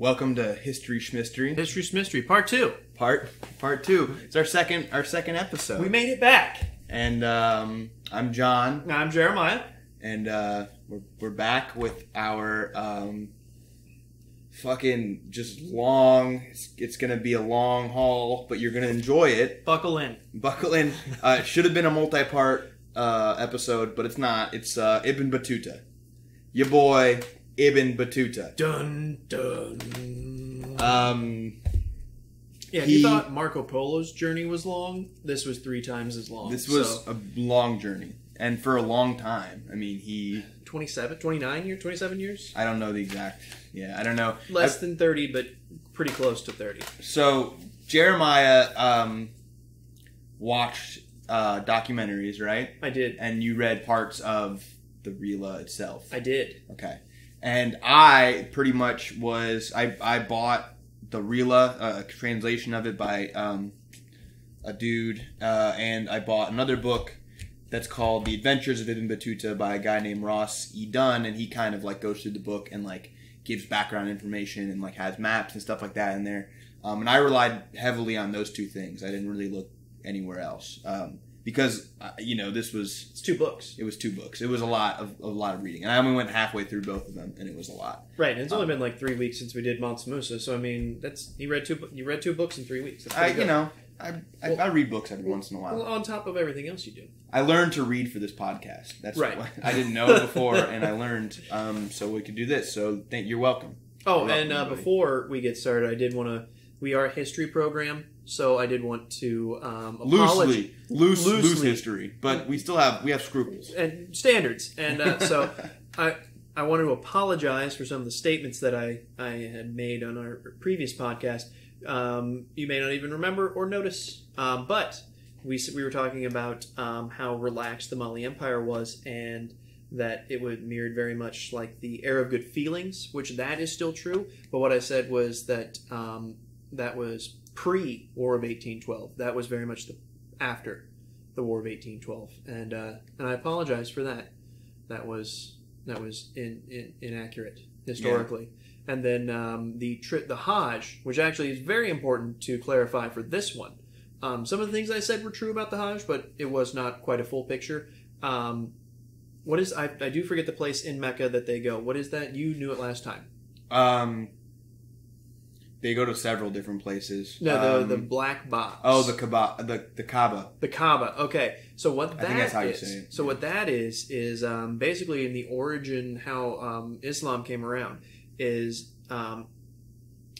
Welcome to History Shmistory, History's Mystery, Part Two. part part two. It's our second our second episode, We made it back. and um, I'm John, I'm Jeremiah. and uh, we're we're back with our um, fucking just long. It's, it's gonna be a long haul, but you're gonna enjoy it. Buckle in. Buckle in. Uh, it should have been a multi-part uh, episode, but it's not. It's uh, Ibn Battuta, your boy Ibn Battuta. Dun dun. Um, yeah, if he- you thought Marco Polo's journey was long, this was three times as long. This was So, a long journey, and for a long time. I mean, he. 27, 29 years, 27 years? I don't know the exact. Yeah, I don't know. Less I- than 30, but pretty close to 30. so Jeremiah um, watched uh, documentaries, right? I did. And you read parts of the Rihla itself. I did. Okay. And I pretty much was I I bought the Rihla, a translation of it by um, a dude, uh, and I bought another book that's called The Adventures of Ibn Battuta by a guy named Ross E. Dunn, and he kind of like goes through the book and like gives background information and like has maps and stuff like that in there. Um, and I relied heavily on those two things. I didn't really look anywhere else um, because uh, you know this was It's two books. it was two books. It was a lot of a lot of reading, and I only went halfway through both of them, and it was a lot. Right, and it's only Um, been like three weeks since we did Mansa Musa, so I mean, that's he read two. You read two books in three weeks. That's I, pretty you know, I, I, Well- I read books every once in a Well, while. on top of everything else you do. I learned to read for this podcast. That's Right. I didn't know before, and I learned um, so we could do this. So thank you're welcome. Oh, You're and uh, before we get started, I did want to. We are a history program, so I did want to um, apologize Loosely, loose, loose Loosely. history, but we still have we have scruples. and standards, and uh, so I I wanted to apologize for some of the statements that I I had made on our previous podcast. Um, you may not even remember or notice, um, but we we were talking about um, how relaxed the Mali Empire was and. That it would mirrored very much like the era of good feelings, which that is still true. But what I said was that um, that was pre War of 1812. That was very much the after the War of 1812, and uh, and I apologize for that. That was that was in, in, inaccurate historically. And then um, the tri- the Hajj, which actually is very important to clarify for this one. Um, some of the things I said were true about the Hajj, but it was not quite a full picture. Um, what is I, I do forget the place in Mecca that they go. What is that? You knew it last time. Um, they go to several different places. No, the Um, the black box. oh the Kaaba, the the Kaaba. The Kaaba. Okay, so what that I think that's how you is-. So what that is is um, basically in the origin how um, Islam came around is um,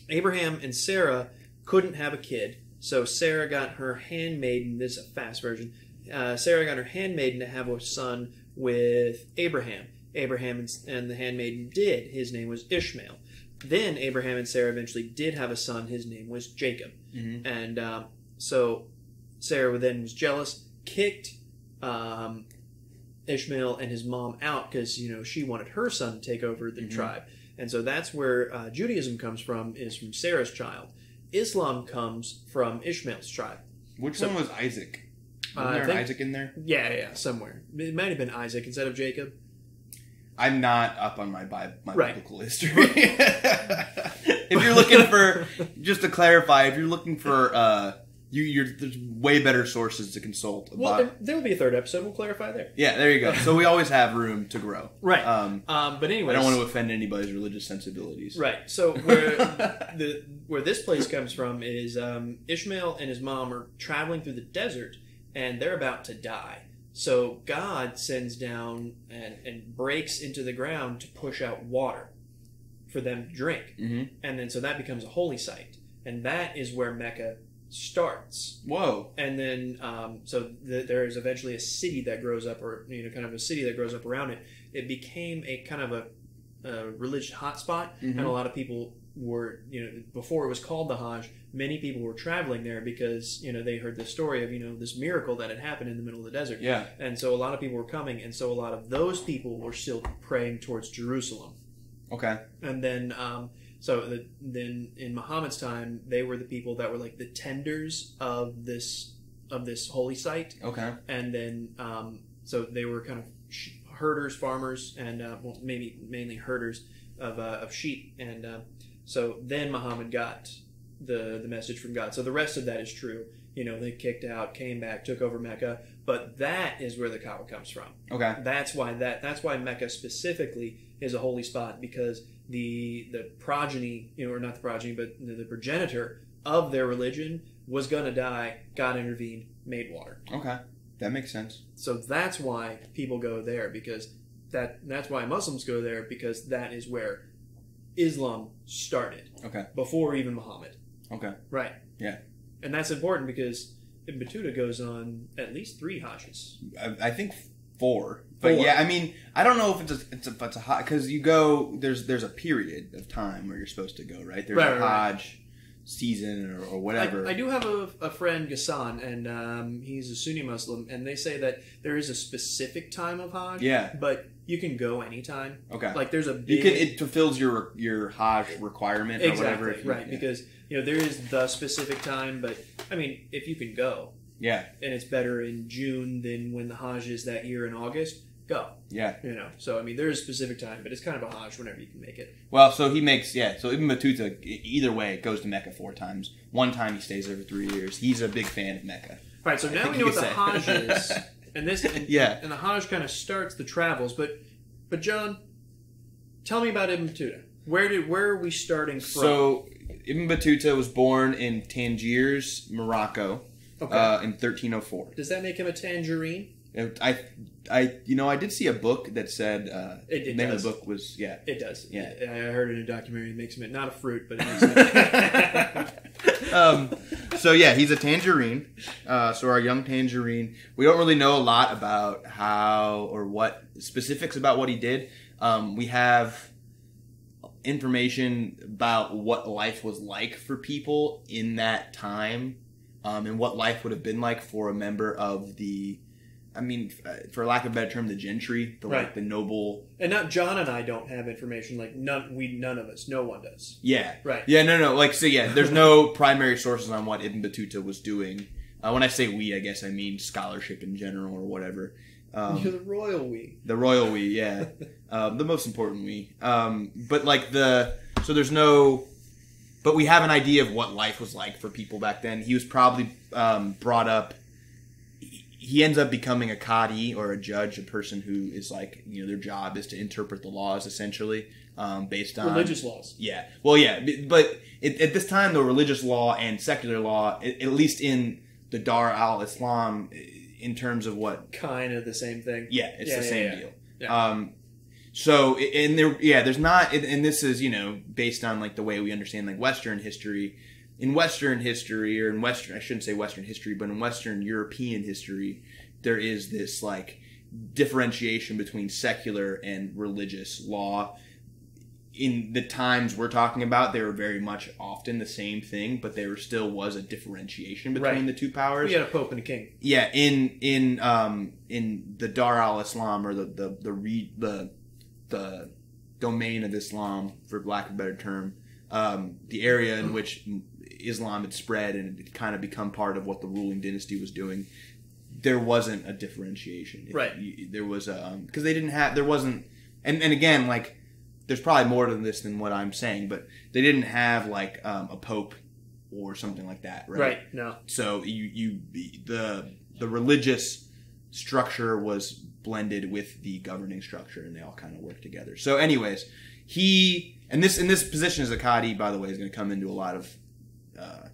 Abraham and Sarah couldn't have a kid, so Sarah got her handmaiden. This is a fast version. Uh, Sarah got her handmaiden to have a son with Abraham. Abraham and, and the handmaiden did. His name was Ishmael. Then Abraham and Sarah eventually did have a son. His name was Jacob. Mhm. And um, so Sarah then was jealous, kicked um, Ishmael and his mom out because you know she wanted her son to take over the Mhm. tribe, and so that's where uh, Judaism comes from is from Sarah's child. Islam comes from Ishmael's tribe. Which So- one was Isaac? Uh, I there think- Isaac in there? Yeah, yeah, somewhere. It might have been Isaac instead of Jacob. I'm not up on my Bi- my Right. biblical history. if you're looking for, just to clarify, if you're looking for, uh, you, you're there's way better sources to consult. About, Well, there, there will be a third episode. We'll clarify there. yeah, there you go. So we always have room to grow. Right. Um, Um, but anyway, I don't want to offend anybody's religious sensibilities. Right. So where the where this place comes from is um, Ishmael and his mom are traveling through the desert, and they're about to die. So God sends down and, and breaks into the ground to push out water for them to drink, hmm and then so that becomes a holy site, and that is where Mecca starts. Whoa. And then, um, so th there is eventually a city that grows up, or you know, kind of a city that grows up around it. It became a kind of a, a religious hotspot, and a lot of people were, you know, before it was called the Hajj, many people were traveling there because you know they heard the story of you know this miracle that had happened in the middle of the desert, Yeah. and so a lot of people were coming, and so a lot of those people were still praying towards Jerusalem. Okay. And then, um, so the, then in Muhammad's time, they were the people that were like the tenders of this of this holy site. Okay. And then, um, so they were kind of herders, farmers, and uh, well, maybe mainly herders of, uh, of sheep. And uh, So then Muhammad got the the message from God. So the rest of that is true. You know, they kicked out, came back, took over Mecca, but that is where the Kaaba comes from. Okay. That's why that that's why Mecca specifically is a holy spot because the the progeny, you know, or not the progeny, but the, the progenitor of their religion was gonna die. God intervened, made water. Okay. That makes sense. So that's why people go there because that that's why Muslims go there because that is where Islam started Okay. before even Muhammad. Okay. Right. Yeah. And that's important because Ibn Battuta goes on at least three Hajjs. I, I think four. But Four. yeah, I mean, I don't know if it's a it's a it's a hot because you go there's there's a period of time where you're supposed to go right. There's Right, a right, Hajj season or, or whatever. I, I do have a, a friend, Ghassan, and um, he's a Sunni Muslim, and they say that there is a specific time of Hajj, yeah. but you can go anytime. Okay. Like there's a you can it fulfills your your Hajj requirement or whatever. if you- right yeah. because you know there is the specific time, but I mean if you can go, yeah. and it's better in June than when the Hajj is that year in August, go. Yeah. You know, so I mean there is a specific time, but it's kind of a Hajj whenever you can make it. Well, so he makes yeah. So Ibn Battuta, e- either way, goes to Mecca four times. One time he stays there for three years. He's a big fan of Mecca. All right, so now we know what the Hajj is, and this and, Yeah. and the Hajj kind of starts the travels. But but John, tell me about Ibn Battuta. Where did where are we starting from? So Ibn Battuta was born in Tangiers, Morocco, okay, uh, in 1304. does that make him a tangerine? I, I, you know, I did see a book that said uh, It- the it name does. of the book was yeah. It does. Yeah. I I heard in a documentary it makes him not a fruit, but it makes him. um, so yeah, he's a tangerine. Uh, so our young tangerine. We don't really know a lot about how or what specifics about what he did. Um, we have information about what life was like for people in that time, um, and what life would have been like for a member of the. I mean, for lack of a better term, the gentry, the like the noble. and not John and I don't have information. Like none, we none of us, no one does. Yeah, Right. Yeah, no, no. Like, so yeah, there's no primary sources on what Ibn Battuta was doing. Uh, when I say we, I guess I mean scholarship in general or whatever. You're Um, the royal we. the royal we, yeah, um, the most important we. Um, but like the so there's no, but we have an idea of what life was like for people back then. He was probably um, brought up. He- ends up becoming a qadi or a judge, a person who is like you know their job is to interpret the laws essentially um, based on Religious laws. yeah. Well, yeah, but it, at this time, the religious law and secular law, a- at least in the Dar al Islam, in terms of what, Kind of the same thing. yeah, it's Yeah, the yeah, same yeah. deal. Um, so, and there, yeah, there's not, and this is, you know, based on like the way we understand like Western history. In Western history, or in Western, I shouldn't say Western history, but in Western European history, there is this like differentiation between secular and religious law in the times we're talking about, they were very much often the same thing, but there still was a differentiation between Right. the two powers. We had a pope and a king. Yeah, in in um in the Dar al Islam or the the the re, the the domain of Islam, for lack of a better term, um, the area in which Islam had spread and it had kind of become part of what the ruling dynasty was doing. There wasn't a differentiation, If Right. you- there was a because they didn't have there wasn't, and and again like there's probably more to this than what I'm saying, but they didn't have like um, a pope or something like that, right? Right. No. So you you the the religious structure was blended with the governing structure, and they all kind of work together. So, anyways, he and this in this position as a Qadi, by the way, is going to come into a lot of uh,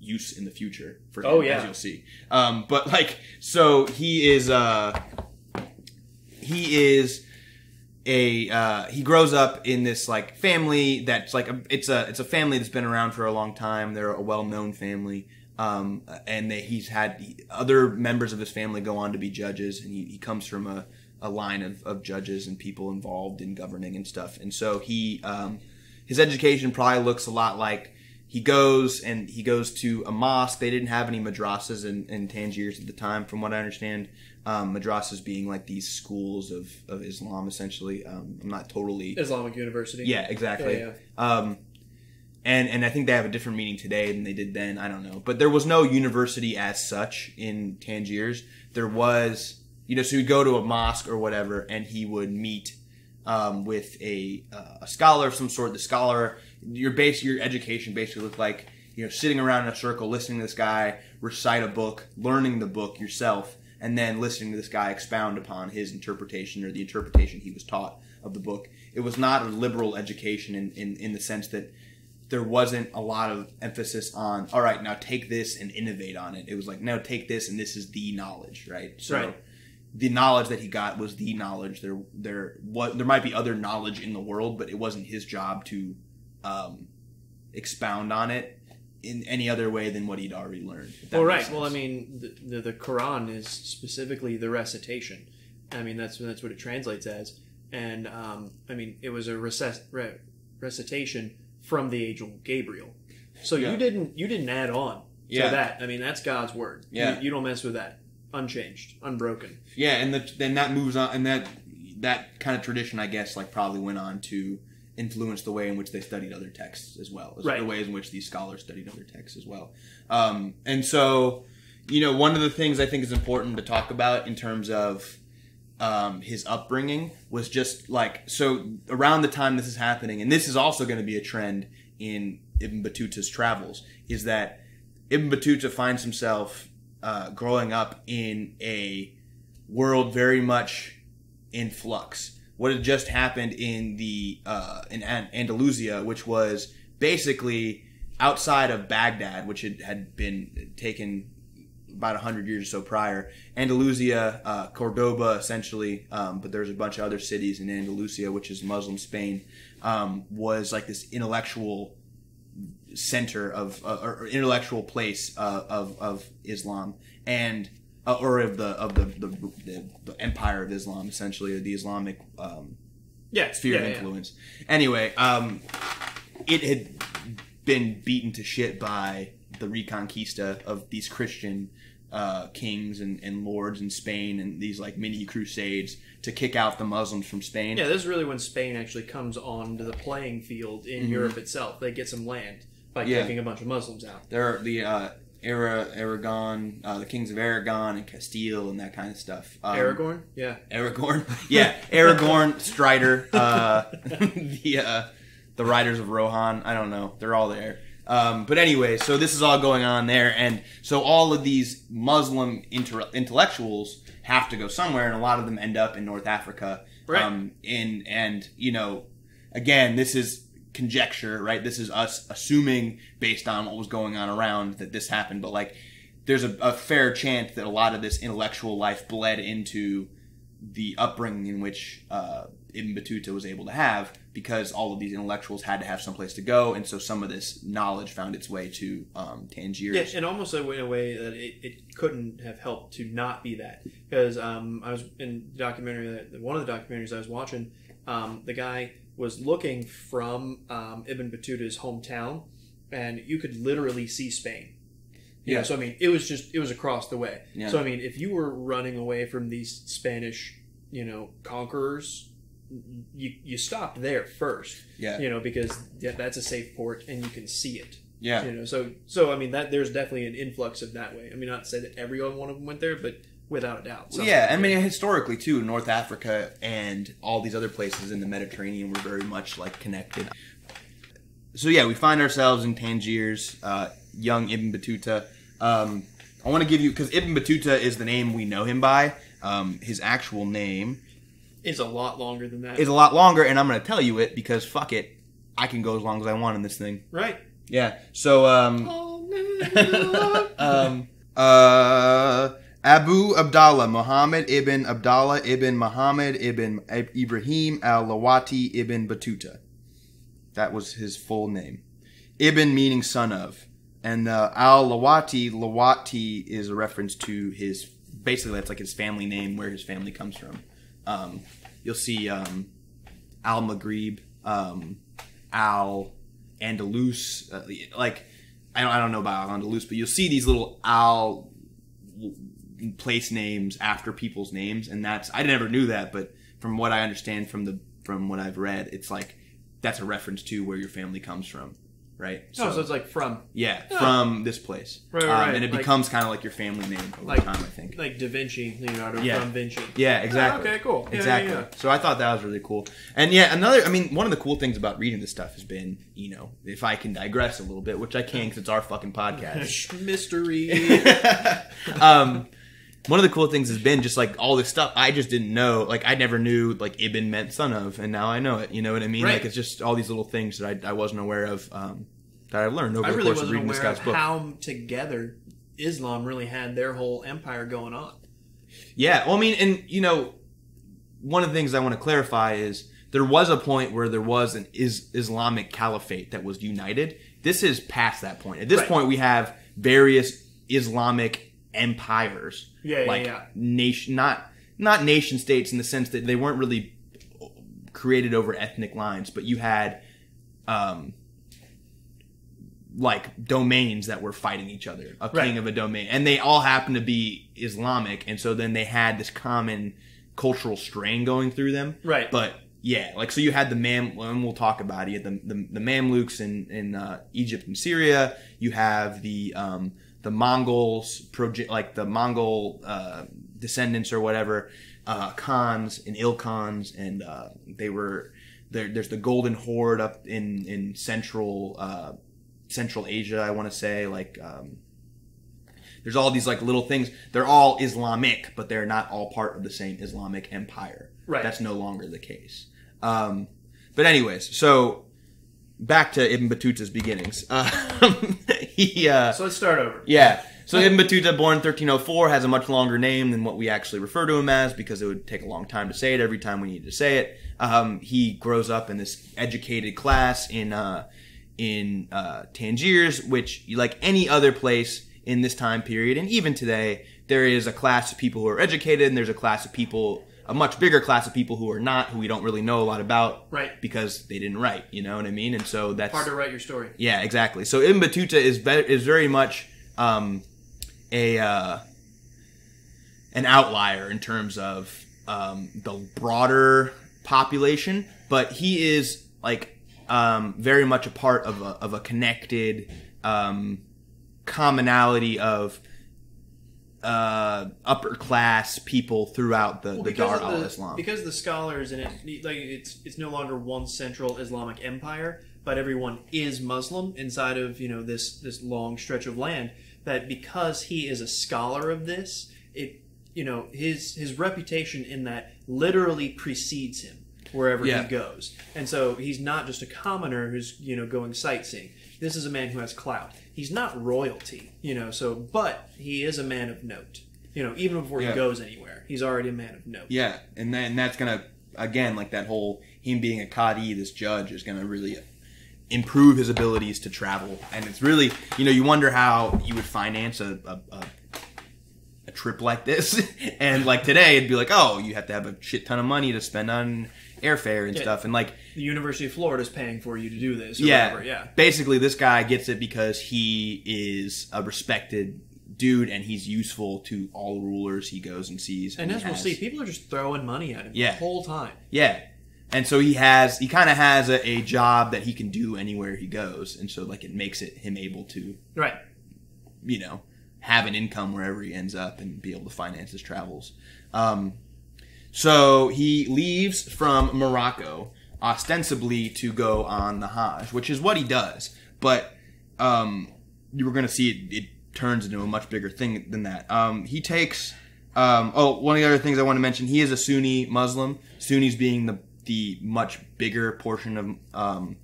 use in the future for him, Oh, yeah. as you'll see. Um, but like, so he is uh, he is a uh, he grows up in this like family that's like a, it's a it's a family that's been around for a long time. They're a well known family, um, and that he's had other members of his family go on to be judges, and he, he comes from a, a line of, of judges and people involved in governing and stuff. And so he um, his education probably looks a lot like he goes and he goes to a mosque. They didn't have any madrasas in, in Tangiers at the time, from what I understand. Um, madrasas being like these schools of, of Islam, essentially. Um, I'm not totally. Islamic University. Yeah, exactly. Yeah, Um, and and I think they have a different meaning today than they did then. I don't know, but there was no university as such in Tangiers. There was, you know, so he'd go to a mosque or whatever, and he would meet um, with a uh, a scholar of some sort. The scholar your base your education basically looked like you know sitting around in a circle listening to this guy recite a book learning the book yourself and then listening to this guy expound upon his interpretation or the interpretation he was taught of the book. It was not a liberal education in, in, in the sense that there wasn't a lot of emphasis on all right now take this and innovate on it. It was like no take this and this is the knowledge right? So Right. the knowledge that he got was the knowledge. There there what there might be other knowledge in the world but it wasn't his job to um, expound on it in any other way than what he'd already learned Well, right. Well, I mean, the, the the Quran is specifically the recitation. I mean, that's that's what it translates as. And um, I mean, it was a recess, re, recitation from the angel Gabriel. So Yeah. you didn't you didn't add on Yeah. to that. I mean, that's God's word. You- Yeah. You, don't mess with that. Unchanged, unbroken. Yeah, and the, then that moves on, and that that kind of tradition, I guess, like probably went on to influence the way in which they studied other texts as well, as Right. the ways in which these scholars studied other texts as well. Um, and so, you know, one of the things I think is important to talk about in terms of um, his upbringing was just like so around the time this is happening, and this is also going to be a trend in Ibn Battuta's travels, is that Ibn Battuta finds himself uh, growing up in a world very much in flux. What had just happened in the uh, in An- Andalusia, which was basically outside of Baghdad, which had, had been taken about 100 years or so prior. Andalusia, uh, Cordoba, essentially, um, but there's a bunch of other cities in Andalusia, which is Muslim Spain, um, was like this intellectual center of uh, or intellectual place uh, of of Islam and uh, or of the of the, the the the empire of Islam essentially or the Islamic um, Yeah, sphere yeah, of yeah. influence. Anyway, um, it had been beaten to shit by the Reconquista of these Christian uh, kings and, and lords in Spain and these like mini crusades to kick out the Muslims from Spain. Yeah, this is really when Spain actually comes onto the playing field in Europe itself. They get some land by Mm-hmm. Yeah. kicking a bunch of Muslims out. There are the uh, Ara, Aragon, uh, the kings of Aragon and Castile and that kind of stuff. Um, Aragorn? Yeah. Aragorn, yeah, Aragorn, Strider, uh, the uh, the Riders of Rohan. I don't know, they're all there. Um, but anyway, so this is all going on there, and so all of these Muslim inter- intellectuals have to go somewhere, and a lot of them end up in North Africa. Right. Um, in and you know, again, this is conjecture, right? This is us assuming based on what was going on around that this happened, but like, there's a, a fair chance that a lot of this intellectual life bled into the upbringing in which uh, Ibn Battuta was able to have because all of these intellectuals had to have someplace to go, and so some of this knowledge found its way to um, Tangiers. Yeah, and almost in a way that it, it couldn't have helped to not be that. Because um, I was in the documentary, one of the documentaries I was watching, um, the guy was looking from um, Ibn Battuta's hometown, and you could literally see Spain. You Yeah. know, so I mean, it was just it was across the way. Yeah. So I mean, if you were running away from these Spanish, you know, conquerors, you you stopped there first. Yeah. You know, because yeah, that's a safe port, and you can see it. Yeah. You know, so so I mean that there's definitely an influx of that way. I mean, not to say that every one of them went there, but without a doubt. Well, yeah, I mean historically too, North Africa and all these other places in the Mediterranean were very much like connected. So yeah, we find ourselves in Tangiers, uh, young Ibn Battuta. Um, I want to give you because Ibn Battuta is the name we know him by. Um, his actual name is a lot longer than that. is a lot longer, and I'm going to tell you it because fuck it, I can go as long as I want in this thing. right. Yeah. So um, um, uh, Abu Abdallah Muhammad ibn Abdallah ibn Muhammad ibn Ibrahim al Lawati ibn Battuta. That was his full name. Ibn meaning son of, and uh, al Lawati Lawati is a reference to his basically that's like his family name, where his family comes from. Um, you'll see um, al Maghrib, um, al Andalus, uh, like I don't, I don't know about al Andalus, but you'll see these little al place names after people's names, and that's I never knew that, but from what I understand from the from what I've read, it's like that's a reference to where your family comes from. right? oh, so it's like from yeah, Oh. from this place, Right, right, Um, right. and it Like- becomes kind of like your family name over Like- time, I think. like Da Vinci, Leonardo Yeah. from Vinci. Yeah, exactly. Oh, okay, cool. Yeah, exactly. yeah, yeah. So I thought that was really cool. And yeah, another. I mean, one of the cool things about reading this stuff has been, you know, if I can digress a little bit, which I can because it's our fucking podcast. Mystery. um, one of the cool things has been just like all this stuff I just didn't know. Like I never knew like Ibn meant son of, and now I know it. You know what I mean? Right. Like it's just all these little things that I, I wasn't aware of um, that I've learned over I the really course of reading this guy's book. how together Islam really had their whole empire going on. Yeah, well, I mean, and you know, one of the things I want to clarify is there was a point where there was an is- Islamic caliphate that was united. This is past that point. At this Right. point, we have various Islamic empires, Yeah, yeah, like yeah. nation, not not nation states in the sense that they weren't really created over ethnic lines, but you had. Um, like domains that were fighting each other, a Right. king of a domain, and they all happened to be Islamic, and so then they had this common cultural strain going through them. Right. But yeah, like so you had the Mam, and we'll talk about it. You had the the, the Mamluks in in uh, Egypt and Syria. You have the um, the Mongols, like the Mongol uh, descendants or whatever, uh, Khans and Ilkhans, and uh, they were there. There's the Golden Horde up in in central uh, Central Asia. I want to say like. Um, there's all these like little things. They're all Islamic, but they're not all part of the same Islamic empire. Right. That's no longer the case. Um, but anyways, so back to Ibn Battuta's beginnings. Um, he, uh, So let's start over. yeah. So Ibn Battuta, born 1304, has a much longer name than what we actually refer to him as because it would take a long time to say it every time we need to say it. Um, he grows up in this educated class in uh, in uh, Tangiers, which, like any other place in this time period, and even today, there is a class of people who are educated, and there's a class of people, a much bigger class of people who are not, who we don't really know a lot about, Right. Because they didn't write, you know what I mean? And so that's Hard to write your story. yeah, exactly. So Ibn Battuta is ve- is very much um, a uh, an outlier in terms of um, the broader population, but he is like um, very much a part of a, of a connected um, commonality of uh, upper class people throughout the, the Dar al Islam. because the scholars in it, like it's it's no longer one central Islamic empire, but everyone is Muslim inside of you know this this long stretch of land. That because he is a scholar of this, it you know his his reputation in that literally precedes him wherever Yeah. he goes, and so he's not just a commoner who's you know going sightseeing. This is a man who has clout. He's not royalty, you know. So, but he is a man of note. You know, even before Yeah. he goes anywhere, he's already a man of note. Yeah, and then that's gonna again like that whole him being a Qadi, this judge is gonna really improve his abilities to travel, and it's really you know you wonder how you would finance a. a, a a trip like this and like today it'd be like oh you have to have a shit ton of money to spend on airfare and Yeah. stuff and like the University of Florida is paying for you to do this. Or yeah, whatever. yeah. basically this guy gets it because he is a respected dude and he's useful to all rulers he goes and sees And he as we'll see, people are just throwing money at him Yeah. the whole time. Yeah. And so he has, he kind of has a, a job that he can do anywhere he goes. And so, like, it makes it him able to, Right. you know, have an income wherever he ends up and be able to finance his travels. Um, so he leaves from Morocco ostensibly to go on the Hajj, which is what he does. But um, you were going to see it, it turns into a much bigger thing than that. Um, he takes. Um, oh, one of the other things I want to mention: he is a Sunni Muslim. Sunnis being the the much bigger portion of um,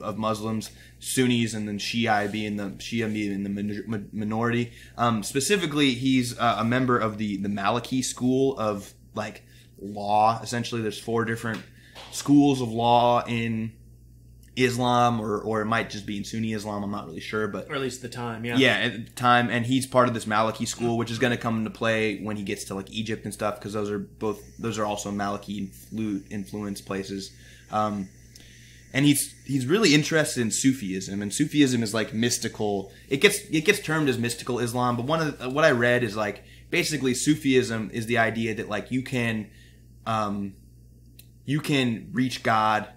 of Muslims, Sunnis, and then Shia being the Shia being the min- min- minority. Um, specifically, he's uh, a member of the the Maliki school of like law. Essentially, there's four different schools of law in Islam, or or it might just be in Sunni Islam. I'm not really sure, but Or at least the time. Yeah. yeah, at the time, and he's part of this Maliki school, which is going to come into play when he gets to like Egypt and stuff, because those are both those are also Maliki influ- influenced places. Um, and he's he's really interested in Sufism, and Sufism is like mystical. It gets it gets termed as mystical Islam, but one of the, what I read is like basically Sufism is the idea that like you can um, you can reach God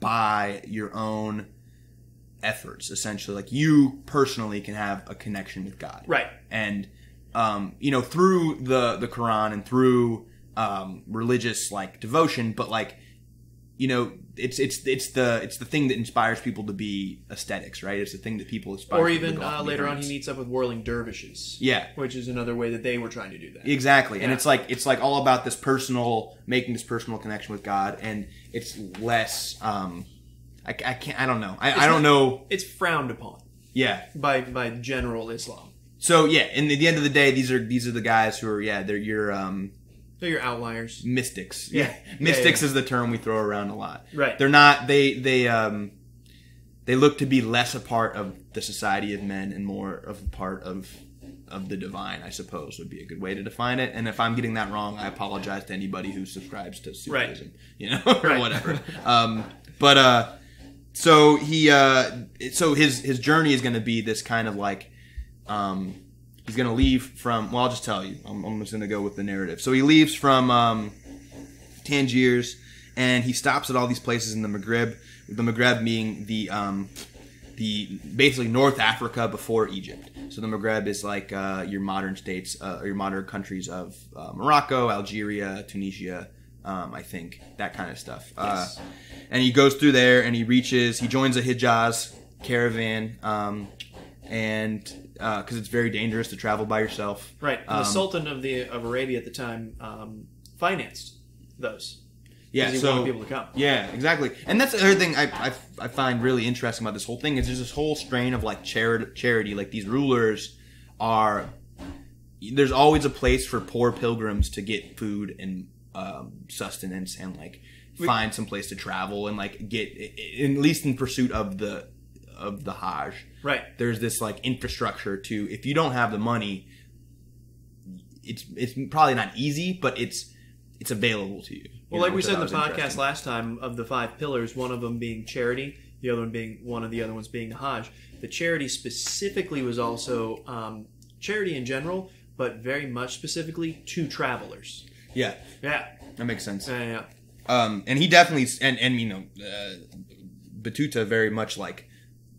by your own efforts essentially like you personally can have a connection with god Right. and um, you know through the the quran and through um, religious like devotion but like you know it's it's it's the it's the thing that inspires people to be aesthetics right it's the thing that people aspire Or even uh, later on, he meets up with whirling dervishes. yeah Which is another way that they were trying to do that. Exactly, and it's like it's like all about this personal, making this personal connection with God, and it's less. Um, I, I can't. I don't know. I, I don't not- know. It's frowned upon Yeah. by by general Islam. So yeah, and at the end of the day, these are these are the guys who are yeah they're your um, They're your outliers. mystics. Yeah. Yeah, Yeah, mystics yeah. is the term we throw around a lot. Right. They're not. They they um, they look to be less a part of the society of men and more of a part of of the divine. I suppose would be a good way to define it. And if I'm getting that wrong, I apologize to anybody who subscribes to Sufism. You know, or Right. whatever. um, but uh, so he uh, so his his journey is going to be this kind of like um, he's going to leave from well i'll just tell you. I'm, I'm just going to go with the narrative. So he leaves from um, tangiers and he stops at all these places in the maghreb the maghreb being the um, the basically north africa before egypt. So the maghreb is like uh, your modern states uh, or your modern countries of uh, morocco algeria tunisia um, i think that kind of stuff. Yes. uh, and he goes through there and he reaches he joins a hijaz caravan um, and because it's very dangerous to travel by yourself Right. And the Um, Sultan of the of Arabia at the time um, financed those. Yeah. he so wanted people to come. yeah exactly and that's the other thing I, I, I find really interesting about this whole thing is there's this whole strain of like charity charity like these rulers are there's always a place for poor pilgrims to get food and um, sustenance and like find some place to travel and like get at least in pursuit of the of the hajj Right. there's this like infrastructure to if you don't have the money it's it's probably not easy but it's it's available to you You Well, know, like we said in the podcast last time, of the five pillars, one of them being charity, the other one being one of the other ones being the Hajj. The charity specifically was also um, charity in general, but very much specifically to travelers. yeah Yeah, that makes sense yeah, yeah. um and he definitely and and you know uh, battuta very much like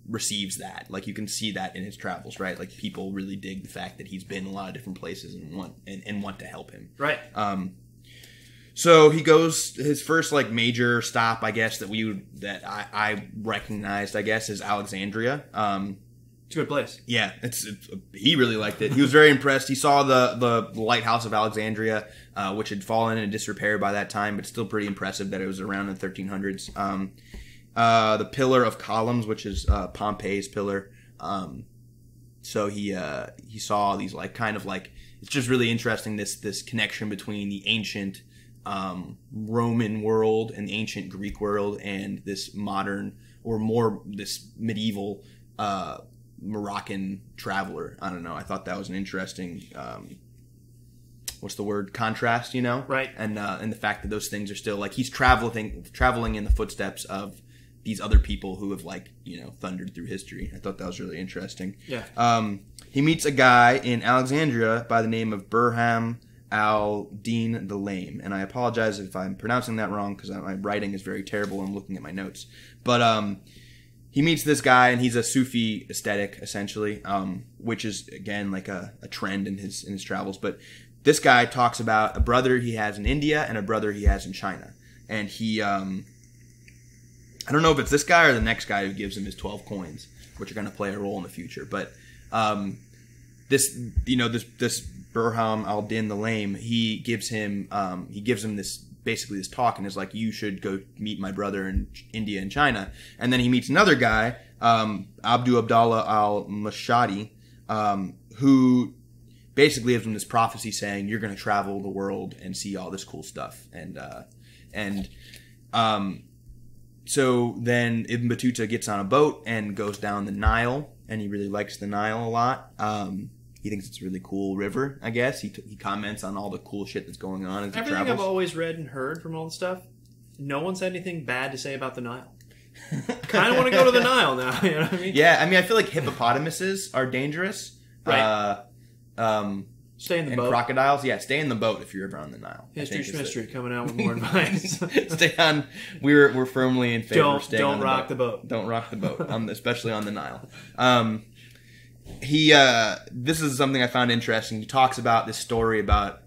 receives that like you can see that in his travels right like people really dig the fact that he's been a lot of different places and want and, and want to help him right. Um, so he goes his first like major stop, I guess that we that I, I recognized, I guess, is Alexandria. Um, It's a good place. yeah, it's, it's he really liked it. He was very impressed. He saw the the lighthouse of Alexandria, uh, which had fallen into disrepair by that time, but still pretty impressive that it was around in the 1300s. Um, uh, the pillar of columns, which is uh, Pompey's pillar. Um, so he uh, he saw these like kind of like it's just really interesting this this connection between the ancient um, Roman world and the ancient Greek world and this modern or more this medieval uh, Moroccan traveler. I don't know. I thought that was an interesting. Um, what's the word? Contrast, you know? Right. And uh, and the fact that those things are still like he's traveling traveling in the footsteps of these other people who have like you know thundered through history. I thought that was really interesting. Yeah. Um, he meets a guy in Alexandria by the name of Burhan al Din the Lame, and I apologize if I'm pronouncing that wrong because my writing is very terrible. I'm looking at my notes, but um, he meets this guy, and he's a Sufi aesthetic essentially, um, which is again like a, a trend in his in his travels. But this guy talks about a brother he has in India and a brother he has in China, and he um, I don't know if it's this guy or the next guy who gives him his 12 coins, which are going to play a role in the future. But um, this, you know, this this Burhan Al Din the Lame, he gives him um, he gives him this basically this talk and is like, you should go meet my brother in India and China. And then he meets another guy, um, Abdu Abdallah Al Mashadi, um, who basically gives him this prophecy saying you're going to travel the world and see all this cool stuff and uh, and um, so then Ibn Battuta gets on a boat and goes down the Nile, and he really likes the Nile a lot. Um, he thinks it's a really cool river. I guess he, t- he comments on all the cool shit that's going on as he Everything I've always read and heard from all the stuff, no one said anything bad to say about the Nile. kind of want to go to the Nile now. You know what I mean? yeah, I mean, I feel like hippopotamuses are dangerous. Right. Uh, um, Stay in the and boat. crocodiles. Yeah, stay in the boat if you're ever on the Nile. History mystery coming out with more advice. stay on. We're we're firmly in favor of don't staying on don't the rock boat. the boat. Don't rock the boat, um, especially on the Nile. Um, he, uh, this is something I found interesting. He talks about this story about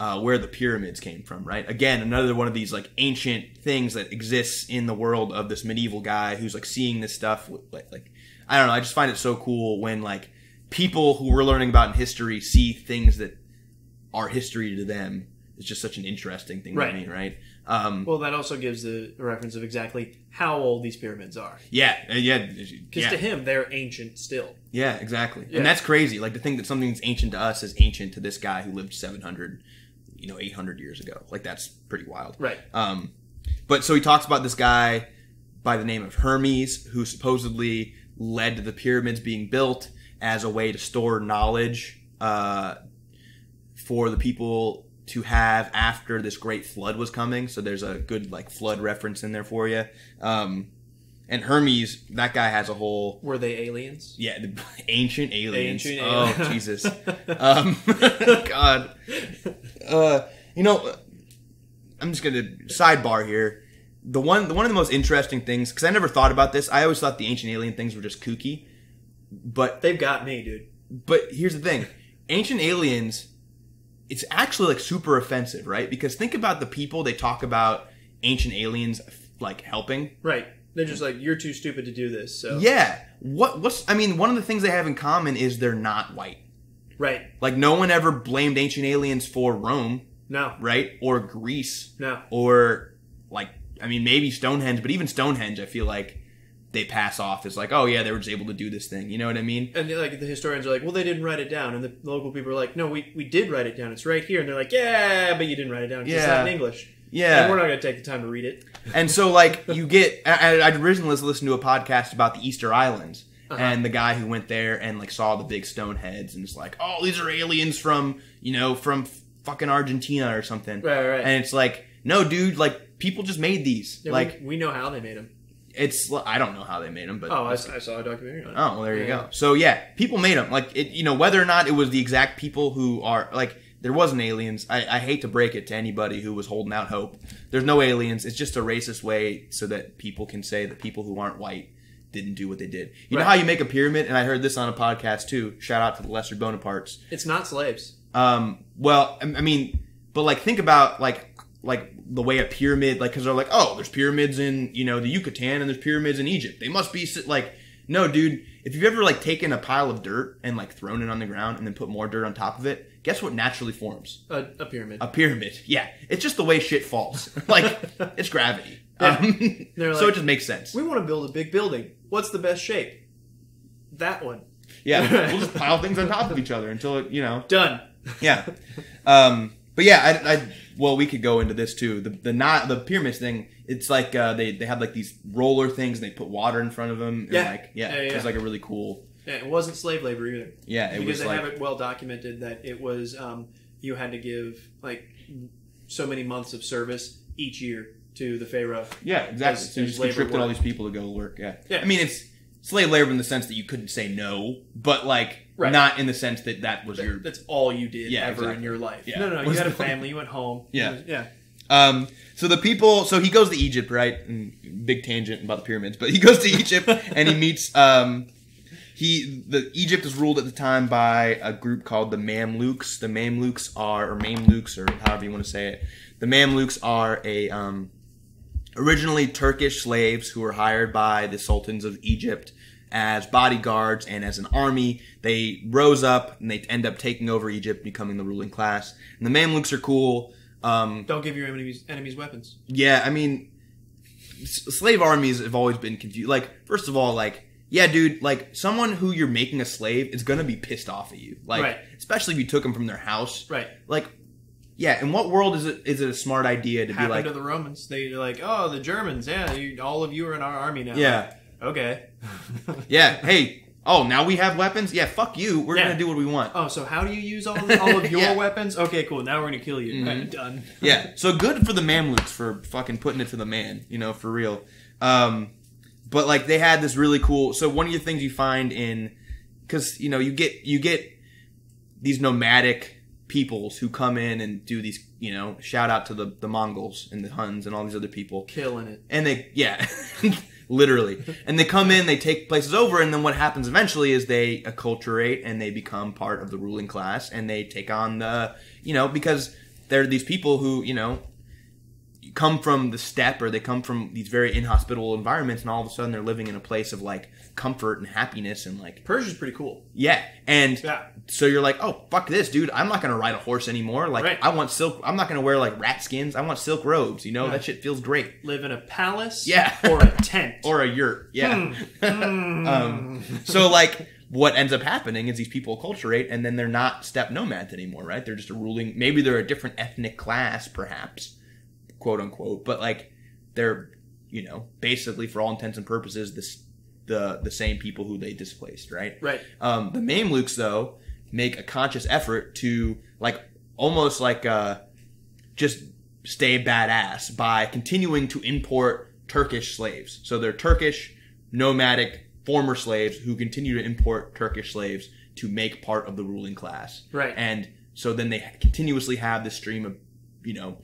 uh, where the pyramids came from. Right, again, another one of these like ancient things that exists in the world of this medieval guy who's like seeing this stuff. Like, like I don't know. I just find it so cool when like people who we're learning about in history see things that are history to them. It's just such an interesting thing Right. to me, right? Um, Well, that also gives the reference of exactly how old these pyramids are. yeah, uh, yeah, Because yeah. to him, they're ancient still. Yeah, exactly. Yeah. And that's crazy. Like to think that something that's ancient to us is ancient to this guy who lived 700, you know, 800 years ago. Like that's pretty wild. Right. Um, but so he talks about this guy by the name of Hermes who supposedly led to the pyramids being built as a way to store knowledge uh, for the people to have after this great flood was coming. So there's a good like flood reference in there for you. Um, and Hermes, that guy has a whole Were they aliens? yeah, the ancient aliens. Ancient aliens. oh. Jesus, um, God. Uh, you know, I'm just gonna sidebar here. The one, the one of the most interesting things, because I never thought about this. I always thought the ancient alien things were just kooky, but They've got me, dude. but here's the thing: ancient aliens. It's actually like super offensive, right? Because think about the people they talk about ancient aliens like helping. Right. They're just like, you're too stupid to do this. So Yeah. What? What's? I mean, one of the things they have in common is they're not white. Right. Like no one ever blamed ancient aliens for Rome, No. right? Or Greece, No. or like I mean maybe Stonehenge, but even Stonehenge, I feel like they pass off as like, oh yeah, they were just able to do this thing. You know what I mean? And like the historians are like, well, they didn't write it down, and the local people are like, no, we, we did write it down. It's right here, and they're like, yeah, but you didn't write it down. 'cause It's Yeah. not in English. Yeah. And we're not going to take the time to read it. And so like you get, I, I originally listened to a podcast about the Easter Islands. Uh-huh. And the guy who went there and like saw the big stone heads and it's like, oh, these are aliens from you know from fucking Argentina or something. Right, right. And it's like, no, dude, like people just made these. Yeah, like we, we know how they made them. It's I don't know how they made them, but Oh, I saw a documentary on it. Oh, well, there you go. So yeah, people made them. Like it, you know, whether or not it was the exact people who are like there wasn't aliens. I, I hate to break it to anybody who was holding out hope. There's no aliens. It's just a racist way so that people can say that people who aren't white didn't do what they did. You know how you make a pyramid, and I heard this on a podcast too. Shout out to the Lesser Bonapartes. It's not slaves. Um, well, I I mean, but like think about like like the way a pyramid like because they're like oh there's pyramids in you know the Yucatan and there's pyramids in Egypt. They must be like no dude. If you've ever like taken a pile of dirt and like thrown it on the ground and then put more dirt on top of it, guess what naturally forms? A, a pyramid. A pyramid. Yeah, it's just the way shit falls. like it's gravity. Yeah. Um, They're so it just makes sense. we want to build a big building. What's the best shape? That one. Yeah, we'll just pile things on top of each other until it you know Done. yeah. Um, but yeah, I, I well, we could go into this too. The the not the pyramids thing. It's like uh, they they have like these roller things. and They put water in front of them. And Yeah. like yeah, Yeah, yeah. it's like a really cool. Yeah, it wasn't slave labor either. Yeah, it because was they like have it well documented that it was um, you had to give like so many months of service each year to the pharaoh. yeah, exactly. as- so you just conscripted all these people to go work. Yeah. Yeah. I mean it's slave labor in the sense that you couldn't say no, but like Right. not in the sense that that was your. That's all you did Yeah, ever in your life. Yeah. No, no, no. You had a family. You went home. Yeah. Was- yeah. Um, so the people, so he goes to Egypt, right? And big tangent about the pyramids, but he goes to Egypt and he meets. Um, he the Egypt is ruled at the time by a group called the Mamluks. The Mamluks are, or Mamluks, or however you want to say it. The Mamluks are a um, originally Turkish slaves who were hired by the sultans of Egypt as bodyguards and as an army. They rose up and they end up taking over Egypt, becoming the ruling class. And the Mamluks are cool. Um, Don't give your enemies enemies weapons. yeah, I mean, slave armies have always been confused. Like, first of all, like, yeah, dude, like, someone who you're making a slave is gonna be pissed off at you. Like, Right. especially if you took them from their house. Right. Like, yeah, in what world is it is it a smart idea to be Happened like, to the Romans. They're like, oh, the Germans. Yeah, you, all of you are in our army now. yeah, Okay. yeah, hey, oh, now we have weapons? Yeah, fuck you. We're Yeah. gonna do what we want. Oh, so how do you use all, all of your Yeah. weapons? Okay, cool. Now we're gonna kill you. Right, done. Yeah, so good for the Mamluks for fucking putting it to the man, you know, for real. Um, but like they had this really cool. So one of the things you find in, because you know you get you get these nomadic peoples who come in and do these, you know, shout out to the, the Mongols and the Huns and all these other people. Killing it. And they, yeah, literally. And they come in, they take places over, and then what happens eventually is they acculturate and they become part of the ruling class and they take on the, you know, because there are these people who, you know, come from the steppe or they come from these very inhospitable environments and all of a sudden they're living in a place of like comfort and happiness and like Persia's pretty cool. yeah and Yeah. so you're like oh fuck this dude i'm not gonna ride a horse anymore like Right. i want silk i'm not gonna wear like rat skins i want silk robes you know Yeah. that shit feels great Live in a palace. Yeah. Or a tent. or a yurt yeah Hmm. um, so like what ends up happening is these people acculturate and then they're not steppe nomads anymore right they're just a ruling maybe they're a different ethnic class perhaps quote unquote but like they're you know basically for all intents and purposes this the the same people who they displaced right Right. um, the Mamluks, though, make a conscious effort to like almost like uh, just stay badass by continuing to import Turkish slaves. So they're Turkish nomadic former slaves who continue to import Turkish slaves to make part of the ruling class. Right. And so then they continuously have this stream of, you know,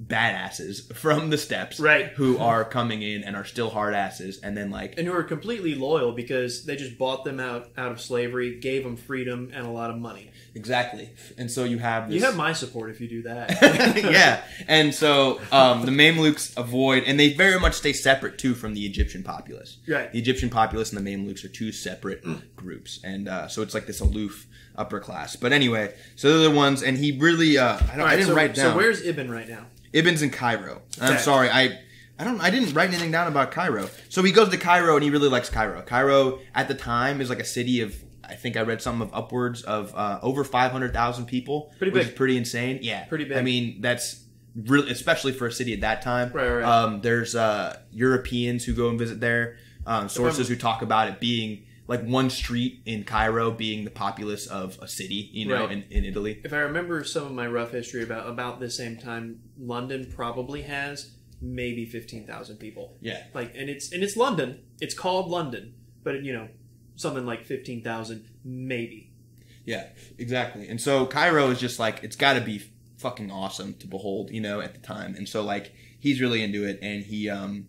badasses from the steppes Right. who are coming in and are still hard asses and then like and who are completely loyal because they just bought them out out of slavery, gave them freedom and a lot of money. exactly and so you have this You have my support if you do that. yeah, and so um, the Mamluks avoid, and they very much stay separate too from the Egyptian populace. Right. The Egyptian populace and the Mamluks are two separate groups, and uh, so it's like this aloof upper class. But anyway, so they're the ones, and he really, uh, I, don't, All I didn't so, write down. So where's Ibn right now? Ibn's in Cairo. I'm sorry, I. I don't. I didn't write anything down about Cairo. So he goes to Cairo and he really likes Cairo. Cairo at the time is like a city of. I think I read something of upwards of uh, over five hundred thousand people. Pretty which big. is pretty insane. Yeah, Pretty big. I mean, that's really, especially for a city at that time. Right, right, right. Um, there's uh, Europeans who go and visit there. Um, sources who talk about it being like one street in Cairo being the populace of a city. You know, Right. in, in Italy. If I remember some of my rough history about about the same time, London probably has maybe fifteen thousand people. Yeah. Like, and it's and it's London. It's called London, but you know, something like fifteen thousand, maybe. Yeah, exactly. And so Cairo is just like it's got to be fucking awesome to behold, you know, at the time. And so like he's really into it, and he um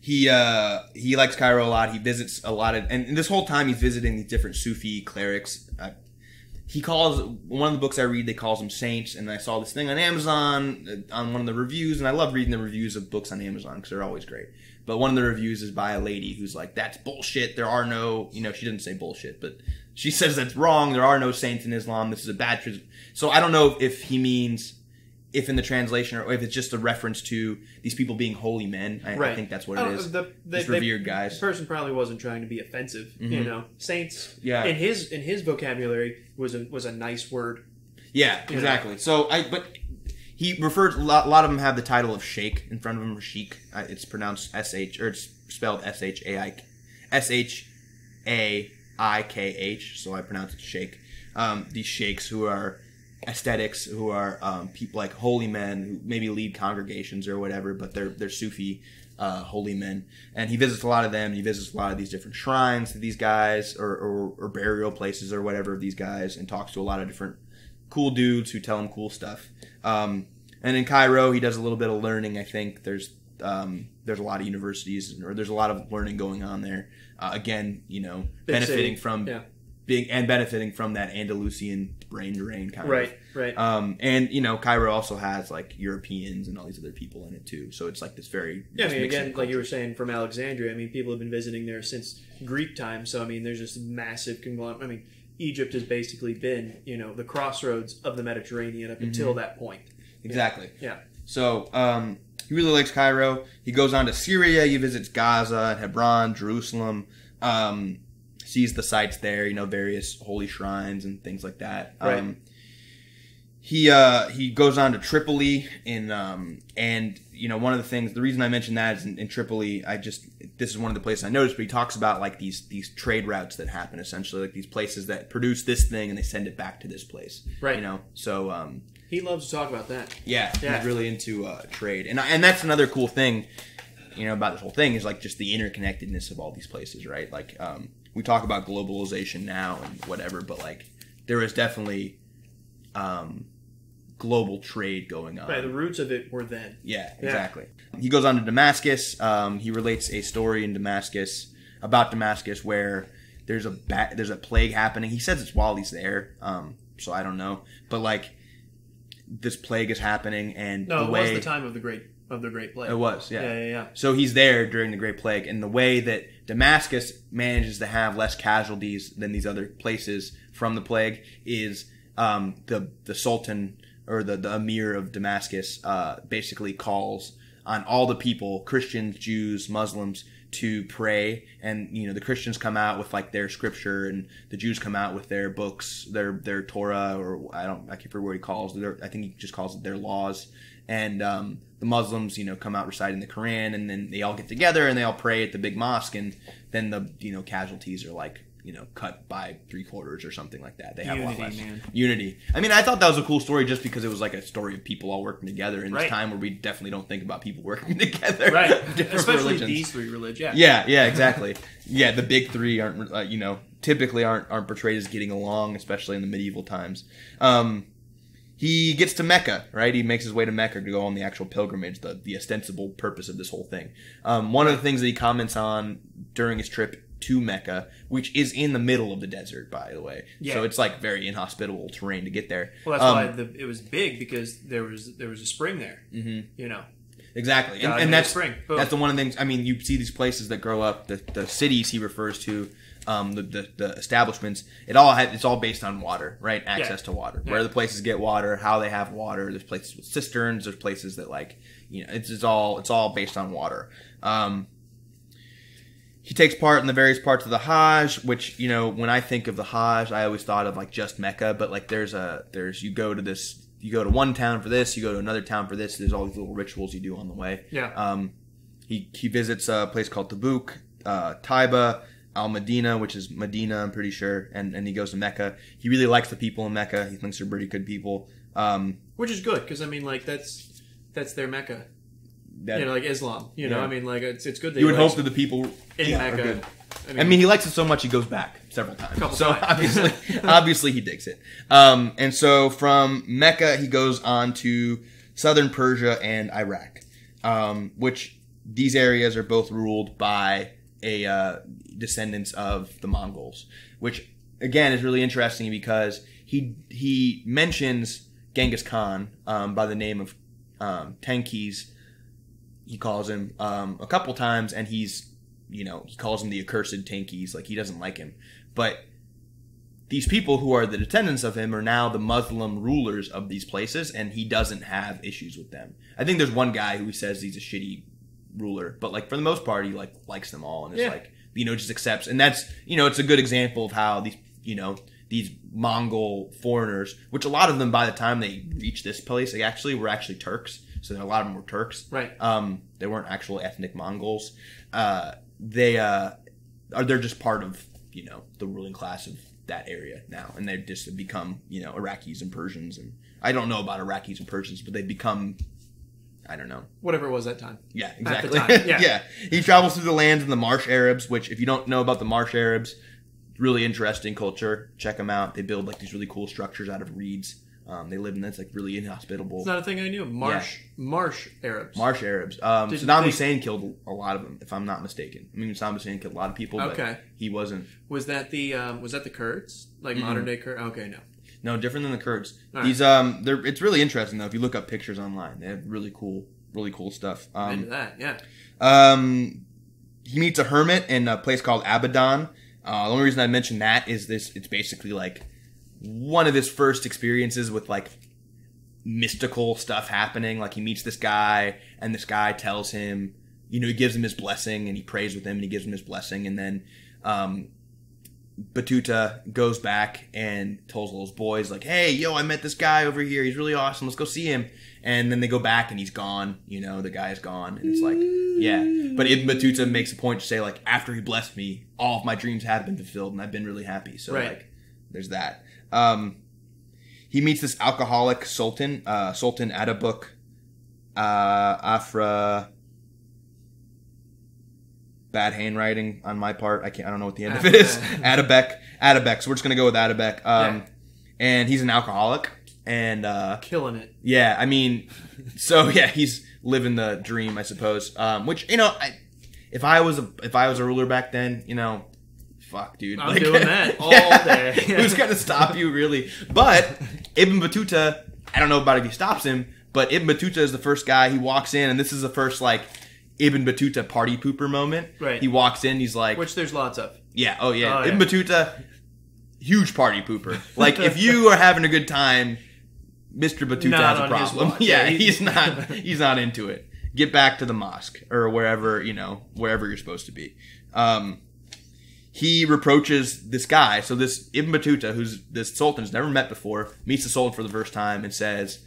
he uh he likes Cairo a lot. He visits a lot of, and this whole time he's visiting these different Sufi clerics. Uh, he calls one of the books I read. They calls them saints, and I saw this thing on Amazon uh, on one of the reviews, and I love reading the reviews of books on Amazon because they're always great. But one of the reviews is by a lady who's like, "That's bullshit. There are no, you know, she didn't say bullshit, but she says that's wrong. There are no saints in Islam. This is a bad." Tr-. So I don't know if he means if in the translation or if it's just a reference to these people being holy men. I, I think that's what it is. The, they, These they- revered The guys. person probably wasn't trying to be offensive. You Mhm. know, saints. Yeah. In his in his vocabulary was a was a nice word. Yeah, You exactly. So I, but he refers. A lot, a lot of them have the title of Sheikh in front of them. or Sheikh. It's pronounced S H or it's spelled S H A I S H A I K H. So I pronounce it Sheikh. Um, these sheikhs who are ascetics, who are um, people like holy men who maybe lead congregations or whatever, but they're they're Sufi. Uh, holy men, and he visits a lot of them. He visits a lot of these different shrines to these guys, or, or, or burial places, or whatever of these guys, and talks to a lot of different cool dudes who tell him cool stuff. Um, and in Cairo, he does a little bit of learning. I think there's um, there's a lot of universities or there's a lot of learning going on there. Uh, again, you know, benefiting from Yeah. Being and benefiting from that Andalusian brain drain kind Right. of. Right. Um, and you know, Cairo also has like Europeans and all these other people in it too. So it's like this very Yeah, I mean, again, like you were saying, from Alexandria. I mean, people have been visiting there since Greek times. So, I mean, there's just massive conglomerate. I mean, Egypt has basically been, you know, the crossroads of the Mediterranean up until that point. Exactly. Yeah. So um, he really likes Cairo. He goes on to Syria. He visits Gaza, and Hebron, Jerusalem. Um, sees the sites there. You know, various holy shrines and things like that. Right. Um, he uh, he goes on to Tripoli in um, and you know one of the things the reason I mentioned that is in, in Tripoli I just this is one of the places I noticed but he talks about like these these trade routes that happen essentially like these places that produce this thing and they send it back to this place Right. you know so um, He loves to talk about that. yeah, Yeah. he's really into uh, trade, and and that's another cool thing, you know, about this whole thing is like just the interconnectedness of all these places, right? Like um, we talk about globalization now and whatever, but like there was definitely um, global trade going on. Right, the roots of it were then. Yeah, Yeah. exactly. He goes on to Damascus. Um, he relates a story in Damascus about Damascus where there's a ba- there's a plague happening. He says it's while he's there, um, so I don't know. But like this plague is happening, and No, the it was the time of the great of the Great Plague. it was, yeah. yeah, yeah. yeah. So he's there during the Great Plague, and the way that Damascus manages to have less casualties than these other places from the plague is um, the the Sultan or the, the Emir of Damascus uh, basically calls on all the people, Christians, Jews, Muslims, to pray, and you know the Christians come out with like their scripture, and the Jews come out with their books, their their Torah, or I don't I can't remember what he calls their I think he just calls it their laws, and um, the Muslims, you know, come out reciting the Quran, and then they all get together and they all pray at the big mosque, and then the you know casualties are like you know cut by three quarters or something like that. They have a lot Unity, less man. unity. I mean, I thought that was a cool story just because it was like a story of people all working together in this time where we definitely don't think about people working together. Right, Different especially religions. these three religions. Yeah. Yeah, yeah, exactly. yeah, the big three aren't, uh, you know, typically aren't aren't portrayed as getting along, especially in the medieval times. Um, he gets to Mecca, right? He makes his way to Mecca to go on the actual pilgrimage, the the ostensible purpose of this whole thing. Um, one of the things that he comments on during his trip to Mecca, which is in the middle of the desert, by the way, Yeah. so it's like very inhospitable terrain to get there. Well, that's Um, why the, it was big because there was there was a spring there. Mhm. You know, Exactly, and, and that's spring. Boom. that's the one of the things. I mean, you see these places that grow up, the, the cities he refers to, um, the, the the establishments. It all had, it's all based on water, right? Access Yeah. to water. Yeah. Where the places get water, how they have water. There's places with cisterns. There's places that like you know, it's, it's all it's all based on water. Um, he takes part in the various parts of the Hajj, which you know, when I think of the Hajj, I always thought of like just Mecca, but like there's a there's you go to this, you go to one town for this, you go to another town for this. There's all these little rituals you do on the way. Yeah. Um, he he visits a place called Tabuk, uh, Taiba, Al Medina, which is Medina, I'm pretty sure, and and he goes to Mecca. He really likes the people in Mecca. He thinks they're pretty good people. Um, which is good because I mean, like that's that's their mecca. that, you know, like Islam. You know, I mean, like it's it's good that you would hope that the people in yeah, are Mecca. good. I mean, I mean, he likes it so much he goes back several times. So times. obviously, obviously he digs it. Um, and so from Mecca he goes on to southern Persia and Iraq, um, which these areas are both ruled by a uh, descendants of the Mongols, which again is really interesting because he he mentions Genghis Khan um, by the name of um. He calls him um, a couple times, and he's you know he calls him the accursed Tenkiz, like he doesn't like him. But these people who are the descendants of him are now the Muslim rulers of these places, and he doesn't have issues with them. I think there's one guy who he says he's a shitty ruler, but like for the most part, he like likes them all and is Yeah. like you know just accepts. And that's you know it's a good example of how these you know these Mongol foreigners, which a lot of them by the time they reached this place, they actually were actually Turks. So a lot of them were Turks. right. Um, they weren't actual ethnic Mongols. Uh, they uh, are they're just part of you know the ruling class of that area now, and they've just become you know Iraqis and Persians, and I don't know about Iraqis and Persians, but they've become I don't know. Whatever it was that time. Yeah, exactly. time, yeah. yeah. He travels through the lands of the Marsh Arabs, which if you don't know about the Marsh Arabs, really interesting culture. Check them out. They build like these really cool structures out of reeds. Um, they live in this like really inhospitable. It's not a thing I knew. Marsh Marsh Arabs. Marsh Arabs. Um, Did Saddam they- Hussein killed a lot of them, if I'm not mistaken. I mean, Saddam Hussein killed a lot of people, but Okay. he wasn't. Was that the um, was that the Kurds? Like modern day Kurds? Okay, no. No, different than the Kurds. All. These um, they're it's really interesting though. If you look up pictures online, they have really cool, really cool stuff. I'm into Um, that. Yeah. um, he meets a hermit in a place called Abbadan. Uh, the only reason I mention that is this: it's basically like one of his first experiences with like mystical stuff happening. Like he meets this guy, and this guy tells him, you know, he gives him his blessing, and he prays with him, and he gives him his blessing, and then um, Battuta goes back and tells all those boys, like, "Hey, yo, I met this guy over here. He's really awesome. Let's go see him." And then they go back, and he's gone. You know, the guy's gone, and it's like, yeah. But Ibn Battuta makes a point to say, like, after he blessed me, all of my dreams have been fulfilled, and I've been really happy. So, Right. like, there's that. Um, he meets this alcoholic sultan, uh, Sultan Atabuk, uh, Afra. Bad handwriting on my part. I can't. I don't know what the end of it is. Atabek. Atabek. So we're just gonna go with Atabek. Um, Yeah. and he's an alcoholic. and uh, Killing it. yeah, I mean, so yeah, he's living the dream, I suppose. Um, which you know, I, if I was a if I was a ruler back then, you know, fuck, dude, I'm doing that all day. Who's gonna stop you, really? But Ibn Battuta, I don't know about if he stops him, but Ibn Battuta is the first guy. He walks in, and this is the first like Ibn Battuta party pooper moment. Right. He walks in, he's like, Which there's lots of. yeah, oh yeah, Oh, Ibn yeah. Battuta, huge party pooper. Like if you are having a good time, Mr. Battuta Not has a problem. yeah, Yeah, he- he's not he's not into it. Get back to the mosque or wherever, you know, wherever you're supposed to be. Um he reproaches this guy. So this Ibn Battuta, who's this Sultan's never met before, meets the Sultan for the first time and says,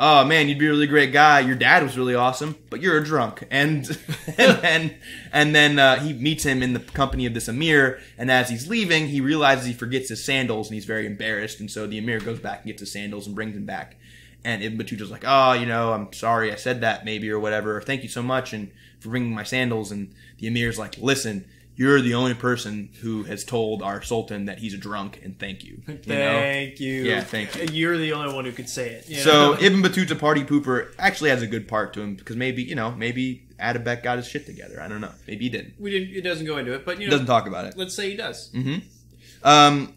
"Oh man, you'd be a really great guy. Your dad was really awesome, but you're a drunk." And and then and then uh, he meets him in the company of this emir. And as he's leaving, he realizes he forgets his sandals, and he's very embarrassed. And so the emir goes back and gets his sandals and brings him back. And Ibn Battuta's like, "Oh, you know, I'm sorry I said that, maybe or whatever. Thank you so much and for bringing my sandals." And the emir's like, "Listen." You're the only person who has told our sultan that he's a drunk, and thank you. you know? Thank you. Yeah, thank you. You're the only one who could say it. So know? Ibn Battuta Party Pooper actually has a good part to him because maybe you know maybe Atabek got his shit together. I don't know. Maybe he didn't. we didn't. It doesn't go into it, but you He know, doesn't talk about it. let's say he does. Mm-hmm. Um,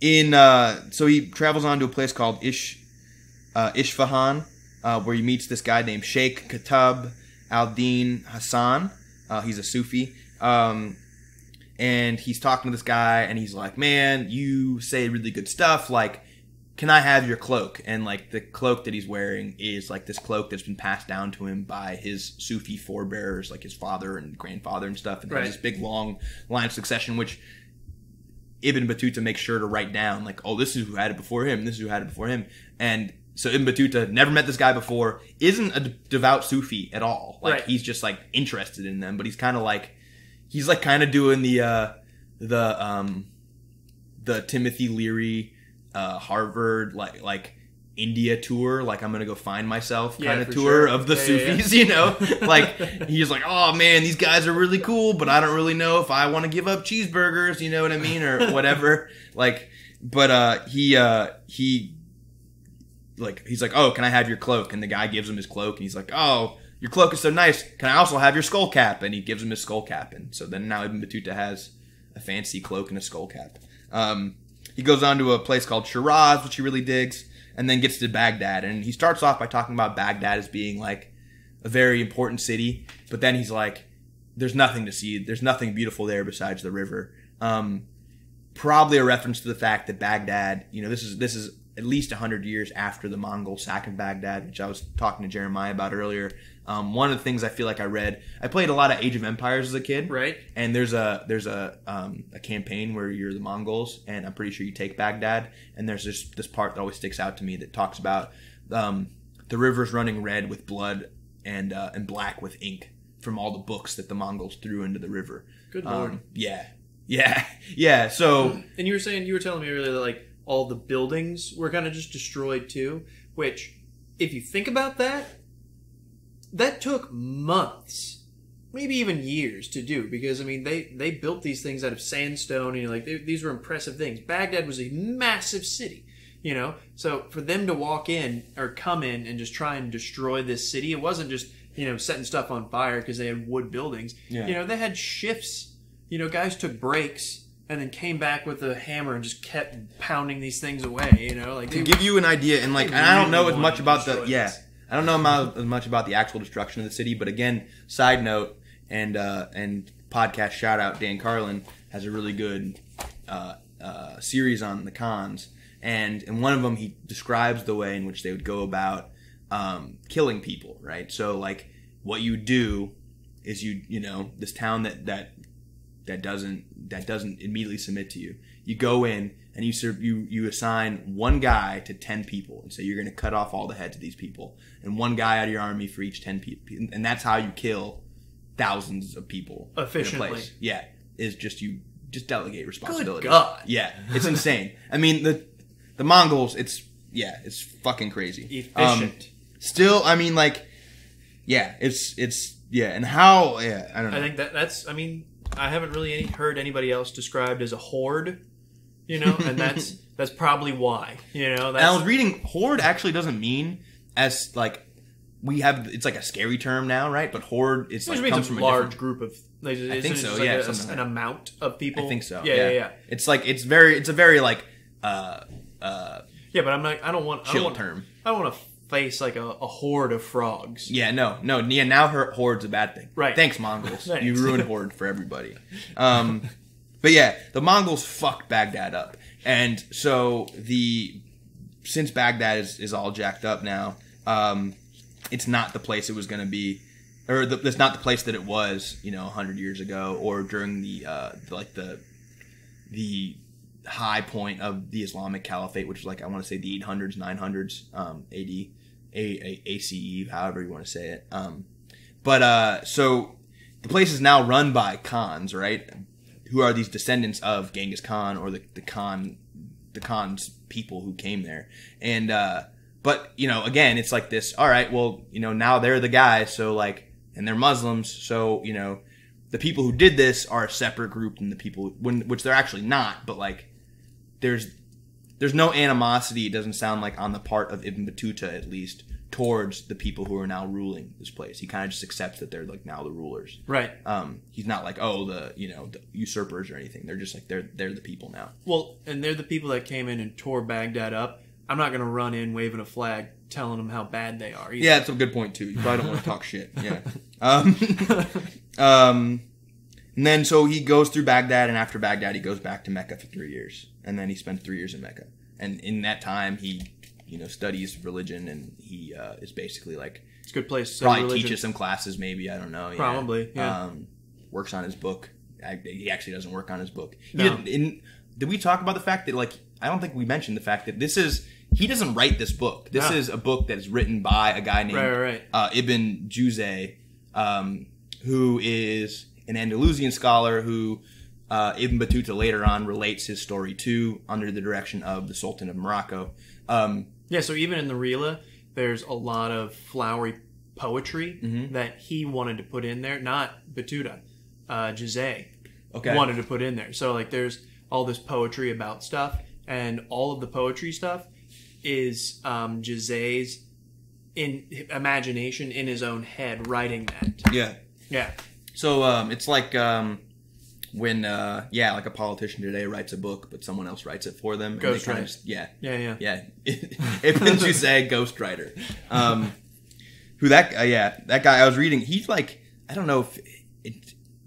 in uh, so he travels on to a place called Ish uh, Ishfahan, uh, where he meets this guy named Sheikh Katab al-Din Hassan. Uh, he's a Sufi. Um, and he's talking to this guy, and he's like, "Man, you say really good stuff. Like, can I have your cloak?" And like the cloak that he's wearing is like this cloak that's been passed down to him by his Sufi forebears, like his father and grandfather and stuff. And Right. this big long line of succession, which Ibn Battuta makes sure to write down, like, oh, this is who had it before him, this is who had it before him. And so Ibn Battuta never met this guy before, isn't a d- devout Sufi at all. Like, Right. he's just like interested in them, but he's kind of like, he's like kind of doing the, uh, the, um, the Timothy Leary, uh, Harvard, like, like, India tour, like I'm gonna go find myself Yeah, kind of tour sure. of the Yeah, yeah, yeah. Sufis, you know? like he's like, oh man, these guys are really cool, but I don't really know if I want to give up cheeseburgers, you know what I mean, or whatever. like, but uh, he uh, he like he's like, oh, can I have your cloak? And the guy gives him his cloak, and he's like, oh, your cloak is so nice. Can I also have your skull cap? And he gives him his skull cap, and so then now Ibn Battuta has a fancy cloak and a skull cap. Um, he goes on to a place called Shiraz, which he really digs, and then gets to Baghdad. And he starts off by talking about Baghdad as being like a very important city, but then he's like, "There's nothing to see. There's nothing beautiful there besides the river." Um, probably a reference to the fact that Baghdad, you know, this is this is at least hundred years after the Mongol sack of Baghdad, which I was talking to Jeremiah about earlier. Um, one of the things I feel like I read, I played a lot of Age of Empires as a kid, Right. and there's a there's a um, a campaign where you're the Mongols, and I'm pretty sure you take Baghdad. And there's this this part that always sticks out to me that talks about um, the rivers running red with blood and uh, and black with ink from all the books that the Mongols threw into the river. Good lord. Um, yeah, yeah, yeah. So And you were saying you were telling me earlier that like all the buildings were kind of just destroyed too. Which, if you think about that, that took months, maybe even years to do. Because I mean, they they built these things out of sandstone, and like they, these were impressive things. Baghdad was a massive city. You know, so for them to walk in or come in and just try and destroy this city, it wasn't just you know setting stuff on fire because they had wood buildings. Yeah. You know, they had shifts. You know, guys took breaks and then came back with a hammer and just kept pounding these things away. You know, like to they, give you an idea, and like, and I don't know as much about the destroy yeah, this. I don't know about, as much about the actual destruction of the city, but again, side note and uh, and podcast shout out Dan Carlin has a really good uh, uh, series on the Khans, and in one of them he describes the way in which they would go about um, killing people. Right, so like what you do is you you know this town that that that doesn't that doesn't immediately submit to you. You go in and you serve, you you assign one guy to ten people and say you're going to cut off all the heads of these people and one guy out of your army for each ten people, and that's how you kill thousands of people in a Efficiently. place. Yeah, is just you just delegate responsibility. God. Yeah, it's insane. I mean the the Mongols. It's yeah, it's fucking crazy. Um, efficient. still, I mean like yeah, it's it's yeah, and how yeah I don't know. I think that that's. I mean, I haven't really any, heard anybody else described as a horde. You know, and that's That's probably why. You know, And I was reading horde actually doesn't mean as like we have it's like a scary term now, right? But horde is which like comes a from a large group of. Like, I think so, Like yeah, a- something an amount of people. I think so. Yeah, yeah, yeah. It's like it's very it's a very like uh uh Yeah, but I'm not. I don't want. I don't chill want, term. I don't want to face like a, a horde of frogs. Yeah, no, no, yeah. Now her horde's a bad thing. Right. Thanks, Mongols. Thanks. You ruined horde for everybody. Um, but yeah, the Mongols fucked Baghdad up, and so the since Baghdad is, is all jacked up now, um, it's not the place it was going to be, or the, it's not the place that it was, you know, hundred years ago, or during the uh, like the the high point of the Islamic Caliphate, which is like I want to say the 800s, 900s, um, AD, a, a, ACE, however you want to say it. Um, but uh, so the place is now run by Khans, right? Who are these descendants of Genghis Khan or the the Khan, the Khan's people who came there, and uh, but you know, again, it's like this. All right, well, you know, now they're the guys, so like, and they're Muslims, so you know, the people who did this are a separate group than the people when which they're actually not, but like, there's there's no animosity. It doesn't sound like on the part of Ibn Battuta, at least, towards the people who are now ruling this place. He kind of just accepts that they're like now the rulers. Right. Um, he's not like oh the you know the usurpers or anything. They're just like they're they're the people now. Well, and they're the people that came in and tore Baghdad up. I'm not going to run in waving a flag telling them how bad they are. either. Yeah, that's a good point too. You probably don't want to talk shit. Yeah. Um, um, and then so he goes through Baghdad, and after Baghdad, he goes back to Mecca for three years, and then he spent three years in Mecca. And in that time, he you know studies religion, and he uh, is basically like It's a good place to probably religion. teaches some classes, maybe I don't know. yeah. Probably, yeah. Um, works on his book. I, he actually doesn't work on his book. No. didn't, in, did we talk about the fact that like I don't think we mentioned the fact that this is he doesn't write this book. This No. is a book that is written by a guy named Right, right, right. Uh, Ibn Juzay, um, who is an Andalusian scholar who uh, Ibn Battuta later on relates his story too, under the direction of the Sultan of Morocco. Um, Yeah, so even in the Rihla, there's a lot of flowery poetry Mm-hmm. that he wanted to put in there. Not Battuta, uh, Juzay Okay. wanted to put in there. So like, there's all this poetry about stuff, and all of the poetry stuff is um, Juzay's in imagination in his own head writing that. yeah. Yeah, So um, it's like um, when uh, yeah, like a politician today writes a book, but someone else writes it for them. and they Ghostwriter. kinda just- yeah, yeah, yeah. yeah. Ibn Juzay, ghostwriter. Um, who that? Uh, yeah, that guy. I was reading. He's like, I don't know if.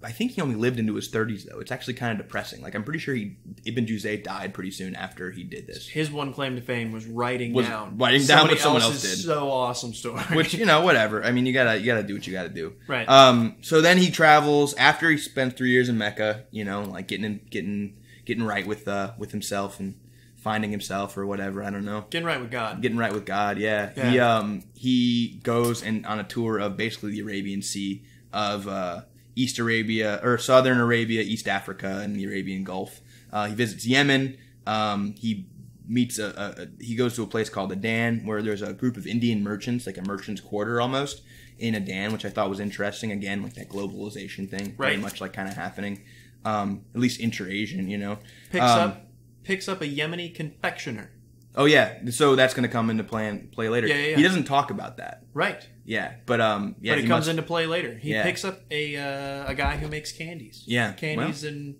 I think he only lived into his 30s though. It's actually kind of depressing. Like I'm pretty sure he Ibn Juzay died pretty soon after he did this. His one claim to fame was writing Was down writing down what someone else did. So awesome story. Which you know, whatever. I mean, you gotta you gotta do what you gotta do. Right. Um. So then he travels after he spent three years in Mecca. You know, like getting in, getting getting right with uh with himself and finding himself or whatever. I don't know. getting right with God. Getting right with God. Yeah. He Yeah. um he goes and on a tour of basically the Arabian Sea of uh, East Arabia or Southern Arabia, East Africa, and the Arabian Gulf. Uh, he visits Yemen. Um, he meets a, a, he goes to a place called Adan where there's a group of Indian merchants, like a merchant's quarter almost in Adan, which I thought was interesting. Again, like that globalization thing, very Right. much like kind of happening. Um, at least intra-Asian, you know. picks Um, up picks up a Yemeni confectioner. Oh yeah, so that's going to come into play play later. Yeah, yeah, yeah. He doesn't talk about that. Right. Yeah, but um, yeah, but it comes must- into play later. He Yeah. picks up a uh, a guy who makes candies. Yeah, Candies and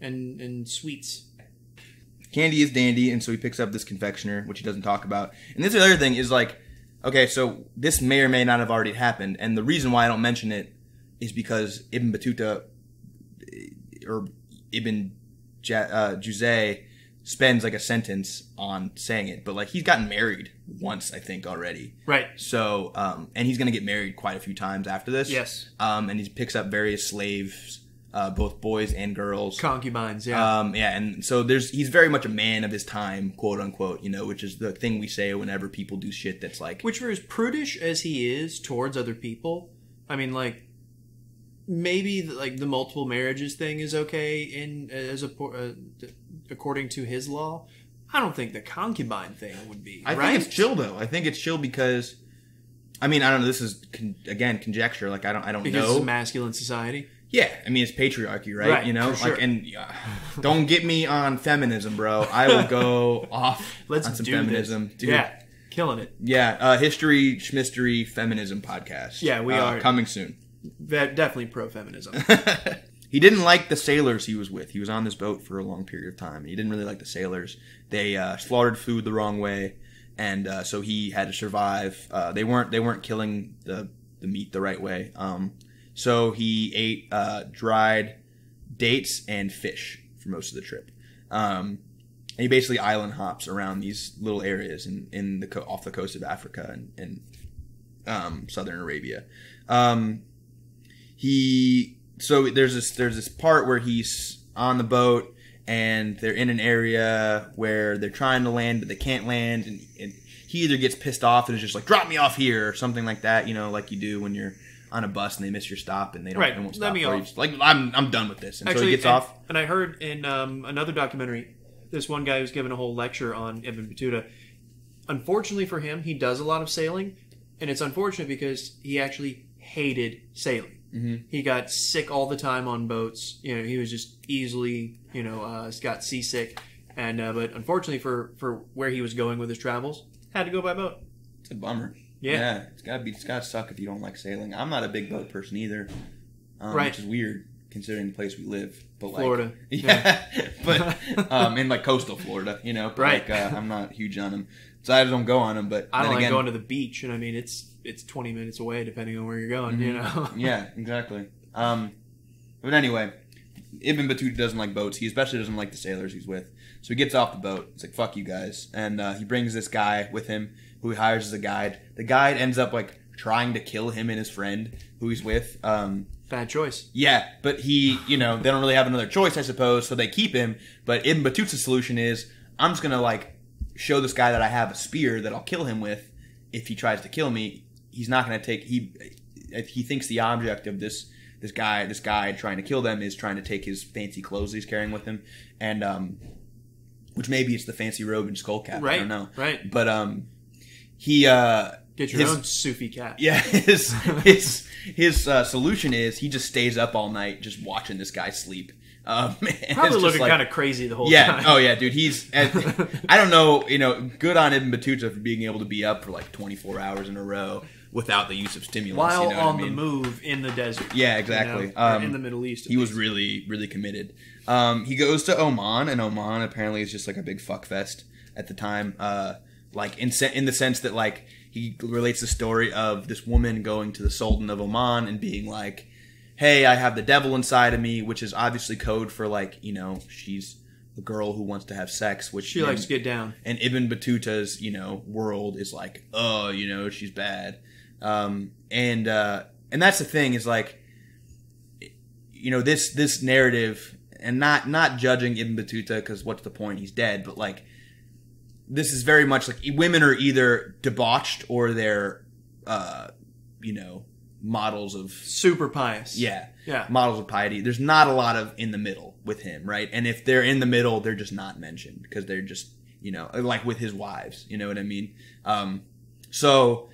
and and sweets. Candy is dandy, and so he picks up this confectioner, which he doesn't talk about. And this other thing is like, okay, so this may or may not have already happened, and the reason why I don't mention it is because Ibn Battuta eh, or Ibn ja, uh, Juzay spends like a sentence on saying it, but like he's gotten married once, I think, already. Right. So, um, and he's going to get married quite a few times after this. Yes. Um, and he picks up various slaves, uh, both boys and girls. Concubines. Yeah. Um, yeah, and so there's he's very much a man of his time, quote unquote. You know, which is the thing we say whenever people do shit that's like, Which, for as prudish as he is towards other people, I mean, like maybe like the multiple marriages thing is okay in as a uh, according to his law. I don't think the concubine thing would be. I right? think it's chill though. I think it's chill because, I mean, I don't know. This is con- again conjecture. Like I don't, I don't because it's know. a masculine society. Yeah, I mean it's patriarchy, right? Right, you know, for like, and uh, don't get me on feminism, bro. I will go off Let's on some do feminism, this. dude. Yeah, killing it. Yeah, uh, History Shmistory, feminism podcast. Yeah, we Uh, are. coming soon. Ve- Definitely pro feminism. he didn't like the sailors he was with. He was on this boat for a long period of time. He didn't really like the sailors. They uh, slaughtered food the wrong way, and uh, so he had to survive. Uh, they weren't they weren't killing the the meat the right way. Um, so he ate uh, dried dates and fish for most of the trip. Um, and he basically island hops around these little areas in, in the co- off the coast of Africa and, and um, southern Arabia. Um, he so there's this there's this part where he's on the boat and they're in an area where they're trying to land but they can't land and, and he either gets pissed off and is just like drop me off here or something like that you know like you do when you're on a bus and they miss your stop and they don't Right, they won't let stop me you. off. Just like I'm I'm done with this and so he gets and, off And I heard in um, another documentary, this one guy was giving a whole lecture on Ibn Battuta. Unfortunately for him, he does a lot of sailing, and it's unfortunate because he actually hated sailing. Mhm. He got sick all the time on boats. You know, he was just easily, you know, uh, got seasick. And uh, but unfortunately for for where he was going with his travels, had to go by boat. it's a bummer Yeah. it's gotta be it's gotta suck if you don't like sailing I'm not a big boat person either um, Right. which is weird considering the place we live but like Florida. Yeah, but um, in like coastal Florida, you know, Right. Like, uh, I'm not huge on them, so I don't go on them. But I don't like again, going to the beach, and I mean it's it's twenty minutes away depending on where you're going. You know. Mm-hmm. yeah, exactly. Um, but anyway, Ibn Battuta doesn't like boats. He especially doesn't like the sailors he's with. So he gets off the boat. He's like, "Fuck you guys," and uh, he brings this guy with him who he hires as a guide. The guide ends up like trying to kill him and his friend who he's with. Um, Bad choice. Yeah, but he, you know, they don't really have another choice, I suppose, so they keep him. But Ibn Battuta's solution is, I'm just gonna like show this guy that I have a spear that I'll kill him with if he tries to kill me. He's not gonna take he he thinks the object of this this guy this guy trying to kill them is trying to take his fancy clothes he's carrying with him, and um, which maybe it's the fancy robe and skull cap. I Right. don't know, Right. but um, he uh Get your His- own Sufi cat. yeah, his his his uh, solution is he just stays up all night just watching this guy sleep. Um, Probably looking like- kind of crazy the whole yeah. time. Oh yeah, dude. He's I don't know. You know, good on Ibn Battuta for being able to be up for like 24 hours in a row without the use of stimulants. While you know on I mean? the move in the desert. Yeah, you exactly. know, Um, in the Middle East. he was least. really really committed. Um, he goes to Oman, and Oman apparently is just like a big fuck fest at the time. Uh, like in se- in the sense that like he relates the story of this woman going to the Sultan of Oman and being like, "Hey, I have the devil inside of me," which is obviously code for like you know she's a girl who wants to have sex, which She in- likes to get down. and Ibn Battuta's you know world is like oh you know she's bad um, and uh, and that's the thing is like you know this this narrative and not not judging Ibn Battuta because what's the point he's dead but like this is very much like women are either debauched or they're uh, you know models of Super pious. yeah Yeah. models of piety. There's not a lot of in the middle with him, right? And if they're in the middle, they're just not mentioned because they're just, you know, like with his wives. You know what I mean? Um, so,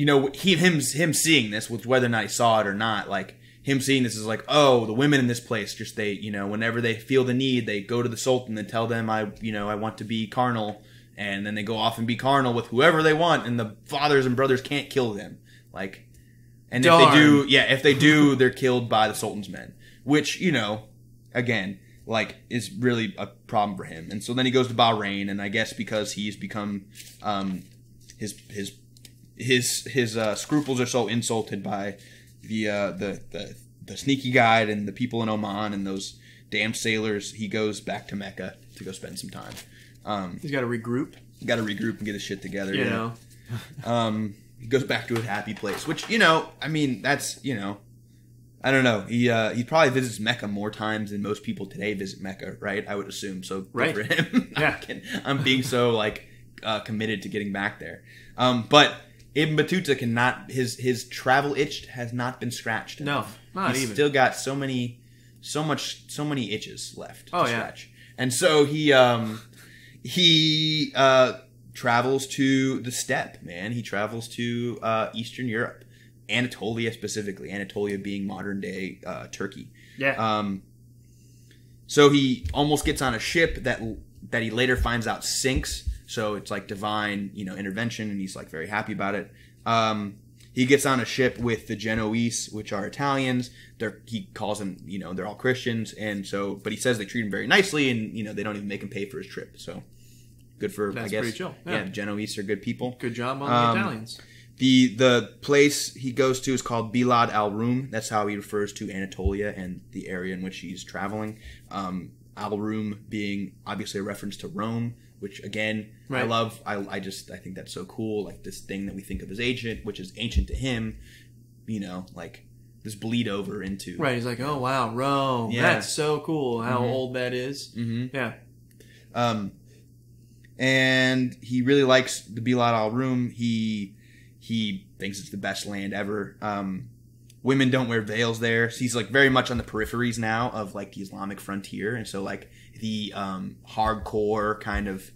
you know, he him him seeing this, with whether or not he saw it or not, like him seeing this is like, oh, the women in this place just they, you know, whenever they feel the need, they go to the sultan and tell them, I, you know, I want to be carnal, and then they go off and be carnal with whoever they want, and the fathers and brothers can't kill them, like. And if they do, yeah, if they do, they're killed by the Sultan's men, which you know, again, like is really a problem for him. And so then he goes to Bahrain, and I guess because he's become, um, his his his his uh, scruples are so insulted by the uh, the the the sneaky guide and the people in Oman and those damn sailors. He goes back to Mecca to go spend some time. Um, He's got to regroup. Got to regroup and get his shit together. You yeah. know. Um, he goes back to a happy place, which you know, I mean, that's you know, I don't know. He uh, he probably visits Mecca more times than most people today visit Mecca, right? I would assume. So Right. for him. Yeah. I'm. I'm being so like uh, committed to getting back there. Um, but Ibn Battuta cannot his his travel itch has not been scratched. No, enough. not He's even. still got so many, so much, so many itches left Oh, to yeah. scratch. And so he um he uh travels to the steppe, man. He travels to uh Eastern Europe. Anatolia specifically. Anatolia being modern day uh, Turkey. Yeah. Um, so he almost gets on a ship that that he later finds out sinks. So it's like divine, you know, intervention, and he's like very happy about it. Um, he gets on a ship with the Genoese, which are Italians. They're, he calls them, you know, they're all Christians, and so, but he says they treat him very nicely, and you know, they don't even make him pay for his trip. So good for, I That's guess. pretty chill, Yeah. yeah. Genoese are good people. Good job on the Um, Italians. The the place he goes to is called Bilad al Rum. That's how he refers to Anatolia and the area in which he's traveling. Um, al Rum being obviously a reference to Rome, which again I love. I, I just I think that's so cool. Like this thing that we think of as ancient, which is ancient to him. You know, like this bleed over into Right. He's like, oh wow, Rome. Yeah. That's so cool. How Mhm. old that is. Mm-hmm. Yeah. Um, and he really likes the Bilad al Rum. He he thinks it's the best land ever. Um, women don't wear veils there. So he's like very much on the peripheries now of like the Islamic frontier, and so like the um, hardcore kind of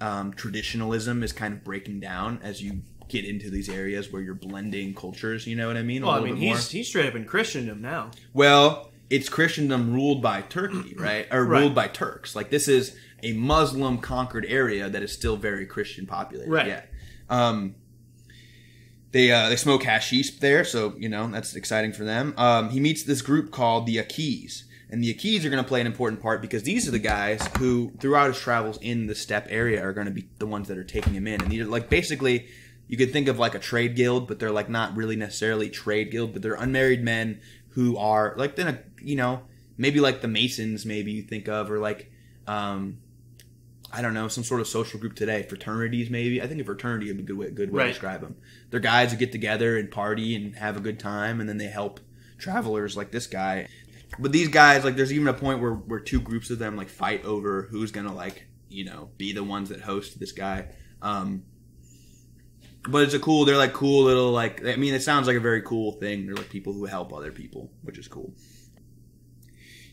um, traditionalism is kind of breaking down as you get into these areas where you're blending cultures. You know what I mean? A Well, I mean, he's he's straight up in Christendom now. Well, it's Christendom ruled by Turkey, right? Or Right. ruled by Turks. Like this is a Muslim conquered area that is still very Christian populated. Right. Yeah. Um, they uh, they smoke hashish there, so you know that's exciting for them. Um, he meets this group called the Akhis, and the Akhis are going to play an important part because these are the guys who, throughout his travels in the steppe area, are going to be the ones that are taking him in, and these are like basically. You could think of like a trade guild, but they're like not really necessarily trade guild, but they're unmarried men who are like then a you know maybe like the Masons maybe you think of or like um I don't know some sort of social group today fraternities maybe I think a fraternity would be a good way, good way Right. to describe them. They're guys who get together and party and have a good time and then they help travelers like this guy. But these guys like there's even a point where where two groups of them like fight over who's gonna like you know be the ones that host this guy. Um, but it's a cool. They're like cool little like. I mean, it sounds like a very cool thing. They're like people who help other people, which is cool.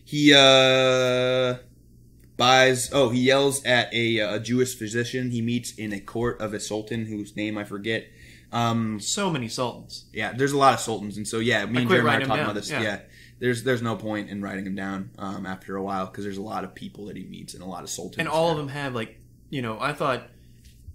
He uh buys. Oh, he yells at a, a Jewish physician he meets in a court of a sultan whose name I forget. Um, So many sultans. yeah, there's a lot of sultans, and so yeah, me I and Jeremy are talking them about this. Yeah. yeah. there's there's no point in writing him down um, after a while because there's a lot of people that he meets and a lot of sultans. And all of them have like, you know, I thought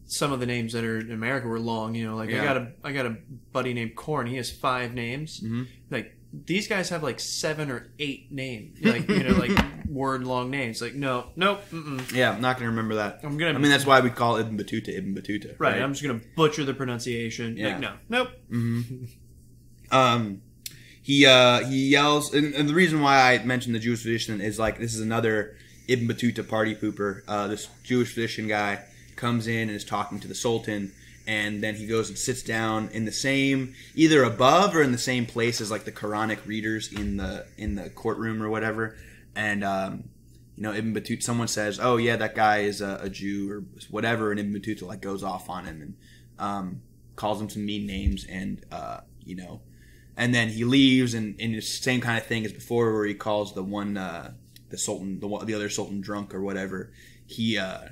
some of the names that are in America were long. You know, like I got a I got a buddy named Corn. He has five names. Mhm. Like these guys have like seven or eight names. Like you know, like word long names. Like no, nope. Mm-mm. Yeah, I'm not gonna remember that. I'm gonna. I mean, that's why we call Ibn Battuta Ibn Battuta. right, I'm just gonna butcher the pronunciation. Yeah. Like no, nope. hmm Um, he uh, he yells, and, and the reason why I mentioned the Jewish tradition is like this is another Ibn Battuta party pooper. Uh, this Jewish tradition guy comes in and is talking to the Sultan, and then he goes and sits down in the same, either above or in the same place as like the Quranic readers in the in the courtroom or whatever, and um, you know, Ibn Battuta, someone says, "Oh yeah, that guy is a, a Jew or whatever," and Ibn Battuta like goes off on him and um, calls him some mean names, and uh, you know, and then he leaves, and, it's the same kind of thing as before, where he calls the one, uh, the Sultan, the the other Sultan drunk or whatever. He, uh,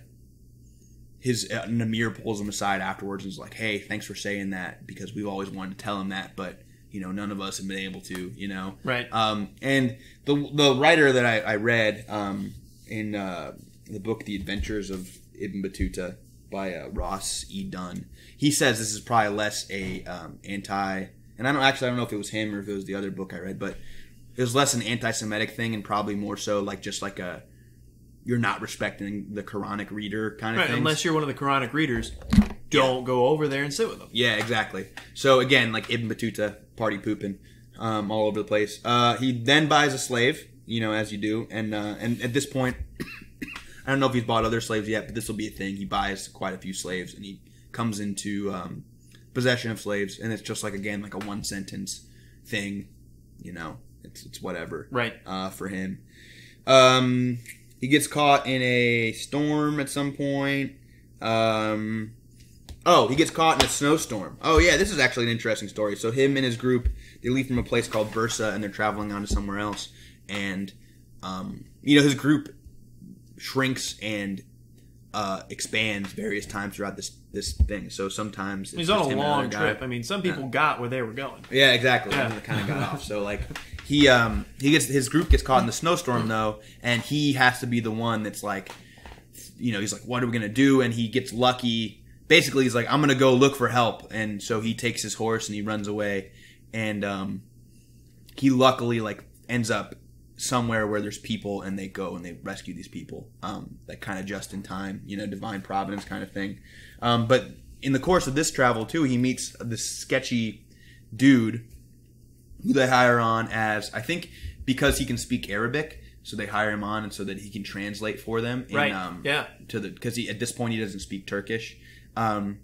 his uh, Namir pulls him aside afterwards and is like, "Hey, thanks for saying that because we've always wanted to tell him that, but." You know, none of us have been able to. You know, Right. um, and the the writer that I, I read um, in uh, the book The Adventures of Ibn Battuta by uh, Ross E. Dunn, he says this is probably less a um, anti, and I don't actually I don't know if it was him or if it was the other book I read, but it was less an anti-Semitic thing and probably more so like just like a you're not respecting the Quranic reader kind of Right, thing. unless you're one of the Quranic readers, don't go over there and sit with them. Yeah, exactly. So again, like Ibn Battuta, party pooping, um, all over the place. Uh, he then buys a slave, you know, as you do, and uh, and at this point, I don't know if he's bought other slaves yet, but this will be a thing. He buys quite a few slaves, and he comes into um, possession of slaves, and it's just like again like a one sentence thing, you know. It's it's whatever Right. uh, for him. Um, he gets caught in a storm at some point. Um, oh, he gets caught in a snowstorm. Oh yeah, this is actually an interesting story. So him and his group they leave from a place called Bursa and they're traveling on to somewhere else. And um, you know his group shrinks and uh, expands various times throughout this this thing. So sometimes it's He's just on a him and another long guy. trip. I mean, some people got where they were going. Yeah, exactly. Yeah. Kind of got off. So like he um he gets his group gets caught in the snowstorm though, and he has to be the one that's like, you know, he's like, what are we gonna do? And he gets lucky. Basically, he's like, I'm gonna go look for help, and so he takes his horse and he runs away, and um he luckily like ends up somewhere where there's people and they go and they rescue these people um like kind of just in time you know divine providence kind of thing um but in the course of this travel too he meets this sketchy dude who they hire on as I think because he can speak Arabic, so they hire him on and so that he can translate for them. In, Right. Um, Yeah. To the because he at this point he doesn't speak Turkish, um,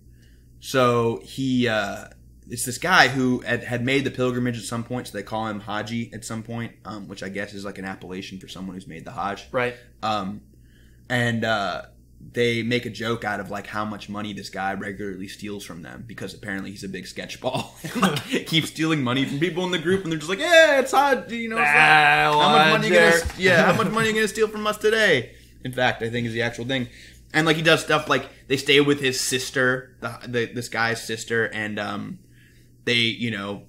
so he uh, it's this guy who had, had made the pilgrimage at some point. So they call him Haji at some point, um, which I guess is like an appellation for someone who's made the Hajj. Right. Um, and uh, they make a joke out of like how much money this guy regularly steals from them because apparently he's a big sketchball. like, keeps stealing money from people in the group, and they're just like, "Yeah, it's hot." You know, it's like, how much money you gonna? Yeah, how much money you gonna steal from us today? In fact, I think is the actual thing. And like he does stuff like they stay with his sister, the, the this guy's sister, and um, they you know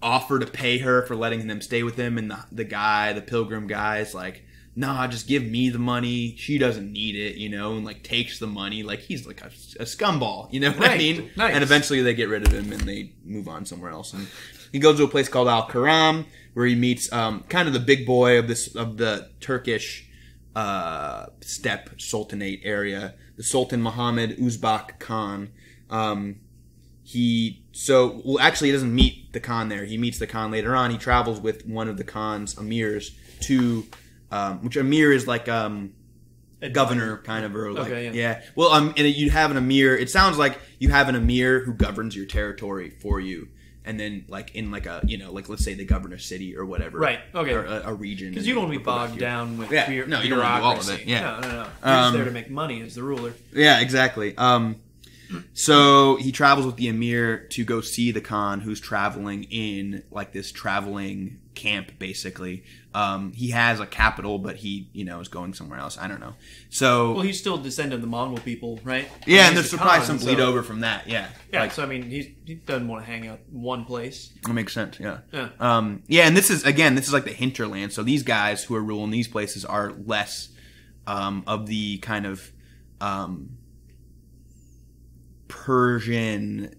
offer to pay her for letting them stay with him, and the the guy, the pilgrim guy, is like. Nah, just give me the money. She doesn't need it, you know, and like takes the money. Like he's like a, a scumball, you know what I mean? Nice. And eventually they get rid of him and they move on somewhere else. And he goes to a place called Al Karam where he meets um, kind of the big boy of this of the Turkish uh, steppe sultanate area, the Sultan Muhammad Uzbek Khan. Um, he so well actually he doesn't meet the Khan there. He meets the Khan later on. He travels with one of the Khan's emirs to um, which emir is like um, governor kind of or like Okay, yeah. yeah. Well, um, and you have an emir. It sounds like you have an emir who governs your territory for you, and then like in like a you know like let's say they govern a city or whatever, Right, okay. or a, a region. Because you don't want to be bogged down with Yeah, no, you don't wanna do all of it, yeah. No, no, no. You're Um, just there to make money as the ruler. Yeah, exactly. Um, so he travels with the emir to go see the Khan, who's traveling in like this traveling camp, basically. Um, he has a capital, but he, you know, is going somewhere else. I don't know. So Well, he's still a descendant of the Mongol people, right? yeah, and there's probably some bleed so- over from that. Yeah, Yeah, like, so I mean, he's, he doesn't want to hang out in one place. that makes sense. Yeah. Yeah. Um, yeah, and this is again, this is like the hinterland. So these guys who are ruling these places are less um, of the kind of um, Persian,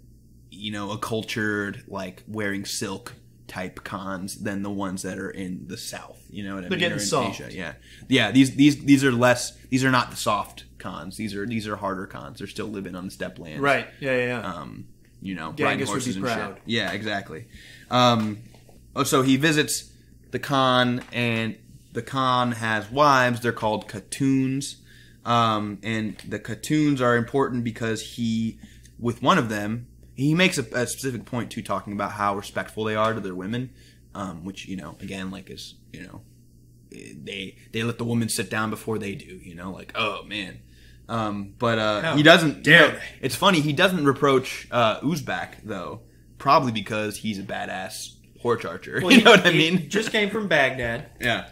you know, accultured like wearing silk type Khans than the ones that are in the south. You know what I They're mean? getting soft. Asia. Yeah, yeah. These these these are less. These are not the soft Khans. These are these are harder Khans. They're still living on the steppe land. Right. Yeah, yeah, yeah. um, you know, Genghis riding horses and proud. shit. Yeah, exactly. Um, oh, so he visits the Khan, and the Khan has wives. They're called Khatuns, um, and the Khatuns are important because he, with one of them, he makes a, a specific point to talking about how respectful they are to their women, um, which you know, again, like is you know, they they let the woman sit down before they do. You know, like oh man. Um, but uh, How he doesn't. dare you know, it's funny he doesn't reproach uh, Uzbek though, probably because he's a badass horse archer. Well, you he- know what I mean? Just came from Baghdad. Yeah.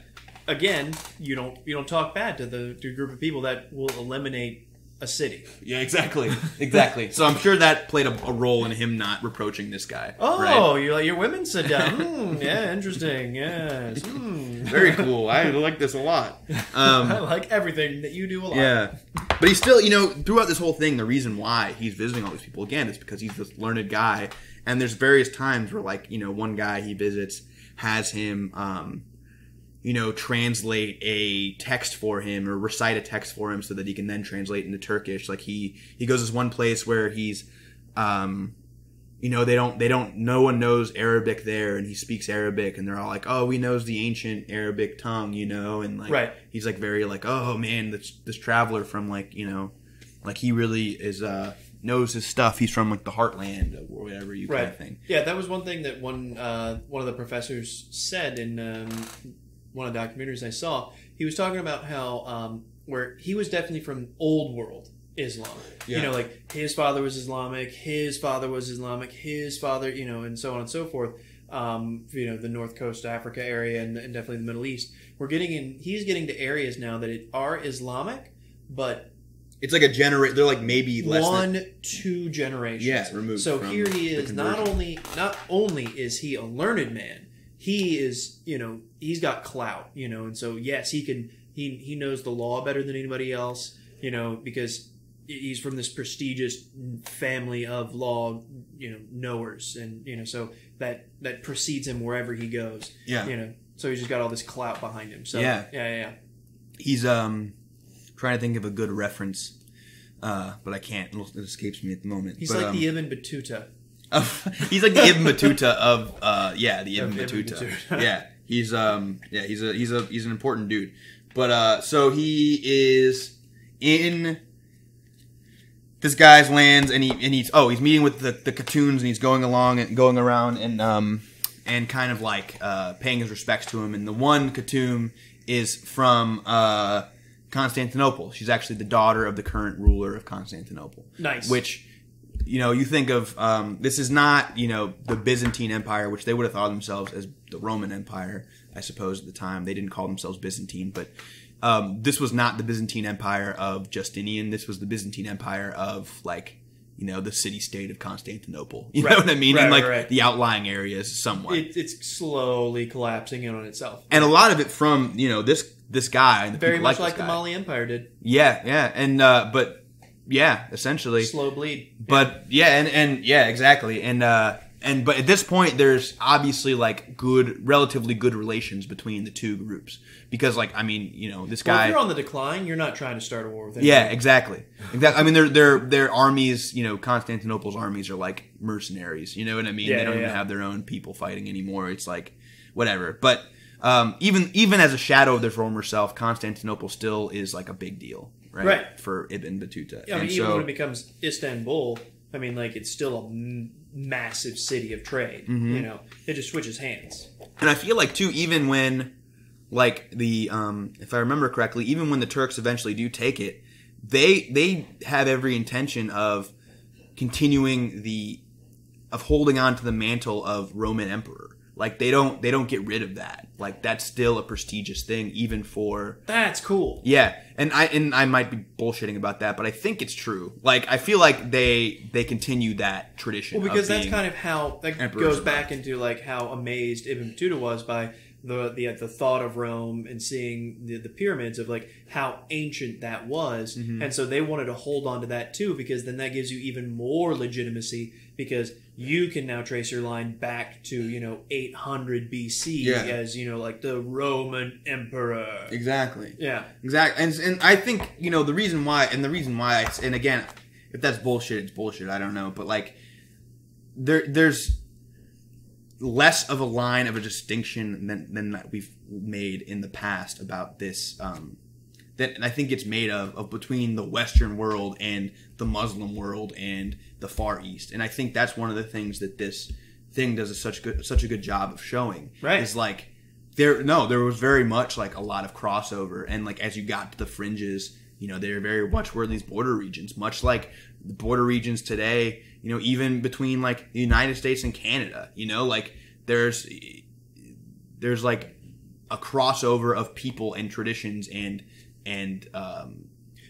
Again, you don't you don't talk bad to the to a group of people that will eliminate a city. Yeah, exactly, exactly. so I'm sure that played a, a role in him not reproaching this guy. Oh, right? you let your women sit down. Hmm, yeah, interesting. Yes. Hmm. very cool. I like this a lot. I Um, like everything that you do a lot. yeah, but he's still, you know, throughout this whole thing, the reason why he's visiting all these people again is because he's this learned guy, and there's various times where, like, you know, one guy he visits has him, um, you know, translate a text for him or recite a text for him so that he can then translate into Turkish. Like he he goes this one place where he's, um, you know, they don't they don't no one knows Arabic there, and he speaks Arabic, and they're all like, oh, he knows the ancient Arabic tongue, you know, and like Right. he's like very like, oh man, this this traveler from like you know, like he really is uh knows his stuff. He's from like the heartland or whatever you kind of Right. thing. Yeah, that was one thing that one uh, one of the professors said in um, one of the documentaries I saw. He was talking about how um, where he was definitely from old world Islam. Yeah. You know, like his father was Islamic, his father was Islamic, his father, you know, and so on and so forth. Um, you know, the North Coast Africa area and, and definitely the Middle East. We're getting in. He's getting to areas now that it are Islamic, but It's like a generate. They're like maybe less one, than two generations. yeah removed. So here he is. Not only not only is he a learned man, he is you know he's got clout. You know, and so yes, he can he he knows the law better than anybody else. You know, because he's from this prestigious family of law you know knowers, and you know so that that precedes him wherever he goes. Yeah. You know, so he's just got all this clout behind him. So Yeah. yeah, yeah. he's um trying to think of a good reference, uh, but I can't. It escapes me at the moment. He's But, like um, the Ibn Battuta. He's like the Ibn Battuta of uh yeah the Ibn Of Ibn Battuta. Battuta. yeah he's um yeah he's a he's a he's an important dude. But uh so he is in this guy's lands and he and he's oh he's meeting with the the Khatuns and he's going along and going around and um and kind of like uh paying his respects to him. And the one Khatun is from uh Constantinople. She's actually the daughter of the current ruler of Constantinople. Nice. which you know, you think of um, this is not you know the Byzantine Empire, which they would have thought themselves as the Roman Empire, I suppose at the time they didn't call themselves Byzantine, but um, this was not the Byzantine Empire of Justinian. This was the Byzantine Empire of like you know the city state of Constantinople. You Right. know what I mean? Right, and like right, the outlying areas somewhat, It, it's slowly collapsing in on itself. and a lot of it from you know this this guy and the Very much like, like the. Mali Empire did. Yeah, yeah, and uh, but yeah, essentially. Slow bleed. But yeah, and, and yeah, exactly. And uh and but at this point there's obviously like good relatively good relations between the two groups. Because like I mean, you know, this Well, if guy you're on the decline, you're not trying to start a war with anyone. Yeah, exactly. Exactly. I mean their their their armies, you know, Constantinople's armies are like mercenaries, you know what I mean? Yeah, they don't yeah, even yeah. have their own people fighting anymore. It's like whatever. But um, even even as a shadow of their former self, Constantinople still is like a big deal, right? Right. For Ibn Battuta. Yeah, I mean, even when it becomes Istanbul, I mean, like it's still a m- massive city of trade. Mm-hmm. You know, it just switches hands. And I feel like too, even when like the um, if I remember correctly, even when the Turks eventually do take it, they they have every intention of continuing the of holding on to the mantle of Roman emperor. Like they don't they don't get rid of that. Like that's still a prestigious thing, even for That's cool. yeah. And I and I might be bullshitting about that, but I think it's true. Like I feel like they they continue that tradition. Well, because that's kind of how that emperors goes back into like how amazed Ibn Battuta was by the the the thought of Rome and seeing the, the pyramids of like how ancient that was, Mm-hmm. and so they wanted to hold on to that too because then that gives you even more legitimacy because you can now trace your line back to you know 800 BC Yeah. as you know like the Roman emperor. exactly. Yeah, Exactly, and and I think you know the reason why, and the reason why, I, and again, if that's bullshit, it's bullshit. I don't know, but like, there there's less of a line of a distinction than than that we've made in the past about this. Um, that I think it's made of, of between the Western world and the Muslim world and the Far East, and I think that's one of the things that this thing does a such good such a good job of showing. Right. is like there no there was very much like a lot of crossover and like as you got to the fringes you know they're very much were these border regions much like the border regions today you know even between like the united states and canada you know like there's there's like a crossover of people and traditions and and um,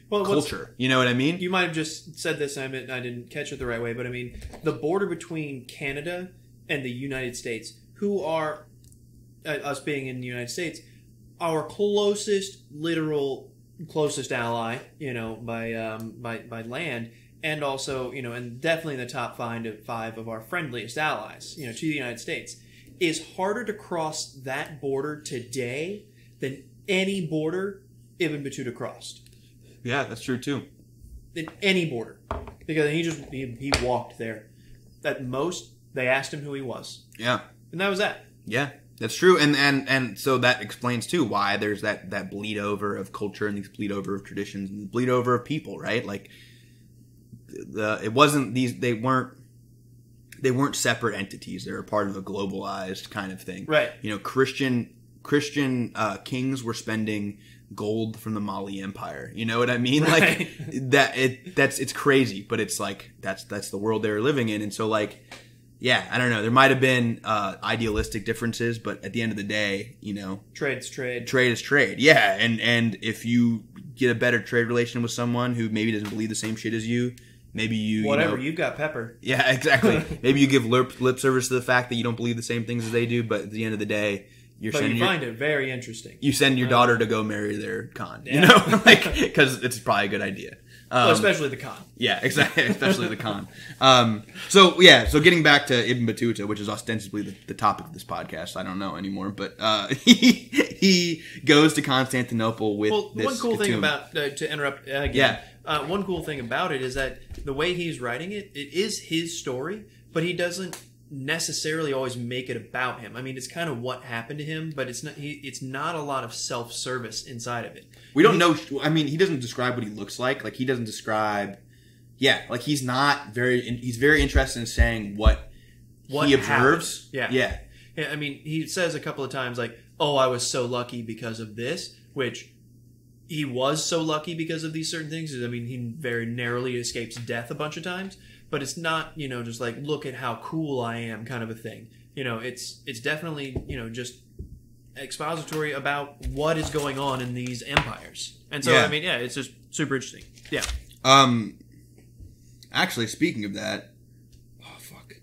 well, culture. You know what i mean? You might have just said this, and I, meant, I didn't catch it the right way, but I mean, the border between Canada and the United States, who are, uh, us being in the United States, our closest, literal, closest ally, you know, by, um, by, by land, and also, you know, and definitely in the top five of, five of our friendliest allies, you know, to the United States, is harder to cross that border today than any border Ibn Battuta crossed yeah that's true too than any border because he just he, he walked there. At most, they asked him who he was, yeah and that was that. Yeah, that's true, and and and so that explains too why there's that that bleed over of culture and these bleed over of traditions and bleed over of people, right? Like the it wasn't these they weren't they weren't separate entities. They were part of a globalized kind of thing, Right. You know, Christian Christian uh, kings were spending gold from the Mali Empire. You know what I mean? Like that. It that's it's crazy, but it's like that's that's the world they were living in, and so like yeah, I don't know. There might have been uh, idealistic differences, but at the end of the day, you know, Trade's trade. trade is trade. Yeah, and and if you get a better trade relation with someone who maybe doesn't believe the same shit as you. Maybe you, you Whatever, know- you got pepper. yeah, exactly. maybe you give lip, lip service to the fact that you don't believe the same things as they do, but at the end of the day, you're But you your, find it very interesting. you send your Uh, daughter to go marry their Khan. You know, like because it's probably a good idea. Um, well, especially the Khan. yeah, exactly. Especially the Khan. Um, so yeah, so getting back to Ibn Battuta, which is ostensibly the, the topic of this podcast, I don't know anymore, but uh, he he goes to Constantinople with Well, this one cool thing about uh, to interrupt uh, again. Yeah. Uh, one cool thing about it is that the way he's writing it, it is his story, but he doesn't necessarily always make it about him. I mean, it's kind of what happened to him, but it's not. He, it's not a lot of self service inside of it. we don't know. I mean, he doesn't describe what he looks like. Like he doesn't describe. Yeah, like he's not very. He's very interested in saying what, What he observes. Yeah. yeah, Yeah, I mean, he says a couple of times like, "Oh, I was so lucky because of this," which he was so lucky because of these certain things. I mean, he very narrowly escapes death a bunch of times, but it's not, you know, just like look at how cool I am kind of a thing. You know, it's it's definitely, you know, just expository about what is going on in these empires. And so, Yeah. I mean, yeah, it's just super interesting. Yeah. Um, actually, speaking of that, oh fuck,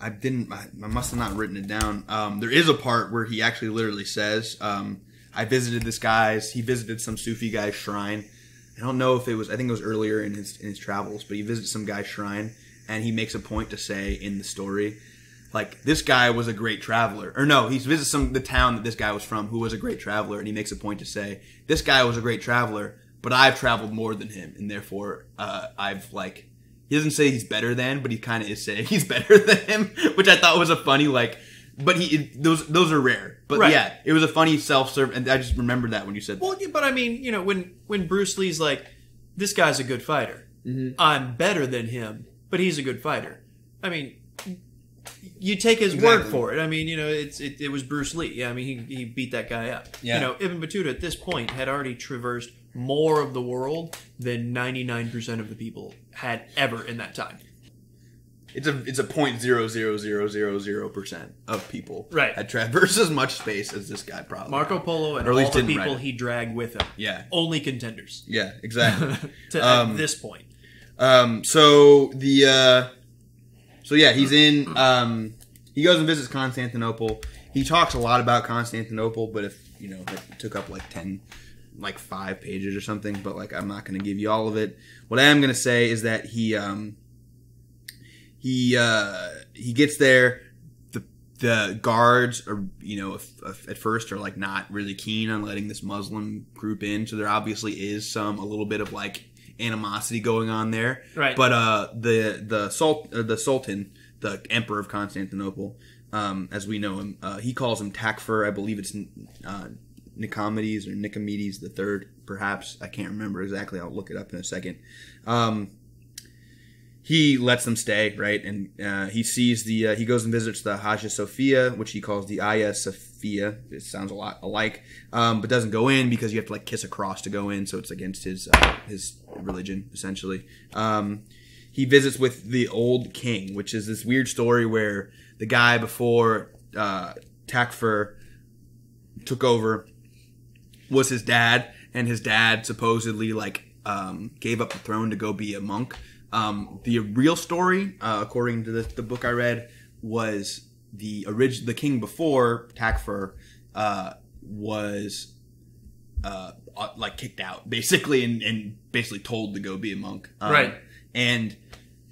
I didn't. I, I must have not written it down. Um, there is a part where he actually literally says, um, "I visited this guy's. He visited some Sufi guy's shrine. I don't know if it was. I think it was earlier in his in his travels, but he visits some guy's shrine, and he makes a point to say in the story." Like this guy was a great traveler, or no, he visits some the town that this guy was from, who was a great traveler, and he makes a point to say this guy was a great traveler, but I've traveled more than him, and therefore uh, I've like he doesn't say he's better than, but he kind of is saying he's better than him, which I thought was a funny like. But he those those are rare, but Right. yeah, it was a funny self serve, and I just remembered that when you said Well, yeah, but I mean, you know, when when Bruce Lee's like, "This guy's a good fighter. Mm-hmm. I'm better than him, but he's a good fighter." I mean, you take his word for it. I mean, you know, it's it, it was Bruce Lee. Yeah, I mean, he, he beat that guy up. Yeah. You know, Ibn Battuta at this point had already traversed more of the world than 99% of the people had ever in that time. It's a it's a point zero zero zero zero zero percent of people Right. had traversed as much space as this guy probably. Marco Polo and Or at all least the didn't write people it. he dragged with him, yeah, only contenders yeah, exactly. to, Um, at this point. Um, so the uh, so yeah, he's in. Um, he goes and visits Constantinople. He talks a lot about Constantinople, but if you know, it took up like ten, like five pages or something. But like, I'm not going to give you all of it. What I am going to say is that he um, he uh, he gets there. The the guards are you know if, if at first are like not really keen on letting this Muslim group in. So there obviously is some a little bit of like animosity going on there. Right. But uh, the the Sul- uh, the Sultan, the Emperor of Constantinople, um, as we know him, uh, he calls him Takfur. I believe it's uh, Nicomedes or Nicomedes the third, perhaps. I can't remember exactly. I'll look it up in a second. Um, he lets them stay, right? And uh, he sees the uh, he goes and visits the Hagia Sophia, which he calls the Hagia Sophia. It sounds a lot alike, um, but doesn't go in because you have to like kiss a cross to go in, so it's against his uh, his religion essentially. Um, he visits with the old king, which is this weird story where the guy before uh, Takfur took over was his dad, and his dad supposedly like um, gave up the throne to go be a monk. Um, the real story, uh, according to the, the book I read, was the orig- the king before Takfur uh, was uh, uh, like kicked out basically, and, and basically told to go be a monk. Um, Right. And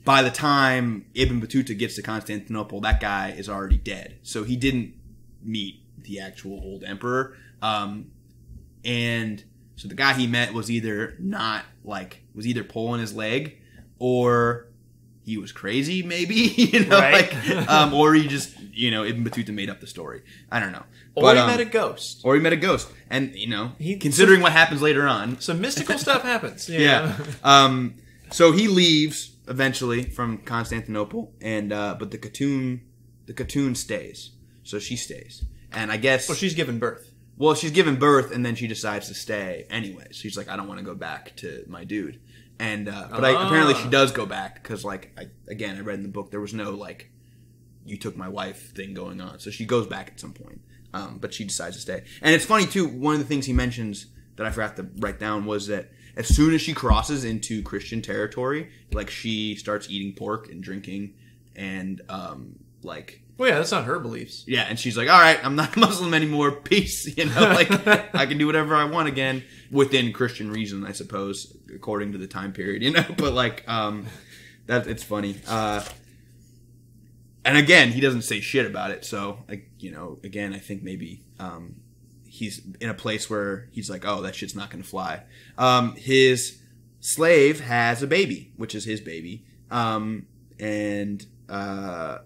by the time Ibn Battuta gets to Constantinople, that guy is already dead. So he didn't meet the actual old emperor. Um, and so the guy he met was either not like was either pulling his leg or he was crazy maybe you know Right. like um, or he just you know Ibn Battuta made up the story I don't know Or But, he um, met a ghost. or he met a ghost and you know He- considering what happens later on Some mystical stuff happens. yeah um so he leaves eventually from Constantinople and uh but the Khatun the Khatun stays so she stays and I guess Well, she's given birth. well, she's given birth and then she decides to stay anyway. She's like, I don't want to go back to my dude. And uh, but I, Ah. apparently she does go back because like I, again I read in the book there was no like you took my wife thing going on. So she goes back at some point. Um, but she decides to stay. And it's funny too. One of the things he mentions that that I forgot to write down was that as soon as she crosses into Christian territory, like she starts eating pork and drinking and um like Well, yeah, that's not her beliefs. yeah, and she's like, "All right, I'm not a Muslim anymore. Peace." You know, like I can do whatever I want again within Christian reason, I suppose, according to the time period. You know, but like, um, that it's funny. Uh, and again, he doesn't say shit about it. So, like, you know, again, I think maybe um, he's in a place where he's like, "Oh, that shit's not going to fly." Um, his slave has a baby, which is his baby, um, and. Uh,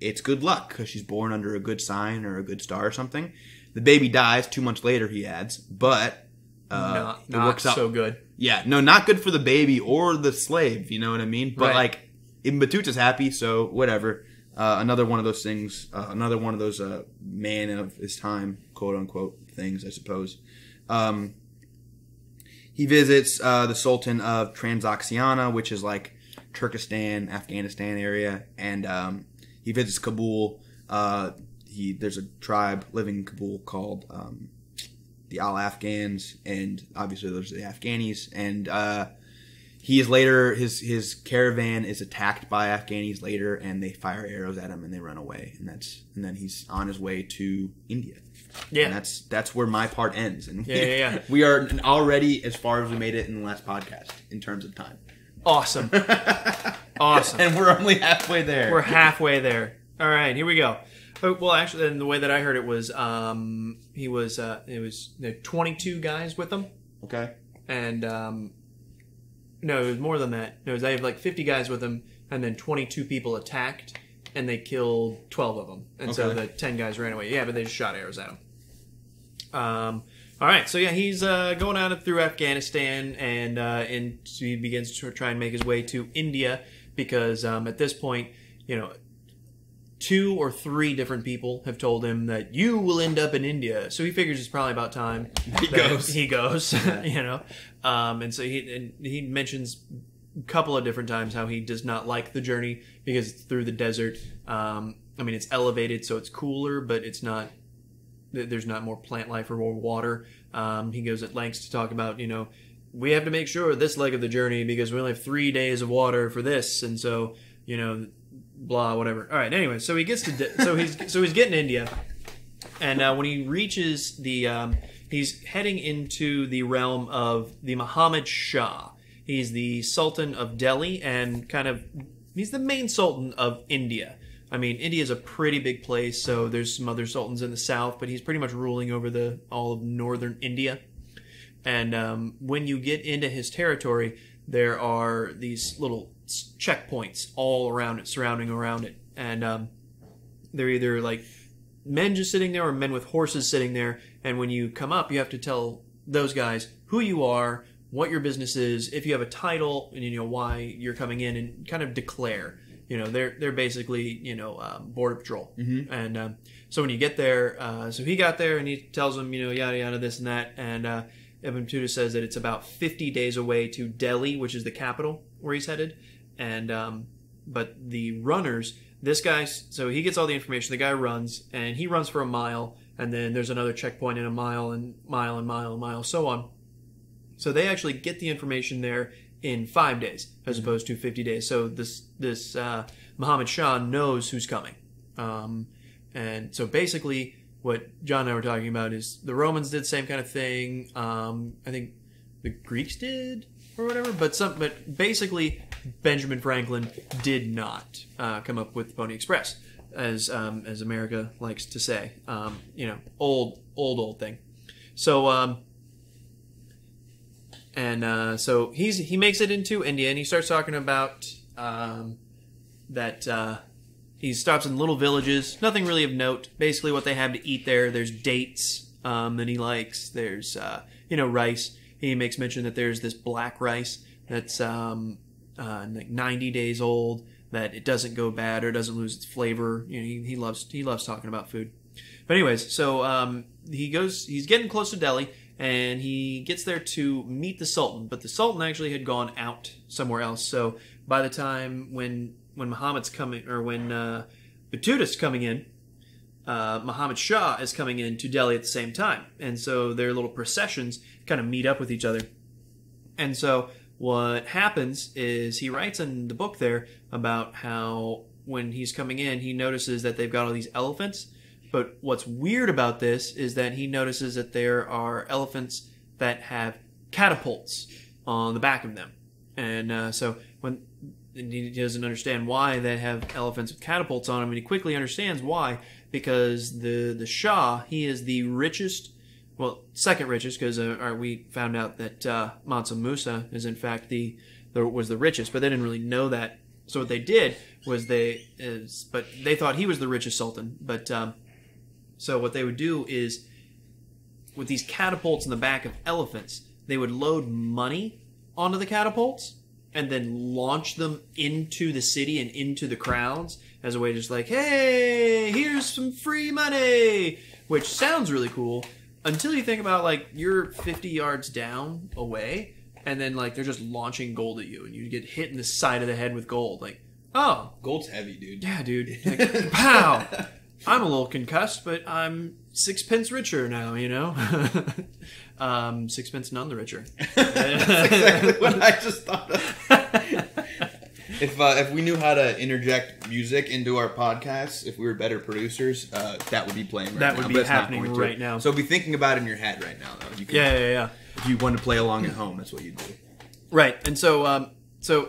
it's good luck because she's born under a good sign or a good star or something. The baby dies two months later, he adds, but uh, not it not works out. so good. yeah, no, not good for the baby or the slave. You know what I mean? But Right. like, Ibn Battuta's happy, so whatever. Uh, another one of those things. Uh, another one of those uh, man of his time, quote unquote, things, I suppose. Um, he visits uh, the Sultan of Transoxiana, which is like Turkestan, Afghanistan area, and um, he visits Kabul. Uh, he there's a tribe living in Kabul called um, the Al Afghans, and obviously there's the Afghanis, and uh, he is later his his caravan is attacked by Afghanis later, and they fire arrows at him, and they run away, and that's and then he's on his way to India. Yeah. And that's that's where my part ends, and Yeah, yeah, yeah. we are already as far as we made it in the last podcast in terms of time. Awesome. awesome. and we're only halfway there. We're halfway there. All right, here we go. Oh, well, actually, and the way that I heard it was, um, he was, uh, it was there were 22 guys with him, okay. and um, no, it was more than that. No, it was, they have like 50 guys with him, and then 22 people attacked, and they killed 12 of them, and so Okay. the 10 guys ran away. Yeah, but they just shot arrows at him. Um, all right, so yeah, he's uh, going out through Afghanistan, and uh, and he begins to try and make his way to India because um, at this point, you know, two or three different people have told him that you will end up in India. So he figures it's probably about time He goes. He goes, you know, um, and so he and he mentions a couple of different times how he does not like the journey because it's through the desert. Um, I mean, it's elevated, so it's cooler, but it's not. Th- There's not more plant life or more water. Um, he goes at lengths to talk about, you know, we have to make sure this leg of the journey because we only have three days of water for this, and so you know, blah, whatever. All right. Anyway, so he gets to so he's so he's getting India, and uh, when he reaches the, um, he's heading into the realm of the Muhammad Shah. He's the Sultan of Delhi and kind of he's the main Sultan of India. I mean, India is a pretty big place, so there's some other sultans in the south, but he's pretty much ruling over the all of northern India. And um, when you get into his territory, there are these little checkpoints all around it, surrounding around it, and um, they're either like men just sitting there or men with horses sitting there. And when you come up, you have to tell those guys who you are, what your business is, if you have a title, and you know why you're coming in, and kind of declare. You know, they're they're basically you know um, border patrol, mm-hmm. and um, so when you get there, uh, so he got there and he tells them you know yada yada this and that, and uh, Ibn Battuta says that it's about 50 days away to Delhi, which is the capital where he's headed, and um, but the runners, this guy, so he gets all the information. The guy runs and he runs for a mile, and then there's another checkpoint in a mile and mile and mile and mile, so on. So they actually get the information there in five days as opposed to 50 days. So this this uh, Muhammad Shah knows who's coming, um, and so basically what John and I were talking about is the Romans did the same kind of thing. Um, I think the Greeks did or whatever, but some but basically Benjamin Franklin did not uh, come up with the Pony Express, as um, as America likes to say. Um, you know, old old old thing. So. And uh, so he's he makes it into India, and he starts talking about um, that uh, he stops in little villages, nothing really of note. Basically, what they have to eat there. There's dates um, that he likes. There's uh, you know rice. He makes mention that there's this black rice that's um, uh, like 90 days old. That it doesn't go bad or doesn't lose its flavor. You know, he, he loves he loves talking about food. But anyways, so um, he goes. He's getting close to Delhi, and he gets there to meet the Sultan. But the Sultan actually had gone out somewhere else. So by the time when when Muhammad's coming, or when uh, Battuta's coming in, uh, Muhammad Shah is coming in to Delhi at the same time, and so their little processions kind of meet up with each other. And so what happens is he writes in the book there about how when he's coming in, he notices that they've got all these elephants. But what's weird about this is that he notices that there are elephants that have catapults on the back of them. And uh, so when he doesn't understand why they have elephants with catapults on them, and he quickly understands why because the the Shah he is the richest, well second richest because uh, we found out that uh, Mansa Musa is in fact the, the was the richest, but they didn't really know that. So what they did was they is but they thought he was the richest sultan, but um, so what they would do is with these catapults in the back of elephants, they would load money onto the catapults and then launch them into the city and into the crowds as a way to just like, hey, here's some free money, which sounds really cool until you think about like you're 50 yards down away and then like they're just launching gold at you and you get hit in the side of the head with gold. Like, oh, Gold's heavy, dude. yeah, dude. Like, pow! I'm a little concussed, but I'm sixpence richer now, you know? um, sixpence none the richer. exactly what I just thought of. If uh, if we knew how to interject music into our podcasts, if we were better producers, uh, that would be playing right That now. would be but it's not happening to. right now. So be thinking about it in your head right now, though. You can, Yeah, yeah, yeah. If you want to play along at home, that's what you do. Right, and so um, so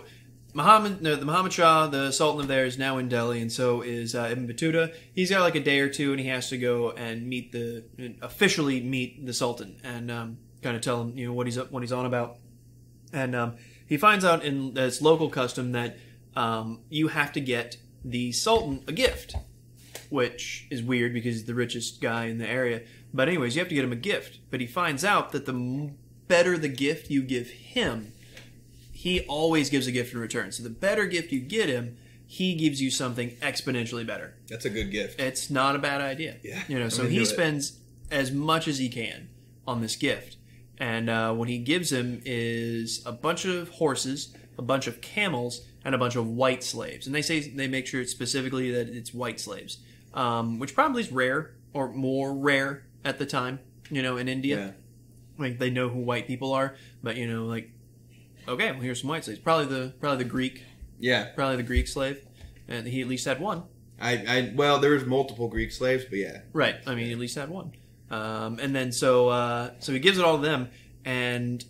Muhammad, no, the Muhammad Shah, the Sultan of there, is now in Delhi, and so is uh, Ibn Battuta. He's got like a day or two, and he has to go and meet the officially meet the Sultan and um, kind of tell him you know what he's up, what he's on about. And um, he finds out in this local custom that um, you have to get the Sultan a gift, which is weird because he's the richest guy in the area. But anyways, you have to get him a gift. But he finds out that the better the gift you give him, he always gives a gift in return. So the better gift you get him, he gives you something exponentially better. That's a good gift. It's not a bad idea. Yeah, You know, I'm so he it. spends as much as he can on this gift. And uh, what he gives him is a bunch of horses, a bunch of camels, and a bunch of white slaves. And they say they make sure it's specifically that it's white slaves, um, which probably is rare or more rare at the time, you know, in India. Yeah. Like they know who white people are, but you know, like, okay, well, here's some white slaves. Probably the probably the Greek, Yeah. probably the Greek slave, and he at least had one. I, I well, there was multiple Greek slaves, but yeah. Right. I mean, at least had one. Um, and then so uh, so he gives it all to them, and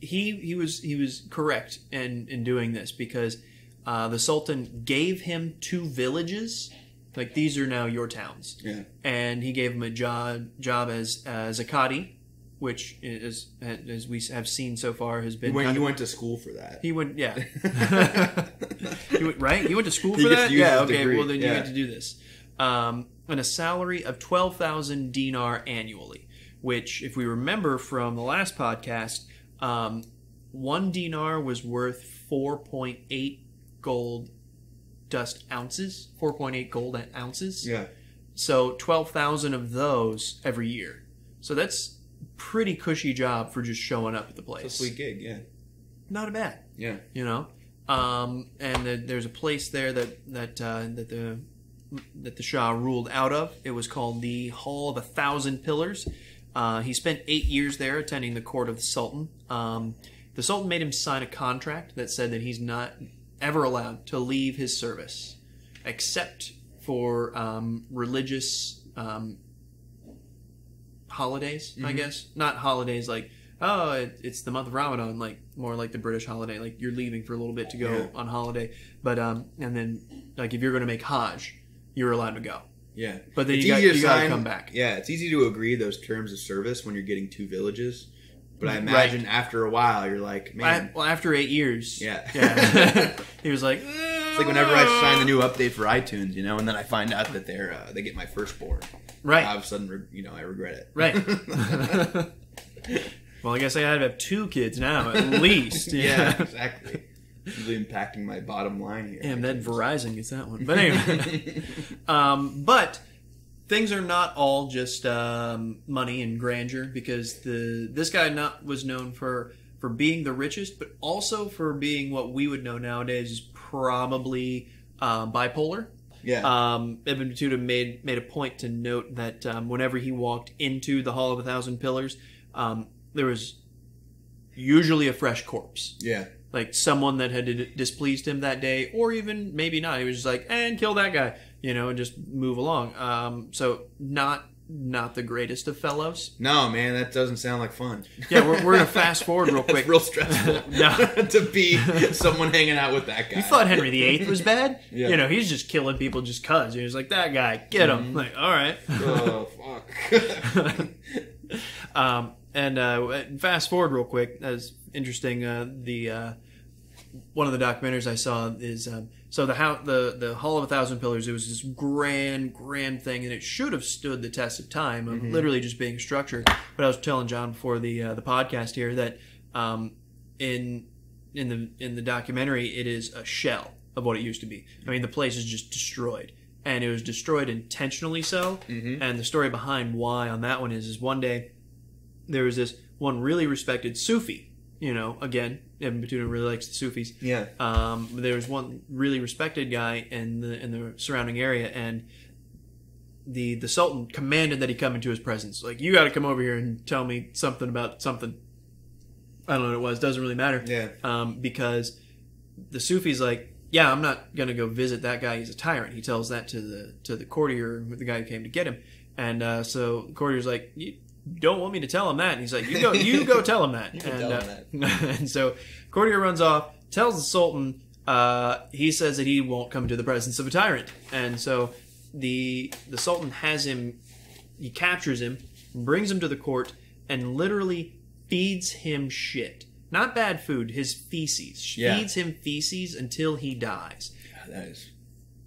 he he was he was correct in in doing this because uh, the Sultan gave him two villages. Like these are now your towns, Yeah. and he gave him a job job as as a Qadi, which is as we have seen so far has You been. went, you of- went to school for that. he went, yeah. you went, right? You went to school for gets that? Yeah, okay. degree, Well, then you yeah. get to do this. Um, and a salary of 12,000 dinar annually, which, if we remember from the last podcast, um, one dinar was worth 4.8 gold dust ounces, 4.8 gold ounces. Yeah. So 12,000 of those every year. So that's pretty cushy job for just showing up at the place. It's a sweet gig, yeah. Not a bad Yeah. you know um, and the, there's a place there that that uh, that the that the Shah ruled out of. It was called the Hall of a Thousand Pillars. Uh, he spent eight years there attending the court of the Sultan. Um, the Sultan made him sign a contract that said that he's not ever allowed to leave his service, except for um, religious um, holidays. I guess not holidays like oh it, it's the month of Ramadan, like more like the British holiday, like you're leaving for a little bit to go Yeah. on holiday. But um, and then like if you're going to make Hajj, you're allowed to go. Yeah. But then It's you got to you got to come back. Yeah, it's easy to agree those terms of service when you're getting two villages. But I Right. imagine after a while, you're like, man. I- well, after eight years, Yeah. yeah. he was like, it's like whenever I sign the new update for iTunes, you know, and then I find out that they're uh, they get my firstboard. Right, All of a sudden, you know, I regret it. right. well, I guess I have two kids now, at least. yeah, exactly. Really impacting my bottom line here. Damn, that Verizon gets that one. But anyway, um, but things are not all just um, money and grandeur because the this guy not was known for for being the richest, but also for being what we would know nowadays is probably uh, bipolar. Yeah. Um, Ibn Battuta made made a point to note that um, whenever he walked into the Hall of a Thousand Pillars, um, there was usually a fresh corpse, yeah. like someone that had d- displeased him that day, or even maybe not. He was just like, and kill that guy, you know, and just move along. Um, so not not the greatest of fellows. No, man, that doesn't sound like fun. Yeah, we're, we're gonna fast forward real quick. Real stressful No. to be someone hanging out with that guy. You thought Henry VIII was bad? Yeah. You know, he's just killing people just cause. He was like, that guy, get him. Like, all right. oh fuck. um, and uh, fast forward real quick. That's interesting. Uh, the uh, one of the documentaries I saw is um, so the how the the Hall of a Thousand Pillars. It was this grand, grand thing, and it should have stood the test of time of literally just being structured. But I was telling John before the uh, the podcast here that um, in in the in the documentary, it is a shell of what it used to be. I mean, the place is just destroyed, and it was destroyed intentionally so. And the story behind why on that one is is one day there was this one really respected Sufi. You know, again, Ibn Battuta really likes the Sufis. yeah. Um, there was one really respected guy in the in the surrounding area, and the the Sultan commanded that he come into his presence. Like, you got to come over here and tell me something about something. I don't know what it was. Doesn't really matter. Yeah. Um, because the Sufi's like, yeah, I'm not gonna go visit that guy. He's a tyrant. He tells that to the to the courtier, the guy who came to get him. And uh, so the courtier's like, don't want me to tell him that. And he's like, you go, you go tell him that. And, tell uh, him and so courtier runs off, tells the Sultan. Uh, he says that he won't come to the presence of a tyrant, and so the the Sultan has him. He captures him, brings him to the court, and literally feeds him shit. Not bad food, his feces. Yeah. Feeds him feces until he dies. That is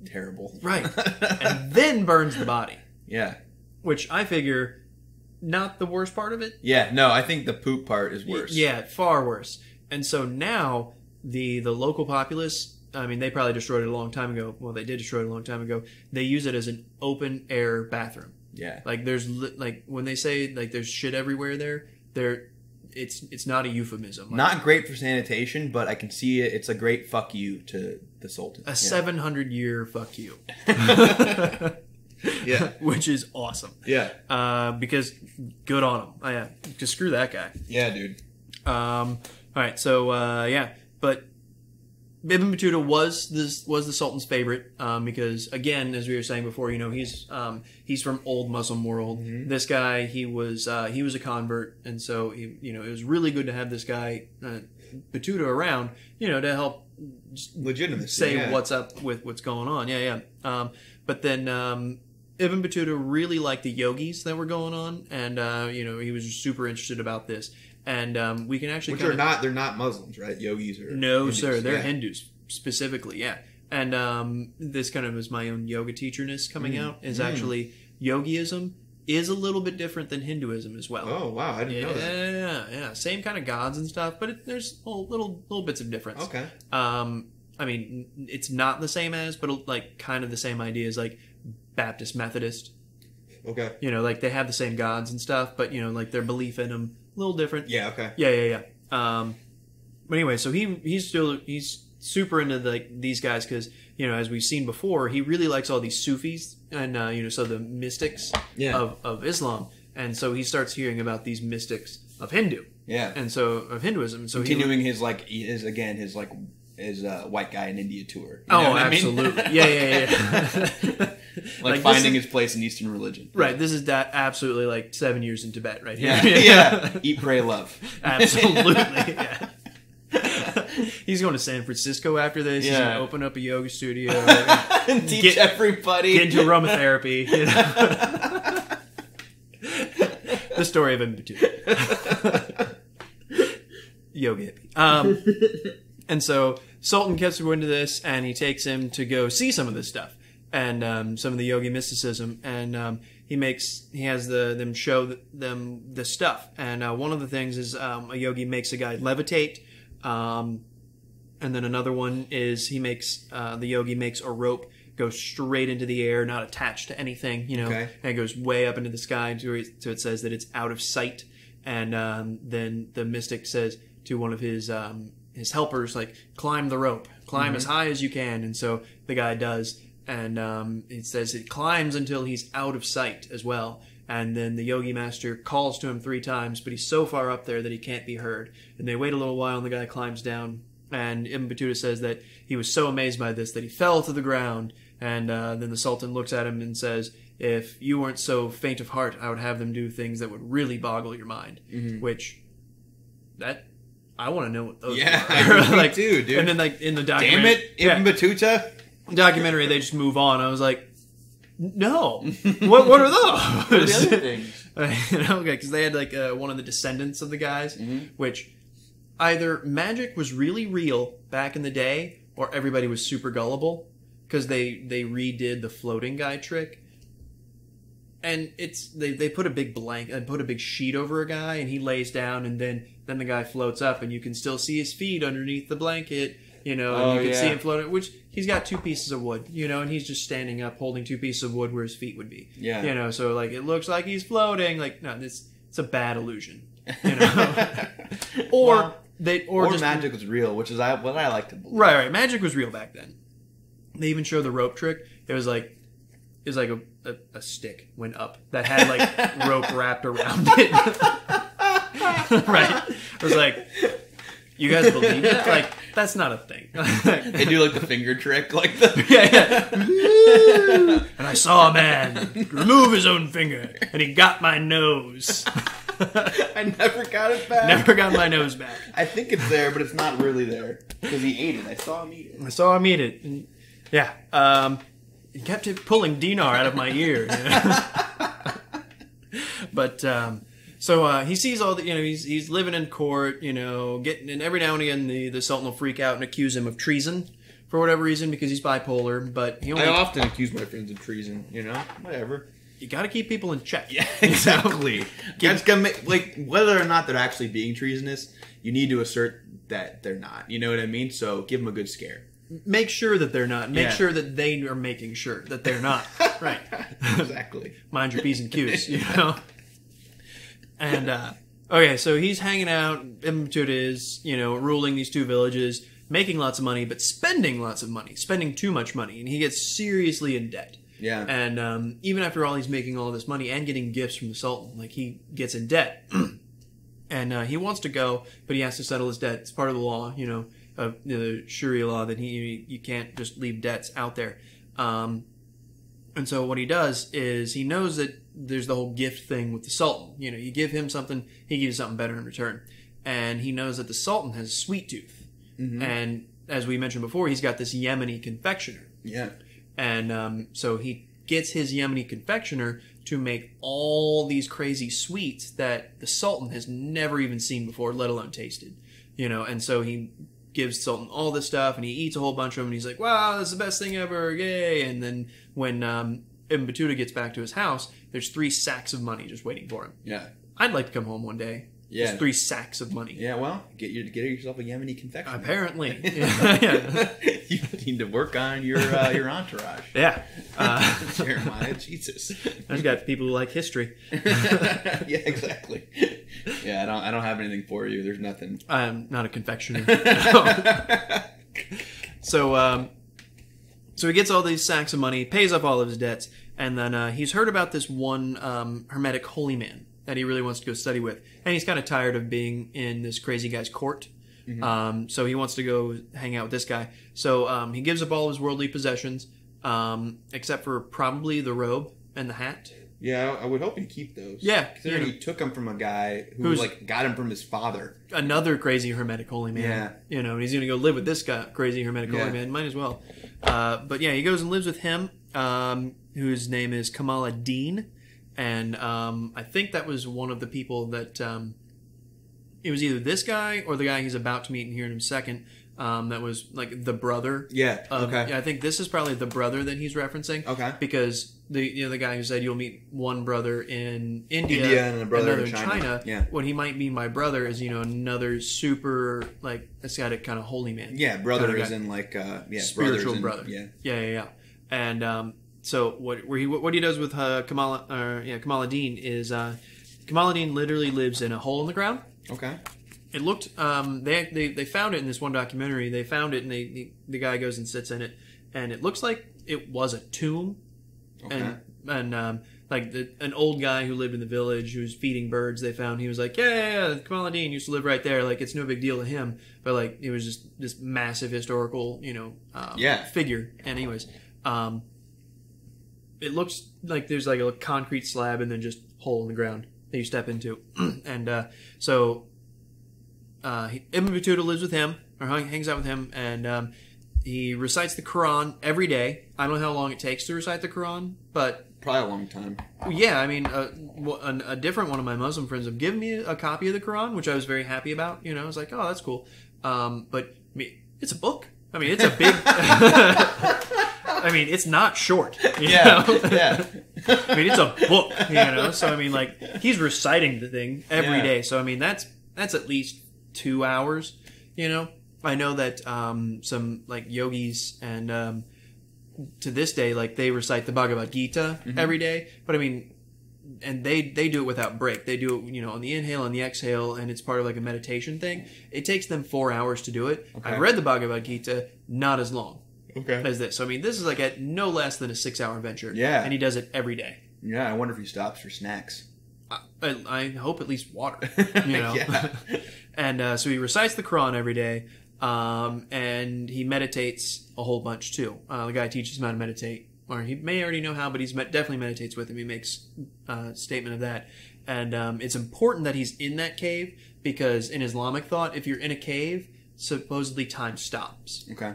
terrible. Right. and then burns the body, yeah. which I figure not the worst part of it. Yeah. No, I think the poop part is worse. Yeah, far worse. And so now the the local populace, I mean, they probably destroyed it a long time ago. Well, they did destroy it a long time ago. They use it as an open air bathroom. Yeah. Like there's li- like when they say like there's shit everywhere there, there it's it's not a euphemism. Like, Not great for sanitation, but I can see it. It's a great fuck you to the Sultan. a 700 year fuck you. Yeah. Which is awesome. Yeah. Uh, because good on him. Oh, yeah. Because screw that guy. Yeah, dude. Um, all right, so uh, yeah, but Ibn Battuta was this was the Sultan's favorite um, because again, as we were saying before, you know he's um, he's from old Muslim world. This guy, he was uh, he was a convert, and so he, you know it was really good to have this guy uh, Battuta around, you know, to help Legitimacy. say yeah. what's up with what's going on. Yeah, yeah. Um, but then um, Ibn Battuta really liked the yogis that were going on, and uh, you know he was super interested about this. And um, we can actually Which kinda, are not, they're not Muslims, right? Yogis are. no, Hindus, sir. They're yeah. Hindus specifically, yeah. And um, this kind of is my own yoga teacherness coming out. Is Mm. actually yogiism is a little bit different than Hinduism as well. Oh, wow. I didn't yeah, know that. yeah, yeah. Same kind of gods and stuff, but it, there's little, little little bits of difference. Okay. Um, I mean, it's not the same as, but like kind of the same ideas, like Baptist, Methodist. Okay. You know, like they have the same gods and stuff, but you know, like their belief in them a little different. Yeah, okay. Yeah, yeah, yeah. Um, but anyway, so he he's still he's super into like these guys because you know as we've seen before, he really likes all these Sufis and uh, you know so the mystics Yeah. of of Islam, and so he starts hearing about these mystics of Hindu Yeah. and so of Hinduism. So he, Continuing his, like, his, again, his, like, his uh, white guy in India tour. You oh, know what I mean? absolutely, yeah, yeah, yeah. like, this finding is- his place in Eastern religion. right. This is that absolutely like seven years in Tibet, right here. Yeah. yeah. Eat, pray, love. Absolutely. Yeah. He's going to San Francisco after this. He's Yeah. going to open up a yoga studio, and teach Get- everybody. get into aromatherapy. You know? the story of Ibn yoga hippie. Um, and so Sultan gets him into this, and he takes him to go see some of this stuff and um, some of the yogi mysticism, and um, he makes he has the them show th- them the stuff. And uh, one of the things is um, a yogi makes a guy levitate. Um, and then another one is he makes uh, the yogi makes a rope go straight into the air, not attached to anything, you know, Okay. and it goes way up into the sky. So it, says that it's out of sight. And um, then the mystic says to one of his um, his helpers, like, climb the rope, climb as high as you can. And so the guy does. And um, it says it climbs until he's out of sight as well. And then the yogi master calls to him three times, but he's so far up there that he can't be heard. And they wait a little while, and the guy climbs down. And Ibn Battuta says that he was so amazed by this that he fell to the ground. And uh, then the Sultan looks at him and says, "If you weren't so faint of heart, I would have them do things that would really boggle your mind." Which that I want to know what those Yeah, me like, too, dude. And then like in the Damn documentary, it, yeah, Ibn Battuta. Documentary, they just move on. I was like, no, what what are those? things? okay, because they had like uh, one of the descendants of the guys, which either magic was really real back in the day, or everybody was super gullible because they they redid the floating guy trick. And it's they, they put a big blank and put a big sheet over a guy and he lays down and then then the guy floats up and you can still see his feet underneath the blanket you know and Oh, you can yeah. see him floating which he's got two pieces of wood you know and he's just standing up holding two pieces of wood where his feet would be. Yeah. you know so like it looks like he's floating like no this it's a bad illusion you know? Or Well, they or, Or, just magic was real, which is I, what I like to believe. right right magic was real back then. They even show the rope trick. It was like it was like a, a, a stick went up that had like rope wrapped around it. Right. It was like you guys believe that like that's not a thing They do like the finger trick, like the yeah, yeah. and I saw a man remove his own finger, and he got my nose. I never got it back. Never got my nose back. I think it's there, but it's not really there because he ate it. I saw him eat it. I saw him eat it. And, yeah, um, he kept pulling dinar out of my ear. you know? but um, so uh, he sees all the, you know, he's he's living in court, you know, getting, and every now and again the the sultan will freak out and accuse him of treason for whatever reason because he's bipolar. But he only I often accuse my friends of treason. You know, whatever. you got to keep people in check. Yeah, exactly. That's gonna make, like whether or not they're actually being treasonous, you need to assert that they're not. You know what I mean? So give them a good scare. make sure that they're not. Make Yeah. sure that they are making sure that they're not. right. exactly. Mind your p's and q's. You know. And uh, okay, so he's hanging out. Battuta is, you know, ruling these two villages, making lots of money, but spending lots of money, spending too much money, and he gets seriously in debt. Yeah. And um, even after all, he's making all this money and getting gifts from the Sultan. Like he gets in debt, and uh, he wants to go, but he has to settle his debt. It's part of the law, you know, of the Sharia law that he you can't just leave debts out there. Um, and so what he does is he knows that there's the whole gift thing with the Sultan. You know, you give him something, he gives you something better in return. And he knows that the Sultan has a sweet tooth. And as we mentioned before, he's got this Yemeni confectioner. yeah. And um, so he gets his Yemeni confectioner to make all these crazy sweets that the Sultan has never even seen before, let alone tasted. You know, and so he gives Sultan all this stuff, and he eats a whole bunch of them, and he's like, "Wow, that's the best thing ever! Yay!" And then when um, Ibn Battuta gets back to his house, there's three sacks of money just waiting for him. Yeah. I'd like to come home one day. Yeah. Just three sacks of money. Yeah. Well, get your get yourself a Yemeni confection. Apparently. yeah. you need to work on your uh, your entourage. Yeah. Uh, Jeremiah, Jesus. I've got people who like history. yeah, exactly. Yeah, I don't I don't have anything for you. There's nothing. I'm not a confectioner. so, um, so he gets all these sacks of money, pays off all of his debts, and then uh, he's heard about this one um, hermetic holy man that he really wants to go study with, and he's kind of tired of being in this crazy guy's court. Um, so he wants to go hang out with this guy. So um, he gives up all his worldly possessions, um, except for probably the robe and the hat. Yeah, I would hope he'd keep those. Yeah, considering yeah. he took them from a guy who Who's- like got him from his father. another crazy hermetic holy man. Yeah. You know, and he's going to go live with this guy, crazy hermetic Yeah. holy man. Might as well. Uh, but yeah, he goes and lives with him, um, whose name is Kamal al Din. And um, I think that was one of the people that. Um, it was either this guy or the guy he's about to meet in here in a second. Um, that was like the brother. Yeah. Of, okay. Yeah, I think this is probably the brother that he's referencing. Okay. Because the you know the guy who said you'll meet one brother in India, India and a brother another in China. Yeah. What he might mean by brother is you know another super like ascetic kind of holy man. Yeah, brother Kinda is in like uh yeah, spiritual brothers brother. in- Yeah. yeah, yeah, yeah. And um, so what where he what he does with uh, Kamala or yeah Kamala Dean is uh, Kamala Dean literally lives in a hole in the ground. Okay. It looked. Um, they, they they found it in this one documentary. They found it, and they the, the guy goes and sits in it, and it looks like it was a tomb, Okay. and and um, like the, an old guy who lived in the village who was feeding birds. They found he was like, yeah, yeah, yeah Kamal Dean used to live right there. Like it's no big deal to him, but like it was just this massive historical, you know, um, Yeah. figure. Anyways, um, it looks like there's like a concrete slab and then just hole in the ground that you step into, and uh, so uh, he, Ibn Battuta lives with him or hang- hangs out with him, and um, he recites the Quran every day. I don't know how long it takes to recite the Quran, but Probably a long time. yeah, I mean, uh, w- a different one of my Muslim friends have given me a copy of the Quran, which I was very happy about. You know, I was like, oh, that's cool. Um, but I mean, it's a book. I mean, it's a big. I mean, it's not short. you Yeah. know? yeah. I mean, it's a book, you know. So I mean, like he's reciting the thing every day. Yeah. So I mean, that's that's at least two hours. You know, I know that um, some like yogis and um, to this day, like they recite the Bhagavad Gita Mm-hmm. every day. But I mean, and they they do it without break. They do it, you know, on the inhale and the exhale, and it's part of like a meditation thing. It takes them four hours to do it. Okay. I read the Bhagavad Gita, not as long Okay. as this. So I mean, this is like at no less than a six-hour venture. Yeah. and he does it every day. Yeah, I wonder if he stops for snacks. I, I hope at least water, you know. And uh, so he recites the Quran every day, um, and he meditates a whole bunch too. Uh, the guy teaches him how to meditate, or he may already know how, but he's met, definitely meditates with him. He makes uh, a statement of that, and um, it's important that he's in that cave because in Islamic thought, if you're in a cave, supposedly time stops Okay.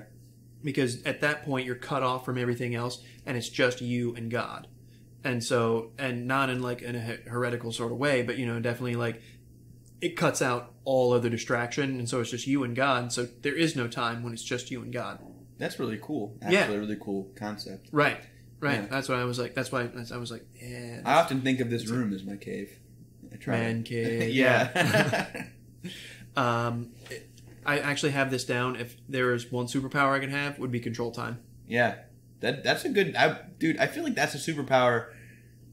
Because at that point you're cut off from everything else and it's just you and God. And so, and not in like in a heretical sort of way, but you know, definitely like it cuts out all other distraction. And so it's just you and God. So there is no time when it's just you and God. That's really cool. Actually, Yeah. really cool concept. Right. Right. Yeah. That's why I was like. That's why I was like, yeah. I often think of this room as my cave. I try. Man cave. yeah. Um, I actually have this down. If there is one superpower I could have, would be control time. yeah. That that's a good. I, dude, I feel like that's a superpower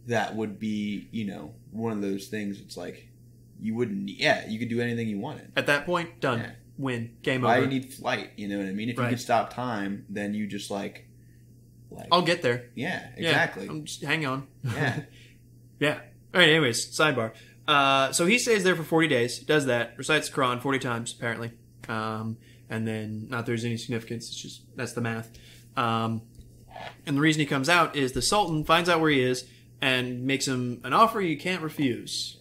that would be, you know, one of those things. It's like you wouldn't. Yeah, you could do anything you wanted. At that point, done. Yeah. Win. Game Why over. you need flight? You know what I mean? If Right. you could stop time, then you just like, like, I'll get there. yeah, Yeah, exactly. I'm just hang on. Yeah. yeah. All right. Anyways, sidebar. Uh, so he stays there for 40 days, does that, recites the Quran 40 times apparently, um, and then not there's any significance. It's just that's the math. Um, and the reason he comes out is the Sultan finds out where he is and makes him an offer you can't refuse.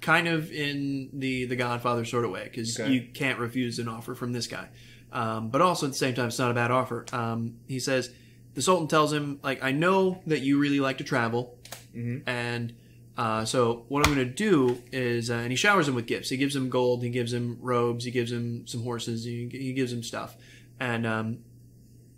Kind of in the the Godfather sort of way, because Okay. you can't refuse an offer from this guy. Um, but also at the same time, it's not a bad offer. Um, he says the Sultan tells him, like, I know that you really like to travel, Mhm. and uh, so what I'm going to do is, uh, and he showers him with gifts. He gives him gold, he gives him robes, he gives him some horses, he, he gives him stuff, and um,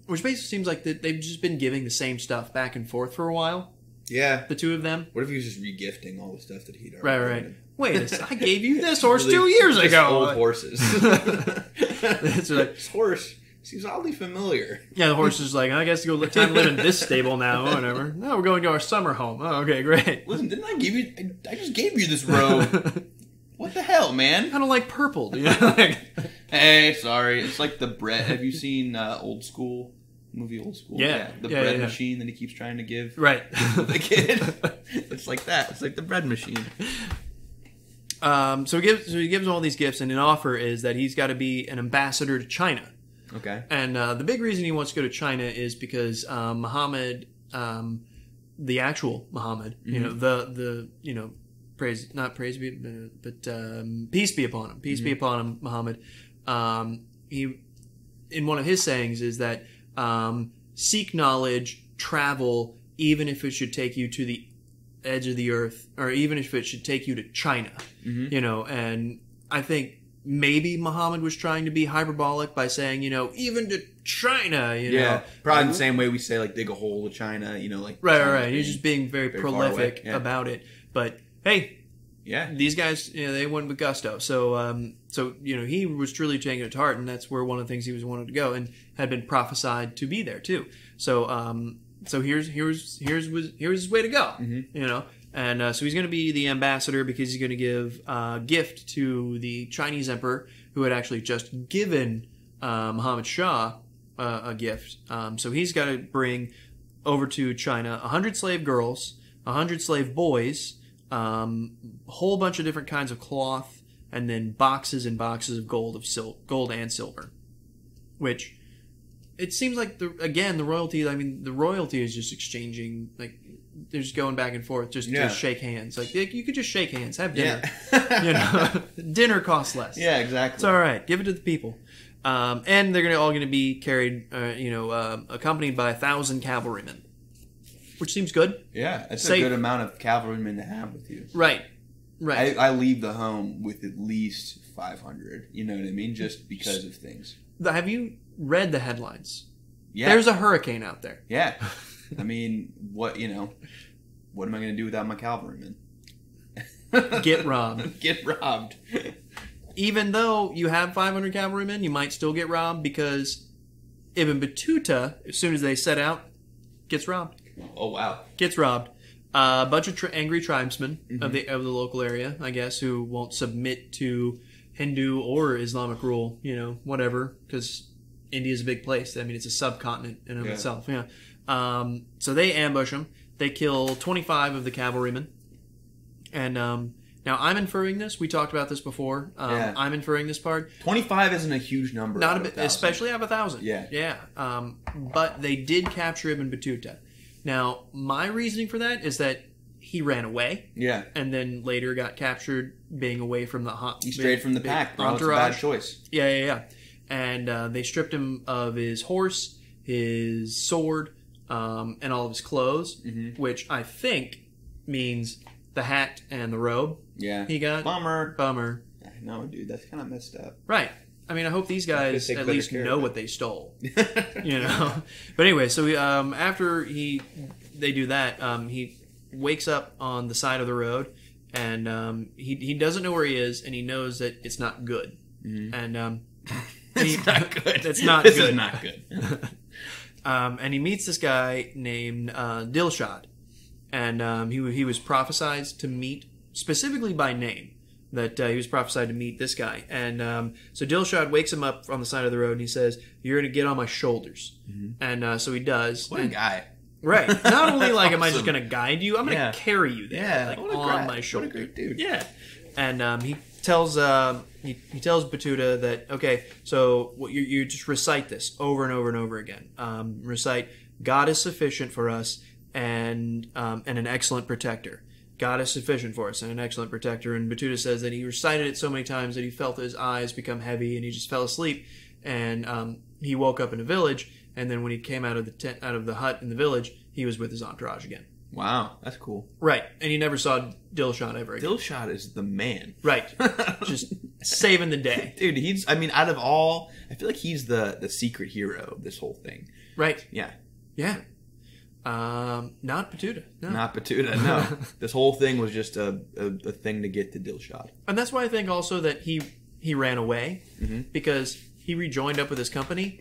which basically seems like that they've just been giving the same stuff back and forth for a while. Yeah. The two of them. What if he was just regifting all the stuff that he'd already Right, right. wanted? Wait, I gave you this horse Really, two years ago. Old horses. It's like- this horse seems oddly familiar. Yeah, the horse is like, I guess you go time live in this stable now, or whatever. No, we're going to our summer home. Oh, okay, great. Listen, didn't I give you? I, I just gave you this robe. what the hell, man? I don't like purple. You know? like, Hey, sorry. It's like the bread. Have you seen uh, Old School? Movie Old School. Yeah. the Yeah, bread yeah, yeah. machine that he keeps trying to give right. the kid. it's like that. It's like the bread machine. Um, so he gives so he gives him all these gifts, and an offer is that he's got to be an ambassador to China. Okay. And uh, the big reason he wants to go to China is because um, Muhammad, um, the actual Muhammad, you know, the the you know, praise not praise be, but, um, peace be upon him, peace be upon him, Muhammad. Um, he, in one of his sayings, is that um, seek knowledge, travel, even if it should take you to the edge of the earth, or even if it should take you to China. Mhm. You know, and I think maybe Muhammad was trying to be hyperbolic by saying, you know, even to China, you Yeah, know. probably the same way we say like dig a hole to China. You know, like Right, right, China's right. He's just being very, very prolific yeah. about it. But hey, yeah. these guys, you know, they went with gusto. So, um, so you know, he was truly taking it to heart, and that's where one of the things he was wanted to go, and had been prophesied to be there too. So, um, so here's here's here's was here's his way to go. Mhm. You know, and uh, so he's going to be the ambassador because he's going to give a gift to the Chinese emperor who had actually just given uh, Muhammad Shah uh, a gift. Um, so he's got to bring over to China, 100 slave girls, 100 slave boys, um, a whole bunch of different kinds of cloth, and then boxes and boxes of gold of sil- gold and silver. Which it seems like the again the royalty. I mean, the royalty is just exchanging like they're just going back and forth, just Yeah. to shake hands. Like you could just shake hands, have dinner. Yeah. You know, dinner costs less. yeah, exactly. It's all right. Give it to the people. Um, and they're gonna all going to be carried, uh, you know, uh, accompanied by a thousand cavalrymen, which seems good. Yeah, it's Say- a good amount of cavalrymen to have with you. Right. Right. I, I leave the home with at least 500. You know what I mean? Just because of things. Have you read the headlines? Yeah. There's a hurricane out there. yeah. I mean, what, you know, what am I going to do without my cavalrymen? Get robbed. Get robbed. Even though you have 500 cavalrymen, you might still get robbed because Ibn Battuta, as soon as they set out, gets robbed. Oh, wow. Gets robbed. Uh, a bunch of tri- angry tribesmen of the of the local area, I guess, who won't submit to Hindu or Islamic rule. You know, whatever, because India is a big place. I mean, it's a subcontinent in and of Yeah. itself. Yeah. Um, so they ambush him. They kill 25 of the cavalrymen. And um, now I'm inferring this. We talked about this before. Um, Yeah. I'm inferring this part. 25 isn't a huge number. Not a bit, especially out of a thousand. Yeah. yeah. Um, but they did capture Ibn Battuta. Now, my reasoning for that is that he ran away Yeah. and then later got captured, being away from the hot. He strayed from the big pack, bro. A bad choice. Yeah, yeah, yeah. And uh, they stripped him of his horse, his sword, um, and all of his clothes, Mhm. which I think means the hat and the robe Yeah. he got. Bummer. Bummer. No, dude. That's kind of messed up. Right. I mean, I hope these guys at least know what they stole. you know. But anyway, so we, um, after he they do that, um, he wakes up on the side of the road, and um, he he doesn't know where he is, and he knows that it's not good, Mhm. and um, it's not good. It's not this good. is not good. Um, and he meets this guy named uh, Dilshad, and um, he he was prophesied to meet specifically by name. That uh, he was prophesied to meet this guy, and um, so Dilshad wakes him up on the side of the road, and he says, "You're going to get on my shoulders," and uh, so he does. Mm-hmm. What a guy. Right. Not only like am I just going to guide you, I'm going to Yeah. carry you there, Yeah. like on gra- my shoulder. What a great dude. Yeah, and um, he tells uh, he, he tells Battuta that okay, so what you you just recite this over and over and over again. Um, recite God is sufficient for us and um, and an excellent protector. God is sufficient for us and an excellent protector. And Battuta says that he recited it so many times that he felt his eyes become heavy and he just fell asleep. And um, he woke up in a village. And then when he came out of the tent, out of the hut in the village, he was with his entourage again. Wow, that's cool. Right, and you never saw Dilshad ever again. Dilshad is the man. Right, just saving the day. Dude, he's. I mean, out of all, I feel like he's the the secret hero of this whole thing. Right, Yeah, yeah. Um, not Battuta. No. not Battuta. No, this whole thing was just a, a, a thing to get to Dilshad. and that's why I think also that he he ran away Mhm. because he rejoined up with his company.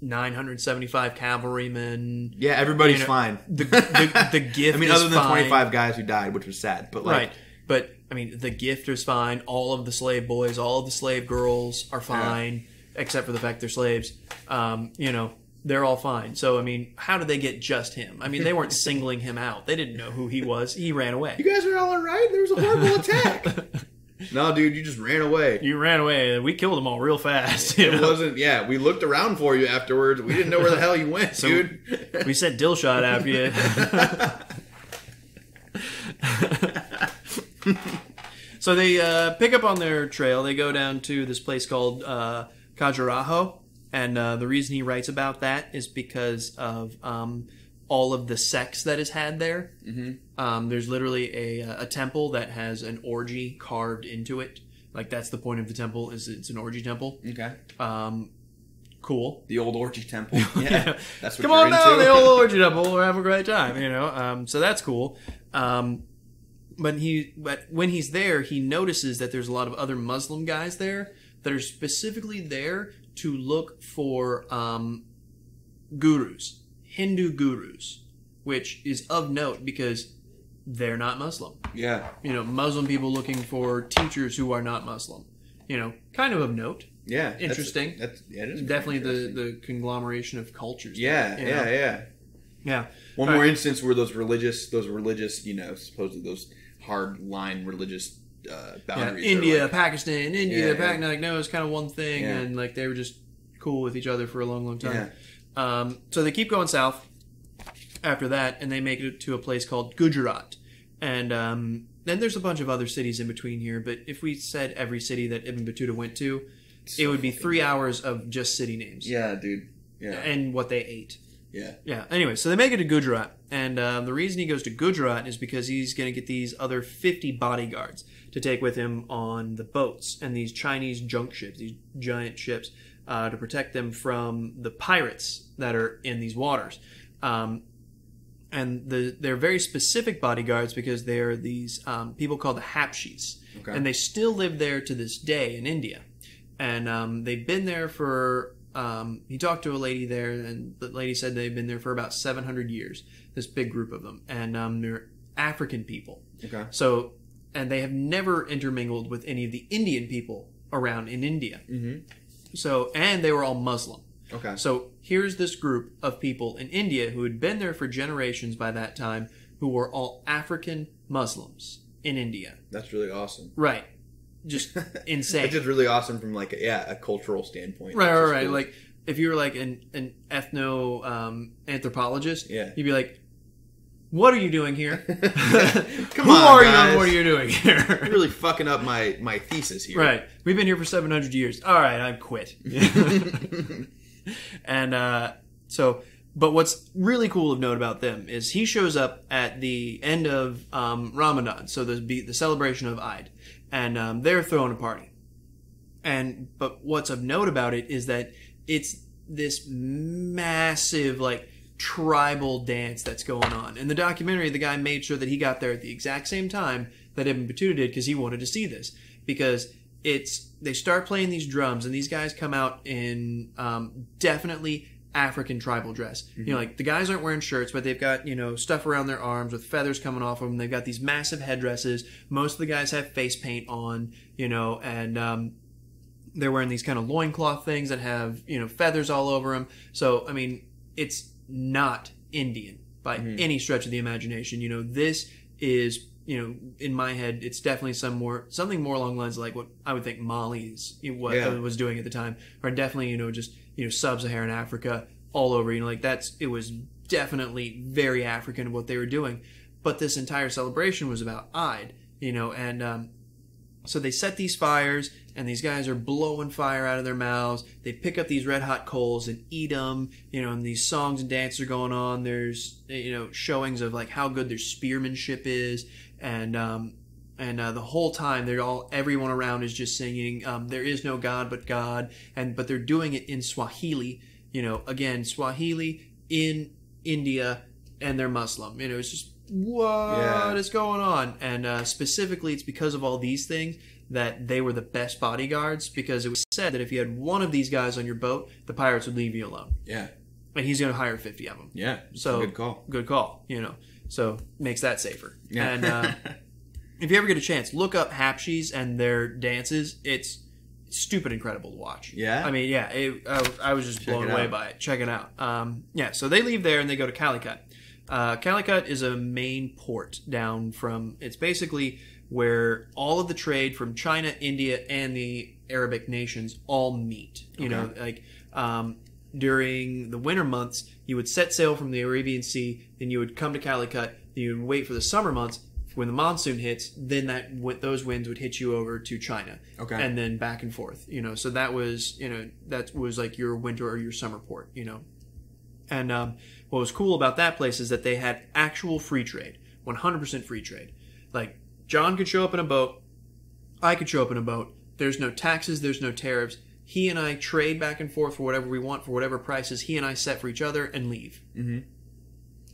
975 cavalrymen. Yeah, everybody's You know, fine. The, the, the gift I mean, other than fine. twenty five guys who died, which was sad. But like, right. But I mean, the gift is fine. All of the slave boys, all of the slave girls are fine, except for the fact they're slaves. Um, you know, they're all fine. So I mean, how did they get just him? I mean, they weren't singling him out. They didn't know who he was. He ran away. you guys are all alright. There was a horrible attack. No, dude, you just ran away. You ran away. and We killed them all real fast. It know? wasn't. Yeah, we looked around for you afterwards. We didn't know where the hell you went, So- dude. We sent Dilshad after you. so they uh, pick up on their trail. They go down to this place called uh, Khajuraho, and uh, the reason he writes about that is because of um, all of the sex that is had there. Mhm. Um, there's literally a, a temple that has an orgy carved into it. Like that's the point of the temple is it's an orgy temple. Okay. Um, cool. The old orgy temple. Yeah, Yeah. that's what Come on down, the old orgy temple. We're having a great time, you know. Um, so that's cool. Um, but he, but when he's there, he notices that there's a lot of other Muslim guys there that are specifically there to look for um, gurus, Hindu gurus, which is of note because they're not Muslim. yeah, You know, Muslim people looking for teachers who are not Muslim. You know, kind of of note. yeah. Interesting. That's, yeah, it is Definitely the the conglomeration of cultures. Yeah, you yeah, know? yeah. Yeah. One All more right. instance where those religious, those religious, you know, supposedly those hard line religious uh, Yeah, boundaries. are India, like- Pakistan, India, Yeah, yeah. Pakistan. Like, no, it's kind of one thing, Yeah. and like they were just cool with each other for a long, long time. Um, so they keep going south after that, and they make it to a place called Gujarat. And um, then there's a bunch of other cities in between here. But if we said every city that Ibn Battuta went to, it would be three hours of just city names Yeah, dude. Yeah. and what they ate. Yeah. Yeah. Anyway, so they make it to Gujarat, and um, the reason he goes to Gujarat is because he's going to get these other fifty bodyguards to take with him on the boats and these Chinese junk ships, these giant ships, uh, to protect them from the pirates that are in these waters. Um, and the, they're very specific bodyguards because they are these um, people called the Habshis, Okay. and they still live there to this day in India. And um, they've been there for. Um, he talked to a lady there, and the lady said they've been there for about 700 years. This big group of them, and um, they're African people. Okay. So, and they have never intermingled with any of the Indian people around in India. Mm-hmm. So, and they were all Muslim. Okay. So here's this group of people in India who had been there for generations by that time, who were all African Muslims in India. That's really awesome. Right. Just insane. It's just really awesome from like a, yeah a cultural standpoint. right, right, right. cool. Like if you were like an, an ethno um, anthropologist, Yeah. you'd be like, "What are you doing here? Come Who on, are you? guys. and What are you doing here? You're really fucking up my my thesis here. right. We've been here for seven hundred years. All right, I quit. and uh, so, but what's really cool of note about them is he shows up at the end of um, Ramadan, so the the celebration of Eid, and um, they're throwing a party. And but what's of note about it is that it's this massive like tribal dance that's going on. In the documentary, the guy made sure that he got there at the exact same time that Ibn Battuta did because he wanted to see this because it's they start playing these drums and these guys come out in um, definitely African tribal dress. You know, like the guys aren't wearing shirts, but they've got you know stuff around their arms with feathers coming off of them. They've got these massive headdresses. Most of the guys have face paint on, you know, and um, they're wearing these kind of loincloth things that have you know feathers all over them. So I mean, it's not Indian by any stretch of the imagination. You know, this is you know in my head, it's definitely some more something more along the lines of like what I would think Mali's what Yeah. was doing at the time, or definitely you know just you know sub-Saharan Africa all over. You know, like that's it was definitely very African what they were doing. But this entire celebration was about Eid, you know, and um, so they set these fires, and these guys are blowing fire out of their mouths. They pick up these red hot coals and eat them. You know, and these songs and dances are going on. There's you know showings of like how good their spearmanship is, and um, and uh, the whole time they're all everyone around is just singing um, "There is no God but God," and but they're doing it in Swahili. You know, again Swahili in India, and they're Muslim. You know, it's just what is Yeah. going on? And uh, specifically, it's because of all these things that they were the best bodyguards because it was said that if you had one of these guys on your boat, the pirates would leave you alone. Yeah. And he's going to hire 50 of them. Yeah. So good call. Good call, you know. So makes that safer. Yeah. And uh, if you ever get a chance, look up Habshis and their dances. It's stupid incredible to watch. Yeah? I mean, yeah, it, I, I was just Check blown away out. by it. Check it out. Um, yeah, so they leave there and they go to Calicut. Uh, Calicut is a main port down from. It's basically where all of the trade from China, India, and the Arabic nations all meet. You know, like um, during the winter months, you would set sail from the Arabian Sea, then you would come to Calicut, then you would wait for the summer months. When the monsoon hits, then that those winds would hit you over to China, Okay. and then back and forth. You know, so that was you know that was like your winter or your summer port. You know, and um, what was cool about that place is that they had actual free trade, 100% free trade. Like John could show up in a boat, I could show up in a boat. There's no taxes, there's no tariffs. He and I trade back and forth for whatever we want for whatever prices he and I set for each other and leave. Mhm.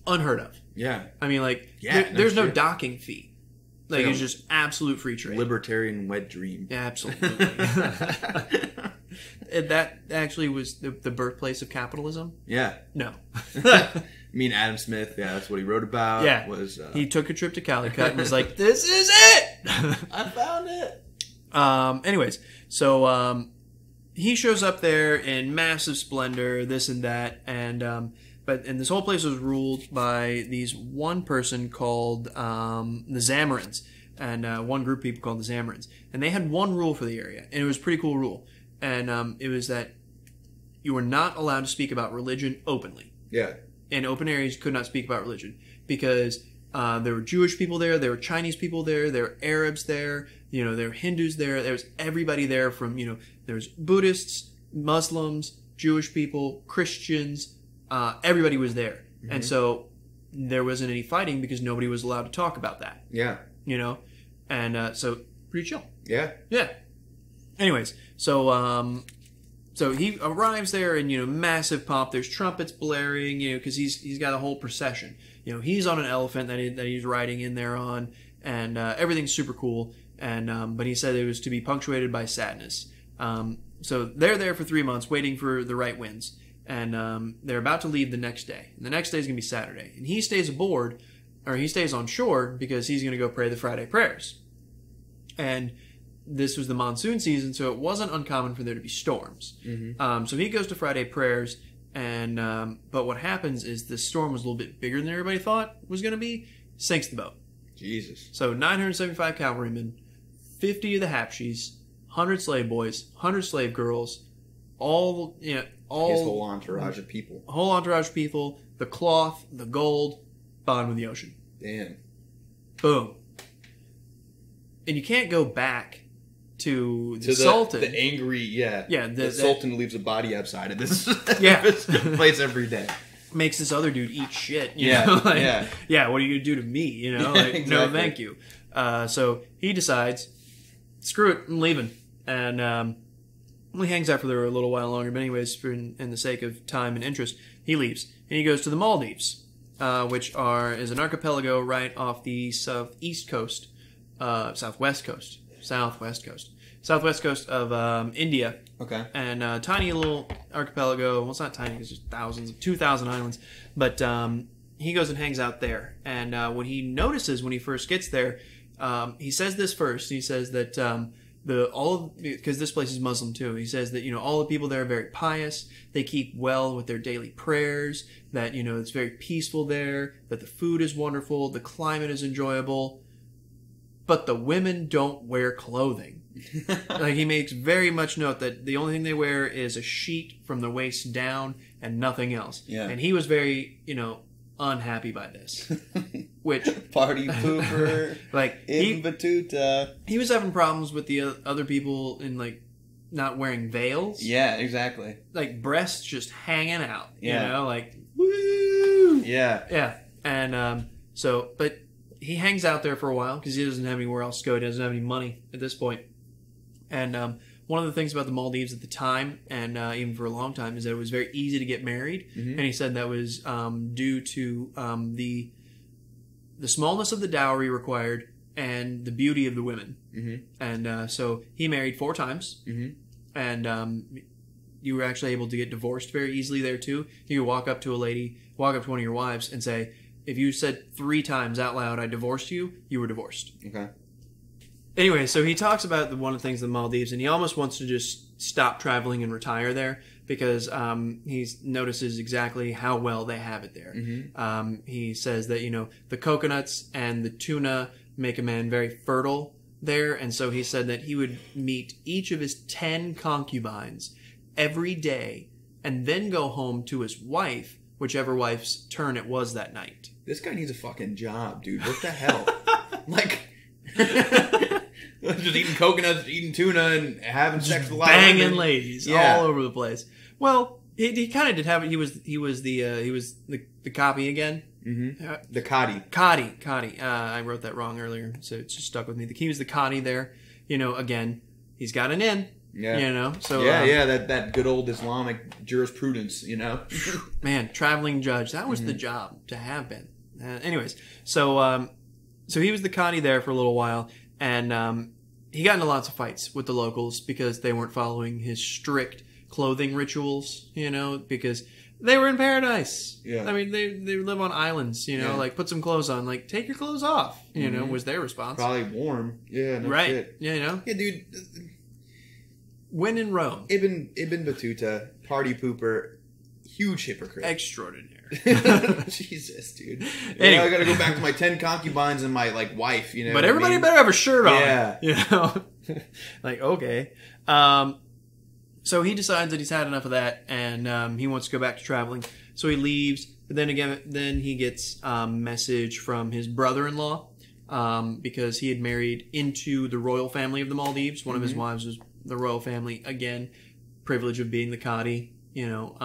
Unheard of. Yeah. I mean, like Yeah, there- there's no docking fee. Like Like it's just absolute free trade. Libertarian wet dream. Absolutely. That actually was the, the birthplace of capitalism. Yeah. No. I mean, Adam Smith. Yeah, that's what he wrote about. Yeah. Was uh, he took a trip to Calicut and was like, "This is it." I found it. um, anyways, so um, he shows up there in massive splendor, this and that, and um, but and this whole place was ruled by these one person called um, the Zamorins, and uh, one group of people called the Zamorins, and they had one rule for the area, and it was a pretty cool rule, and um, it was that you were not allowed to speak about religion openly. Yeah. In open areas, you could not speak about religion because uh, there were Jewish people there, there were Chinese people there, there were Arabs there, you know, there were Hindus there, there was everybody there from, you know, there was Buddhists, Muslims, Jewish people, Christians, uh, everybody was there. And so there wasn't any fighting because nobody was allowed to talk about that, Yeah. you know? And uh, so, pretty chill. Yeah. Yeah. Anyways, so um, so he arrives there and you know massive pomp. There's trumpets blaring, you know, because he's he's got a whole procession. You know, he's on an elephant that he, that he's riding in there on, and uh, everything's super cool. And um, but he said it was to be punctuated by sadness. Um, so they're there for three months waiting for the right winds, and um, they're about to leave the next day. And the next day is gonna be Saturday, and he stays aboard, or he stays on shore because he's gonna go pray the Friday prayers. And this was the monsoon season, so it wasn't uncommon for there to be storms. Um, so he goes to Friday prayers, and um, but what happens is the storm was a little bit bigger than everybody thought it was going to be. Sinks the boat. Jesus. So 975 cavalrymen, 50 of the Habshis, 100 slave boys, 100 slave girls, all you know, all His whole entourage of people. whole entourage of people, the cloth, the gold, bond with the ocean. Damn. Boom. And you can't go back to the, To the Sultan. the angry, yeah, Yeah, The, the- Sultan leaves a body outside of this, Yeah. this place every day. makes this other dude eat shit. You Yeah, know? like, yeah. yeah. What are you gonna do to me? You know, like, no, thank you. Uh, so he decides, screw it, I'm leaving, and um, he hangs out for there a little while longer. But anyways, for in, in the sake of time and interest, he leaves and he goes to the Maldives, uh, which are is an archipelago right off the southeast coast, uh, southwest coast, southwest coast, southwest coast of um, India Okay. and a tiny little archipelago. Well, it's not tiny because there's thousands, two thousand islands. But um, he goes and hangs out there. And uh, what he notices when he first gets there, um, he says this first. He says that um, the all because this place is Muslim too. He says that you know all the people there are very pious. They keep well with their daily prayers. That you know it's very peaceful there. That the food is wonderful. The climate is enjoyable. But the women don't wear clothing like he makes very much note that the only thing they wear is a sheet from the waist down and nothing else. Yeah. And he was very, you know, unhappy by this. Which Party pooper like in he Battuta. he was having problems with the other people in like not wearing veils. Yeah, exactly. Like breasts just hanging out. Yeah. You know, like woo. Yeah. Yeah. And um so but he hangs out there for a while because he doesn't have anywhere else to go. He doesn't have any money at this point. And um, one of the things about the Maldives at the time, and uh, even for a long time, is that it was very easy to get married. Mhm. And he said that was um, due to um, the the smallness of the dowry required and the beauty of the women. Mhm. And uh, so he married four times, Mhm. and um, you were actually able to get divorced very easily there too. You could walk up to a lady, walk up to one of your wives, and say, if you said three times out loud, "I divorced you," you were divorced. Okay. Anyway, so he talks about the, one of the things in the Maldives, and he almost wants to just stop traveling and retire there because um, he notices exactly how well they have it there. Mhm. Um, he says that you know the coconuts and the tuna make a man very fertile there, and so he said that he would meet each of his ten concubines every day, and then go home to his wife, whichever wife's turn it was that night. This guy needs a fucking job, dude. What the hell? like, just eating coconuts, eating tuna, and having sex with a lot of banging ladies Yeah. all over the place. Well, he, he kind of did have it. He was he was the uh, he was the the copy again. Mhm. Uh, The Cotty. Cotty, Cotty. Uh, I wrote that wrong earlier, so it's just stuck with me. The he was the Cotty there. You know, again, he's got an in. Yeah. You know, so yeah, uh, yeah, that, that good old Islamic jurisprudence, you know? man, traveling judge. That was the job to have been. Uh, anyways, so um, so he was the Connie there for a little while, and um, he got into lots of fights with the locals because they weren't following his strict clothing rituals. You know, because they were in paradise. Yeah. I mean, they they live on islands. You know, Yeah. like put some clothes on. Like take your clothes off. You know, Mhm. was their response. Probably warm. Yeah, no right. shit. Yeah, you know, Yeah, dude. when in Rome. Ibn Ibn Battuta, party pooper, huge hypocrite. Extraordinary. Jesus, dude. Anyway. I gotta go back to my ten concubines and my like wife. You know, but what I everybody mean? better have a shirt on. Yeah. You know? like, okay. Um, so he decides that he's had enough of that and um, he wants to go back to traveling. So he leaves. But then again, then he gets a um, message from his brother in law um, because he had married into the royal family of the Maldives. One of his Mhm. wives was the royal family. Again, privilege of being the Qadi, you know.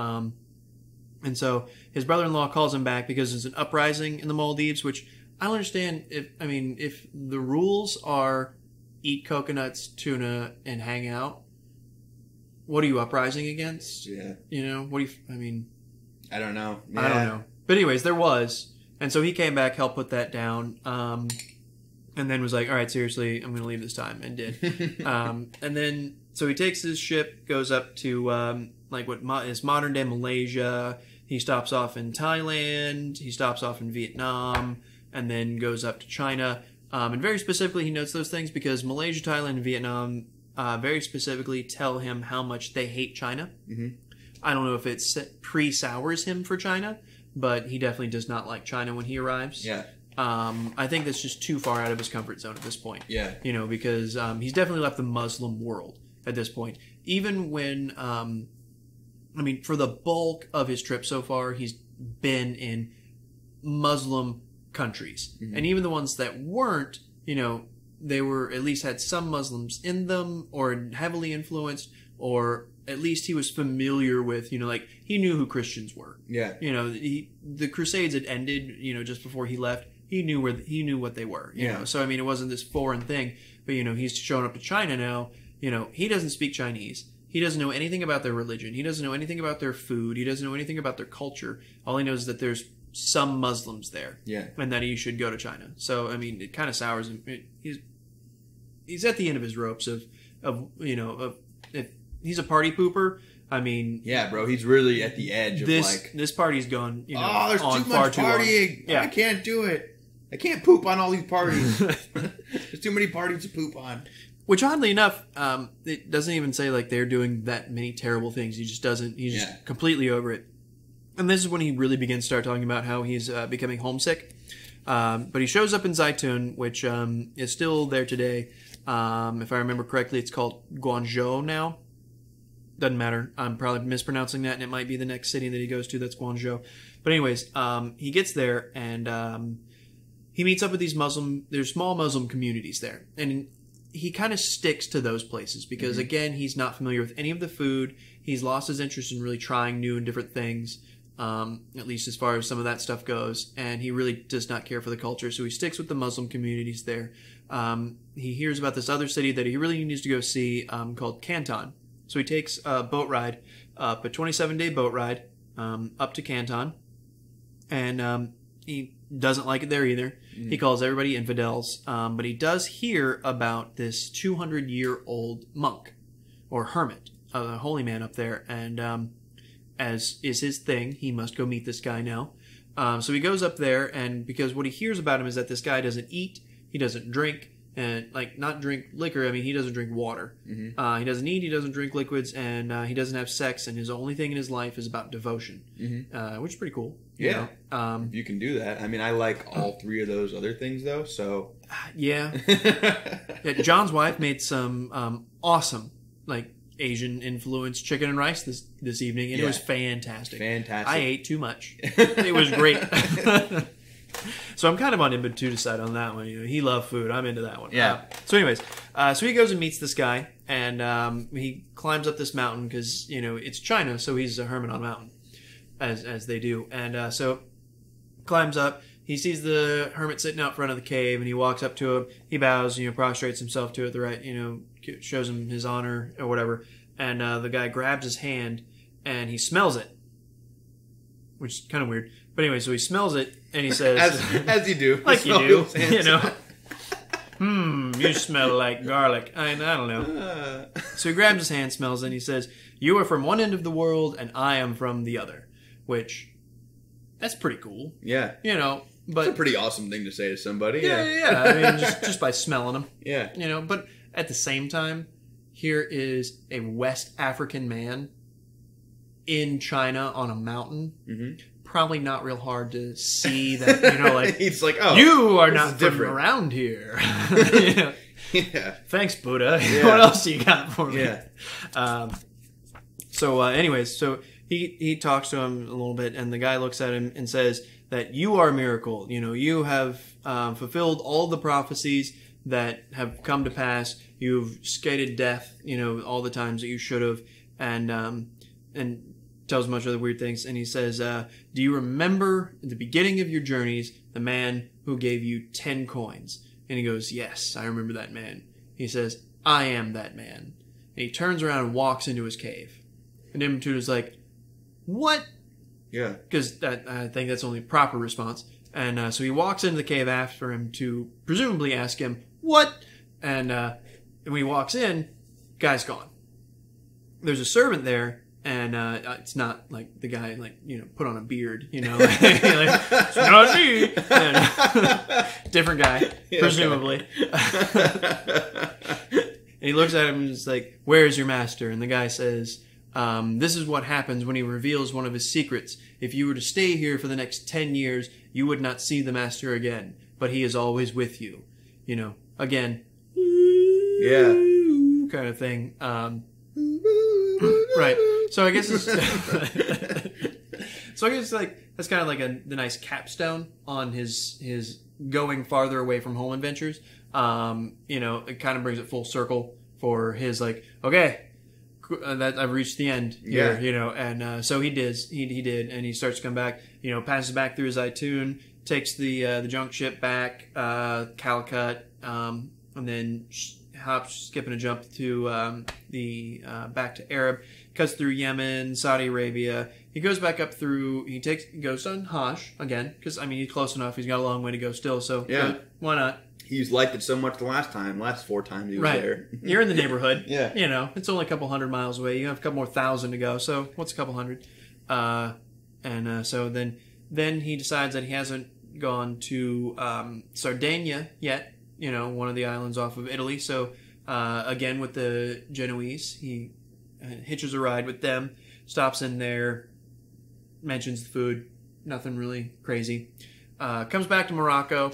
And so his brother-in-law calls him back because there's an uprising in the Maldives, which I don't understand. If I mean, if the rules are eat coconuts, tuna, and hang out, what are you uprising against? Yeah, You know, what do you? I mean, I don't know. I don't know. But anyways, there was, and so he came back, helped put that down, um, and then was like, "All right, seriously, I'm going to leave this time," and did. um, and then so he takes his ship, goes up to um, like what mo- is modern day Malaysia. He stops off in Thailand. He stops off in Vietnam, and then goes up to China. Um, and very specifically, he notes those things because Malaysia, Thailand, and Vietnam uh, very specifically tell him how much they hate China. Mhm. I don't know if it pre sours him for China, but he definitely does not like China when he arrives. yeah, Um, I think that's just too far out of his comfort zone at this point yeah, you know, because um, he's definitely left the Muslim world at this point. Even when, um, I mean, for the bulk of his trip so far, he's been in Muslim countries, Mhm. and even the ones that weren't, you know, they were at least had some Muslims in them, or heavily influenced, or at least he was familiar with, you know, like he knew who Christians were. Yeah, you know he, the crusades had ended you know just before he left. He knew where he knew what they were you Yeah. know. So i mean it wasn't this foreign thing but you know he's showing up to china now. You know he doesn't speak chinese he doesn't know anything about their religion he doesn't know anything about their food he doesn't know anything about their culture all he knows is that there's some muslims there yeah, and that he should go to china so i mean it kind of sours him he's he's at the end of his ropes of of you know of if he's a party pooper i mean yeah, bro. He's really at the edge of this like, this party's gone you know oh, there's on too far much too partying. Yeah. I can't do it. I can't poop on all these parties. there's too many parties to poop on. Which oddly enough, um, it doesn't even say like they're doing that many terrible things. He just doesn't. He's Yeah. just completely over it. And this is when he really begins to start talking about how he's uh, becoming homesick. Um, but he shows up in Zaitun, which um, is still there today. Um, if I remember correctly, it's called Guangzhou now. Doesn't matter. I'm probably mispronouncing that, and it might be the next city that he goes to that's Guangzhou. But anyways, um, he gets there and um, he meets up with these Muslim. There's small Muslim communities there, and he kind of sticks to those places because Mhm. again, he's not familiar with any of the food. He's lost his interest in really trying new and different things. Um, at least as far as some of that stuff goes, and he really does not care for the culture, so he sticks with the Muslim communities there. Um, he hears about this other city that he really needs to go see um, called Canton. So he takes a boat ride up, a 27 day boat ride um, up to Canton, and um, he doesn't like it there either. He calls everybody infidels, um, but he does hear about this 200 year old monk or hermit, a holy man up there, and um, as is his thing, he must go meet this guy now. Um, so he goes up there, and because what he hears about him is that this guy doesn't eat, he doesn't drink, and like not drink liquor. I mean, he doesn't drink water. Mhm. Uh, he doesn't eat, he doesn't drink liquids, and uh, he doesn't have sex. And his only thing in his life is about devotion, Mhm. uh, which is pretty cool. You Yeah. know? Um, If you can do that. I mean, I like all three of those other things though. So. yeah. Yeah, John's wife made some um, awesome, like Asian influenced chicken and rice this this evening, and it was fantastic. Fantastic. I ate too much. It was great. so I'm kind of on Ibn Battuta's side on that one. You know, he loved food. I'm into that one. Yeah. Uh, so, anyways, uh, so he goes and meets this guy, and um, he climbs up this mountain because you know it's China, so he's a hermit on a mountain, as as they do, and uh, so climbs up. He sees the hermit sitting out front of the cave, and he walks up to him. He bows, you know, prostrates himself to it, the right, you know, shows him his honor or whatever. And uh, the guy grabs his hand, and he smells it, which is kind of weird. But anyway, so he smells it, and he says, as, as you do. like you do, you know. Hmm, you smell like garlic. I, I don't know. Uh, So he grabs his hand, smells it, and he says, You are from one end of the world, and I am from the other. Which, that's pretty cool. yeah. You know, It's but a pretty awesome thing to say to somebody. yeah, Yeah. yeah. I mean, just just by smelling them, Yeah. you know. But at the same time, here is a West African man in China on a mountain, Mhm. probably not real hard to see that you know like He's like, oh, you are not from different. around here. You know, yeah, Thanks, Buddha. Yeah. what else do you got for me? yeah, Um, so, uh, anyways, so he he talks to him a little bit, and the guy looks at him and says that you are a miracle. You know, you have um, fulfilled all the prophecies that have come to pass. You've skated death. You know, all the times that you should have, and um, and tells a bunch of other weird things. And he says, uh, "Do you remember at the beginning of your journeys the man who gave you ten coins?" And he goes, "Yes, I remember that man." He says, "I am that man." And he turns around and walks into his cave. And Ibn Battuta's like, "What?" yeah. Because I think that's only proper response. And uh, so he walks into the cave after him to presumably ask him, "What?" And, uh, when he walks in, guy's gone. There's a servant there, and uh, it's not like the guy like you know put on a beard, you know, like, it's not me. And- different guy, Yeah, presumably. And he looks at him and is like, Where's your master? And the guy says, um, This is what happens when he reveals one of his secrets. If you were to stay here for the next 10 years, you would not see the master again, but he is always with you. You know, again, Yeah. kind of thing. Um, right. So I guess it's. so I guess like that's kind of like a the nice capstone on his his going farther away from home adventures. Um, you know, it kind of brings it full circle for his like okay. Uh, That I've reached the end here, Yeah. you know, and uh, so he did. He, he did, and he starts to come back. You know, passes back through his Itoon, takes the uh, the junk ship back, uh, Calicut, um, and then hops, skipping a jump to um, the uh, back to Arab, cuts through Yemen, Saudi Arabia. He goes back up through. He takes he goes on Hajj again because I mean he's close enough. He's got a long way to go still. So Yeah. why not? He's liked it so much the last time, last four times he was Right. there. You're in the neighborhood. Yeah. You know, it's only a couple hundred miles away. You have a couple more thousand to go. So what's a couple hundred? Uh, and uh, so then then he decides that he hasn't gone to um, Sardinia yet. You know, one of the islands off of Italy. So uh, again with the Genoese, he uh, hitches a ride with them, stops in there, mentions the food. Nothing really crazy. Uh, comes back to Morocco,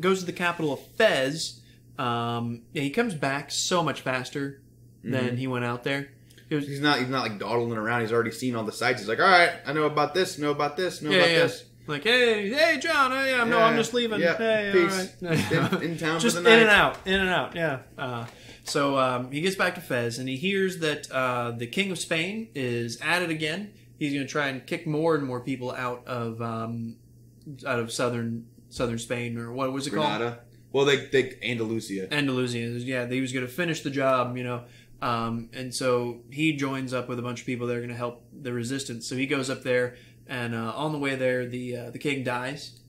goes to the capital of Fez. Um, yeah, he comes back so much faster than he went out there. Was, He's not. He's not like dawdling around. He's already seen all the sites. He's like, all right, I know about this. Know about this. Know yeah, about yeah. this. Like, hey, hey, John. Hey, yeah, no, I'm just leaving. yeah, Hey, peace. all right. In, in town just for in the night. and out, in and out. Yeah. Uh, so um, he gets back to Fez and he hears that uh, the King of Spain is at it again. He's going to try and kick more and more people out of um, out of southern southern Spain or what was it called? Granada. Well, they they Andalusia. Andalusia. Yeah, he was going to finish the job, you know. Um, and so he joins up with a bunch of people that are going to help the resistance. So he goes up there, and uh, on the way there, the uh, the king dies.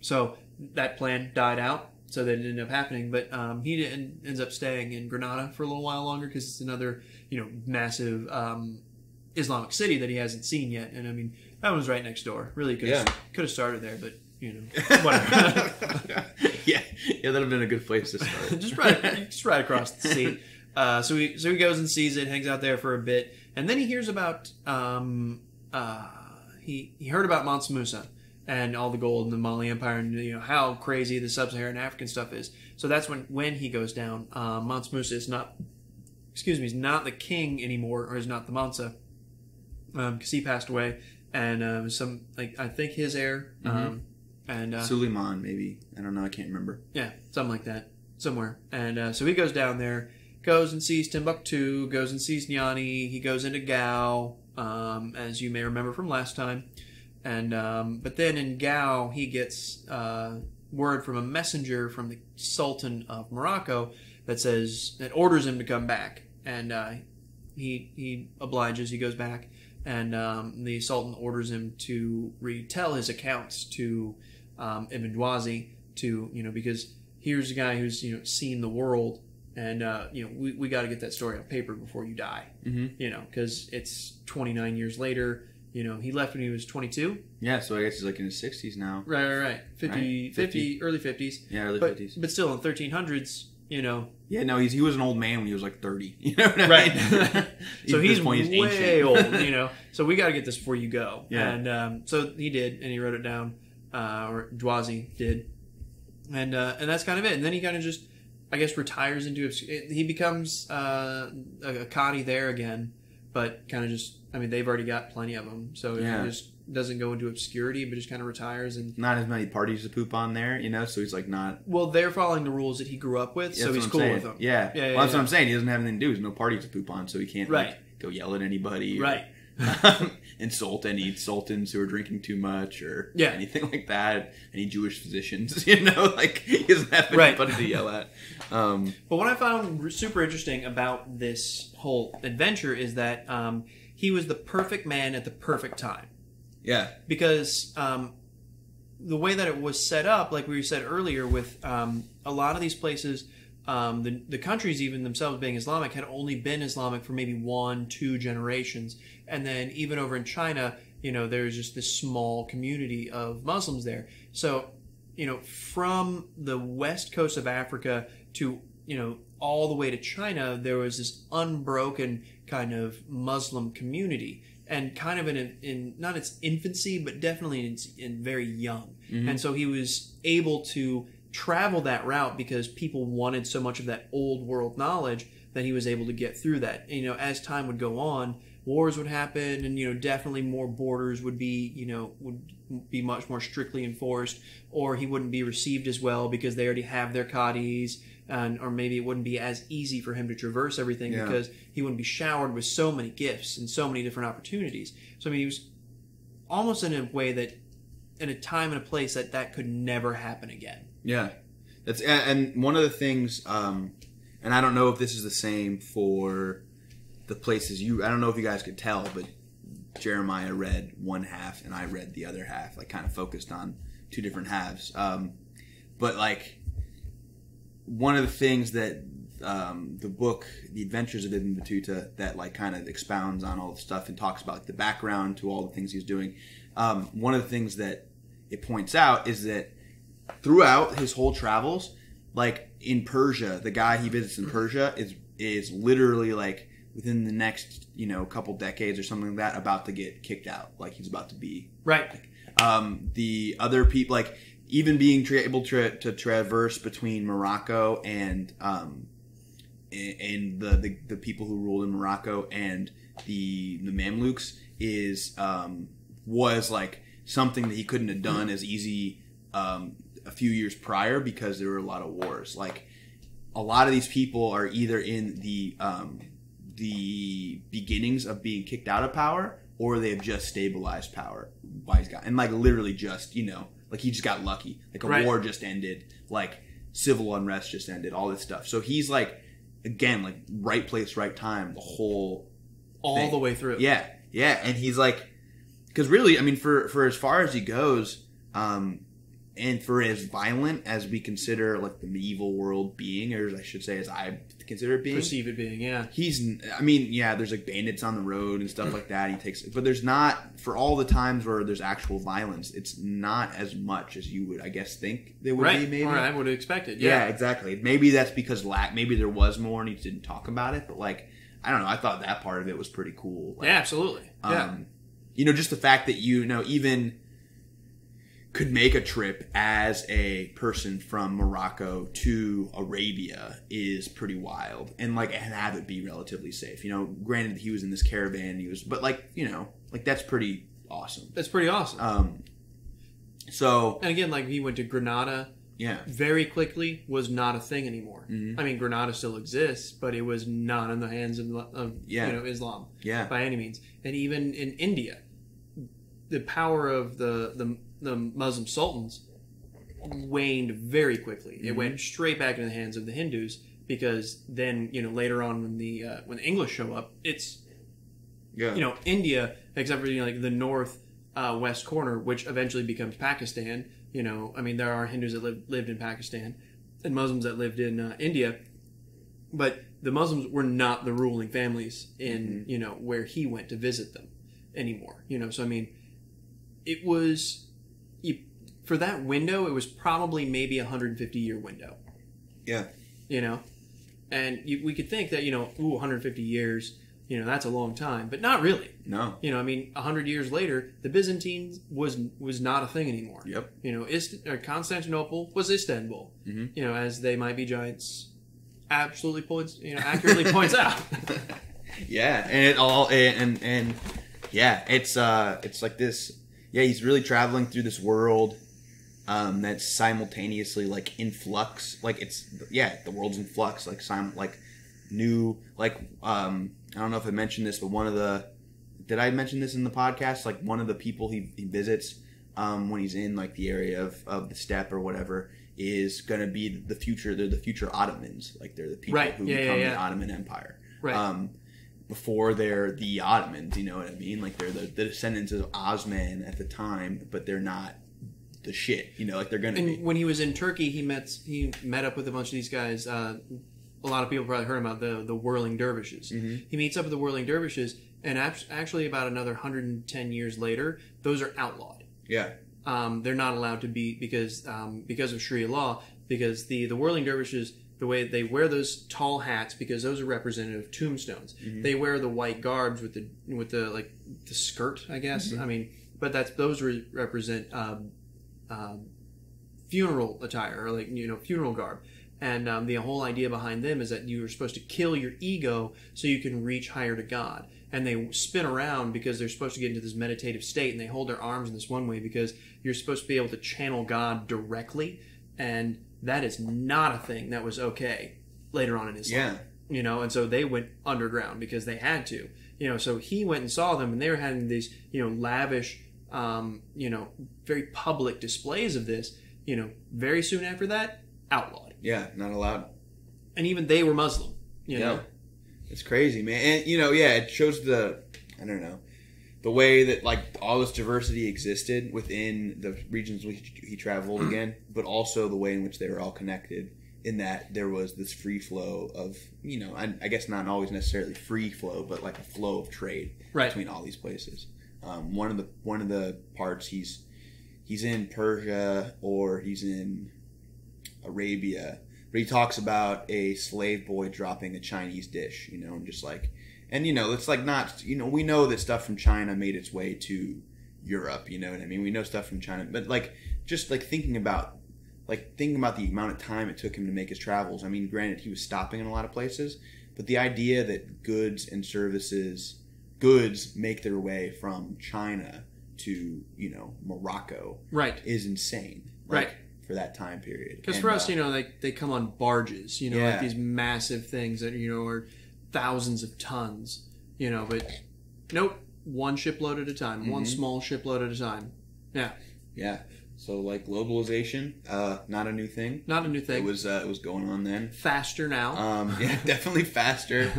So that plan died out. So that it ended up happening, but um, he didn't, ends up staying in Granada for a little while longer because it's another, you know, massive um, Islamic city that he hasn't seen yet. And I mean, that was right next door. Really could Yeah. could have started there, but you know, whatever. yeah, yeah, that'd have been a good place to start. just right, just right across the sea. Uh, so he so he goes and sees it, hangs out there for a bit, and then he hears about um, uh, he he heard about Mansa Musa and all the gold in the Mali Empire, and you know how crazy the sub-Saharan African stuff is. So that's when when he goes down. Uh, Mansa Musa is not, excuse me, is not the king anymore, or is not the Mansa, because he passed away, and um, some like I think his heir. Um, and uh, Suleiman, maybe. I don't know. I can't remember. yeah, something like that, somewhere. And uh, so he goes down there, goes and sees Timbuktu, goes and sees Nyani. He goes into Gao, um, as you may remember from last time. And um, but then in Gao, he gets uh, word from a messenger from the Sultan of Morocco that says that orders him to come back, and uh, he he obliges. He goes back, and um, the Sultan orders him to retell his accounts to um, Ibn Juzay to you know because here's a guy who's you know seen the world and uh, you know we, we got to get that story on paper before you die Mhm. you know because it's 29 years later you know he left when he was 22 Yeah, so I guess he's like in his sixties now. right right right 50 Right, 50, early 50s Yeah, early but, fifties. but still in 1300s You know, Yeah, no, he's he was an old man when he was like thirty. You know what I Right. mean? so he's point, way old, you know. So we got to get this before you go. Yeah. And um, so he did, and he wrote it down, uh, or Juzay did, and uh, and that's kind of it. And then he kind of just, I guess, retires into obs- he becomes uh, a, a qadi there again, but kind of just. I mean, they've already got plenty of them, so Yeah. he just doesn't go into obscurity, but just kind of retires and. Not as many parties to poop on there, you know. So he's like not. Well, they're following the rules that he grew up with, so he's cool saying. with them. Yeah, Yeah, well, yeah, that's yeah. what I'm saying. He doesn't have anything to do. There's no parties to poop on, so he can't Right. like, go yell at anybody, or Right. insult any sultans who are drinking too much, or Yeah. anything like that. Any Jewish physicians, you know, like he doesn't have Right. anybody to yell at. Um, But what I found super interesting about this whole adventure is that um, he was the perfect man at the perfect time. yeah, Because um, the way that it was set up, like we said earlier, with um, a lot of these places, um, the, the countries, even themselves being Islamic, had only been Islamic for maybe one, two generations. And then even over in China, you know, there's just this small community of Muslims there. So, you know, from the west coast of Africa to, you know, all the way to China, there was this unbroken kind of Muslim community. And kind of in, in not its infancy, but definitely in, in very young. Mm-hmm. And so he was able to travel that route because people wanted so much of that old world knowledge that he was able to get through that. You know, as time would go on, wars would happen, and you know, definitely more borders would be, you know, would be much more strictly enforced, or he wouldn't be received as well because they already have their qadis, and or maybe it wouldn't be as easy for him to traverse everything Yeah. because he wouldn't be showered with so many gifts and so many different opportunities. So I mean, he was almost in a way that, in a time and a place that that could never happen again. Yeah, that's and and one of the things, um, and I don't know if this is the same for the places you. I don't know if you guys could tell, but Jeremiah read one half and I read the other half. Like kind of focused on two different halves. Um, but like one of the things that um, the book, The Adventures of Ibn Battuta, that like kind of expounds on all the stuff and talks about the background to all the things he's doing. Um, one of the things that it points out is that throughout his whole travels, like in Persia, the guy he visits in Persia is is literally like within the next you know couple decades or something like that about to get kicked out. Like he's about to be Right. um, the other people like even being tra- able to, to traverse between Morocco and um, and and the, the the people who ruled in Morocco and the the Mamluks is um, was like something that he couldn't have done as easy um, a few years prior because there were a lot of wars. Like a lot of these people are either in the um, the beginnings of being kicked out of power or they have just stabilized power by his guy and like literally just you know like he just got lucky like a Right. war just ended like civil unrest just ended all this stuff so he's like again like right place right time the whole All thing. the way through. yeah yeah and he's like because really i mean for for as far as he goes um and for as violent as we consider like the medieval world being or i should say as i consider it being Perceive it being, yeah. he's i mean yeah there's like bandits on the road and stuff like that he takes but there's not for all the times where there's actual violence it's not as much as you would i guess think there would Right. be maybe Or I would have expected. yeah. Yeah. exactly maybe that's because lack maybe there was more and he didn't talk about it but like i don't know i thought that part of it was pretty cool like, Yeah, absolutely. yeah. um, you know, just the fact that you know even could make a trip as a person from Morocco to Arabia is pretty wild, and like and have it be relatively safe. You know, granted he was in this caravan, he was, but like you know, like that's pretty awesome. That's pretty awesome. Um, so and again, like he went to Granada yeah, very quickly, was not a thing anymore. Mhm. I mean, Granada still exists, but it was not in the hands of, of Yeah. you know Islam yeah, by any means. And even in India, the power of the the, the Muslim sultans waned very quickly. It Mhm. went straight back into the hands of the Hindus because then you know later on when the uh, when the English show up, it's yeah, you know India, except for you know, like the north uh, west corner, which eventually becomes Pakistan. You know, I mean, there are Hindus that lived lived in Pakistan and Muslims that lived in uh, India, but the Muslims were not the ruling families in you know where he went to visit them anymore. You know, so I mean, it was you, for that window. It was probably maybe a 150 year window. yeah, you know, and you, we could think that you know, ooh, 150 years, you know, that's a long time, but not really. No. You know, I mean, 100 years later, the Byzantines was was not a thing anymore. Yep. You know, Ist- or Constantinople was Istanbul. Mhm. You know, as they might be giants, absolutely points, you know, accurately points out. yeah, and it all and, and and yeah, it's uh, it's like this. Yeah, he's really traveling through this world. Um, that's simultaneously like in flux, like it's yeah, the world's in flux, like sim like new, like um, I don't know if I mentioned this, but one of the did I mention this in the podcast? Like one of the people he, he visits um, when he's in like the area of, of the steppe or whatever is going to be the future. They're the future Ottomans. Like they're the people Right. who Yeah, yeah, become the. Ottoman Empire. Right. Um, before they're the Ottomans, you know what I mean? Like they're the, the descendants of Osman at the time, but they're not the shit. You know, like they're going to And be. when he was in Turkey, he met he met up with a bunch of these guys. Uh, a lot of people probably heard about the the whirling dervishes. Mhm. He meets up with the whirling dervishes, and act- actually, about another 110 years later, those are outlawed. Yeah. Um, they're not allowed to be because um, because of Sharia law. Because the the whirling dervishes, the way they wear those tall hats, because those are representative of tombstones. They wear the white garbs with the with the like the skirt, I guess. I mean, but that's those re- represent um, um, funeral attire or like you know funeral garb. And um, the whole idea behind them is that you are supposed to kill your ego so you can reach higher to God. And they spin around because they're supposed to get into this meditative state, and they hold their arms in this one way because you're supposed to be able to channel God directly, and that is not a thing that was okay later on in his life Yeah. you know and so they went underground because they had to you know so he went and saw them and they were having these you know lavish um, you know very public displays of this you know very soon after that outlawed Yeah. Not allowed. and even they were muslim you Yeah. know It's crazy, man. And you know, yeah, it shows the I don't know the way that like all this diversity existed within the regions which he traveled again, but also the way in which they were all connected. In that there was this free flow of you know, I, I guess not always necessarily free flow, but like a flow of trade Right. between all these places. Um, one of the one of the parts he's he's in Persia or he's in Arabia, but he talks about a slave boy dropping a Chinese dish, you know, and just like, and you know, it's like not, you know, we know that stuff from China made its way to Europe, you know what I mean? We know stuff from China, but like, just like thinking about, like thinking about the amount of time it took him to make his travels. I mean, granted, he was stopping in a lot of places, but the idea that goods and services, goods make their way from China to, you know, Morocco right is insane. Right. For that time period. because for us uh, you know they, they come on barges you know Yeah. like these massive things that you know are thousands of tons you know but nope one shipload at a time one Mhm. small shipload at a time yeah Yeah. So like globalization, uh, not a new thing. not a new It thing was uh, it was going on then. faster now Um, yeah, definitely faster,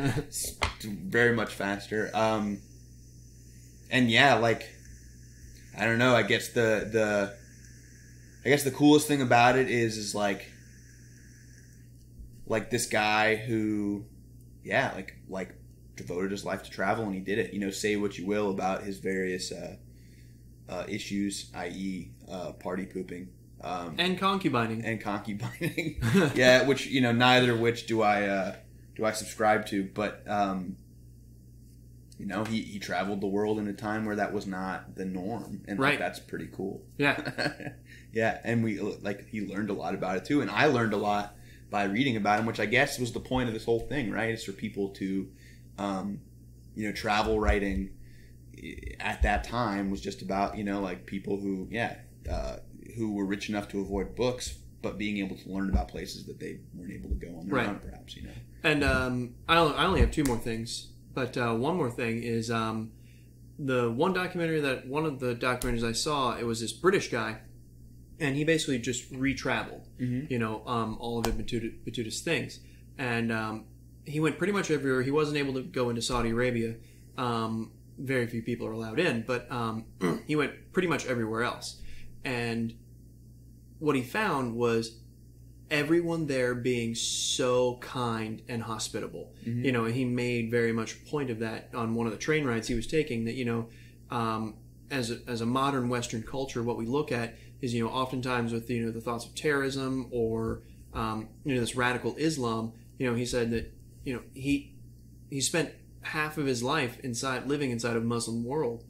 very much faster. Um, and yeah, like I don't know. I guess the the I guess the coolest thing about it is is like like this guy who yeah like like devoted his life to travel and he did it. You know, say what you will about his various uh, uh, issues, i.e., uh, party pooping. Um, and concubining and concubining. yeah, which you know, neither of which do I uh, do I subscribe to. But um, you know, he, he traveled the world in a time where that was not the norm, and like, that's pretty cool. yeah yeah, and we like he learned a lot about it too, and I learned a lot by reading about him, which I guess was the point of this whole thing, right? Is for people to, um, you know, travel writing eh, at that time was just about you know like people who yeah uh, who were rich enough to avoid books, but being able to learn about places that they weren't able to go on their Right. own, perhaps you know. And um, I, only, I only have two more things, but uh, one more thing is um, the one documentary that one of the documentaries I saw. It was this British guy, and he basically just re-traveled, Mhm. you know, um, all of Ibn Battuta- things, and um, he went pretty much everywhere. He wasn't able to go into Saudi Arabia. Um, very few people are allowed in, but um, he went pretty much everywhere else, and what he found was everyone there being so kind and hospitable. Mhm. You know, he made very much point of that on one of the train rides he was taking. That you know, um, as a, as a modern Western culture, what we look at is you know oftentimes with you know the thoughts of terrorism or um, you know this radical Islam. You know, he said that you know he he spent half of his life inside living inside of Muslim world,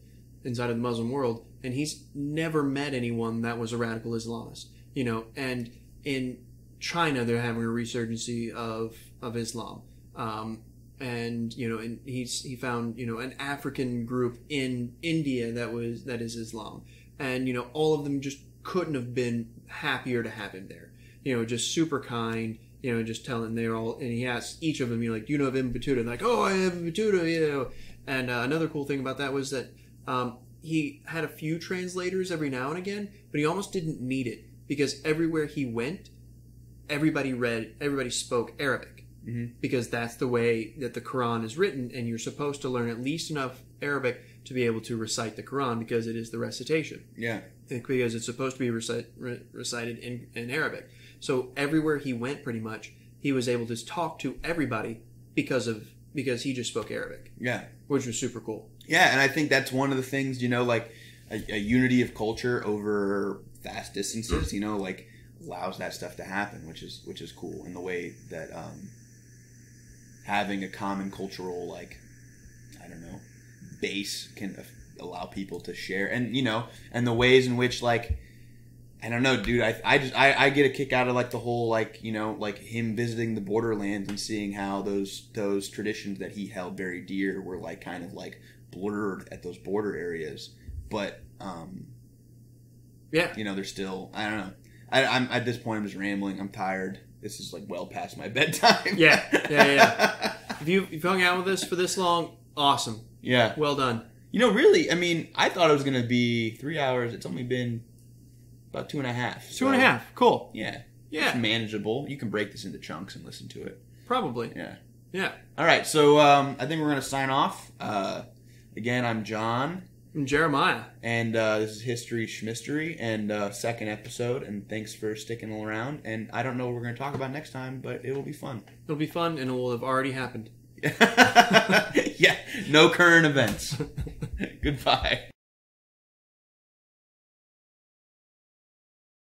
inside of the Muslim world, and he's never met anyone that was a radical Islamist. You know, and in China they're having a resurgence of of Islam. Um, and you know, and he's he found you know an African group in India that was that is Islam, and you know all of them just couldn't have been happier to have him there. You know, just super kind. You know, just telling they're all, and he asked each of them, you know, like, do you know of Ibn Battuta? And like, oh, I have Ibn Battuta, you know. And uh, another cool thing about that was that um, he had a few translators every now and again, but he almost didn't need it because everywhere he went, everybody read, everybody spoke Arabic Mhm. because that's the way that the Quran is written, and you're supposed to learn at least enough Arabic to be able to recite the Quran because it is the recitation Yeah. because it's supposed to be recite, re- recited in, in Arabic. So everywhere he went, pretty much, he was able to talk to everybody because of because he just spoke Arabic, Yeah. which was super cool. Yeah, and I think that's one of the things, you know, like a, a unity of culture over vast distances, you know, like allows that stuff to happen, which is which is cool in the way that um, having a common cultural like I don't know base can allow people to share, and you know, and the ways in which like I don't know, dude. I, I just I, I get a kick out of like the whole like you know like him visiting the borderlands and seeing how those those traditions that he held very dear were like kind of like blurred at those border areas. But um, Yeah, you know, they're still I don't know. I, I'm at this point. I'm just rambling. I'm tired. This is like well past my bedtime. Yeah, yeah, yeah. if you if you hung out with us for this long, awesome, yeah. well done. You know, really, I mean, I thought it was gonna be three hours. It's only been about two and a half. Two and a half, cool. Yeah. It's Yeah, manageable. You can break this into chunks and listen to it. probably. Yeah. Yeah. All right. So um, I think we're gonna sign off. Uh, again, I'm John, And Jeremiah. and uh, this is History Shmistory, and uh, second episode. And thanks for sticking around. And I don't know what we're gonna talk about next time, but it will be fun. It'll be fun, and it will have already happened. yeah. No current events. Goodbye.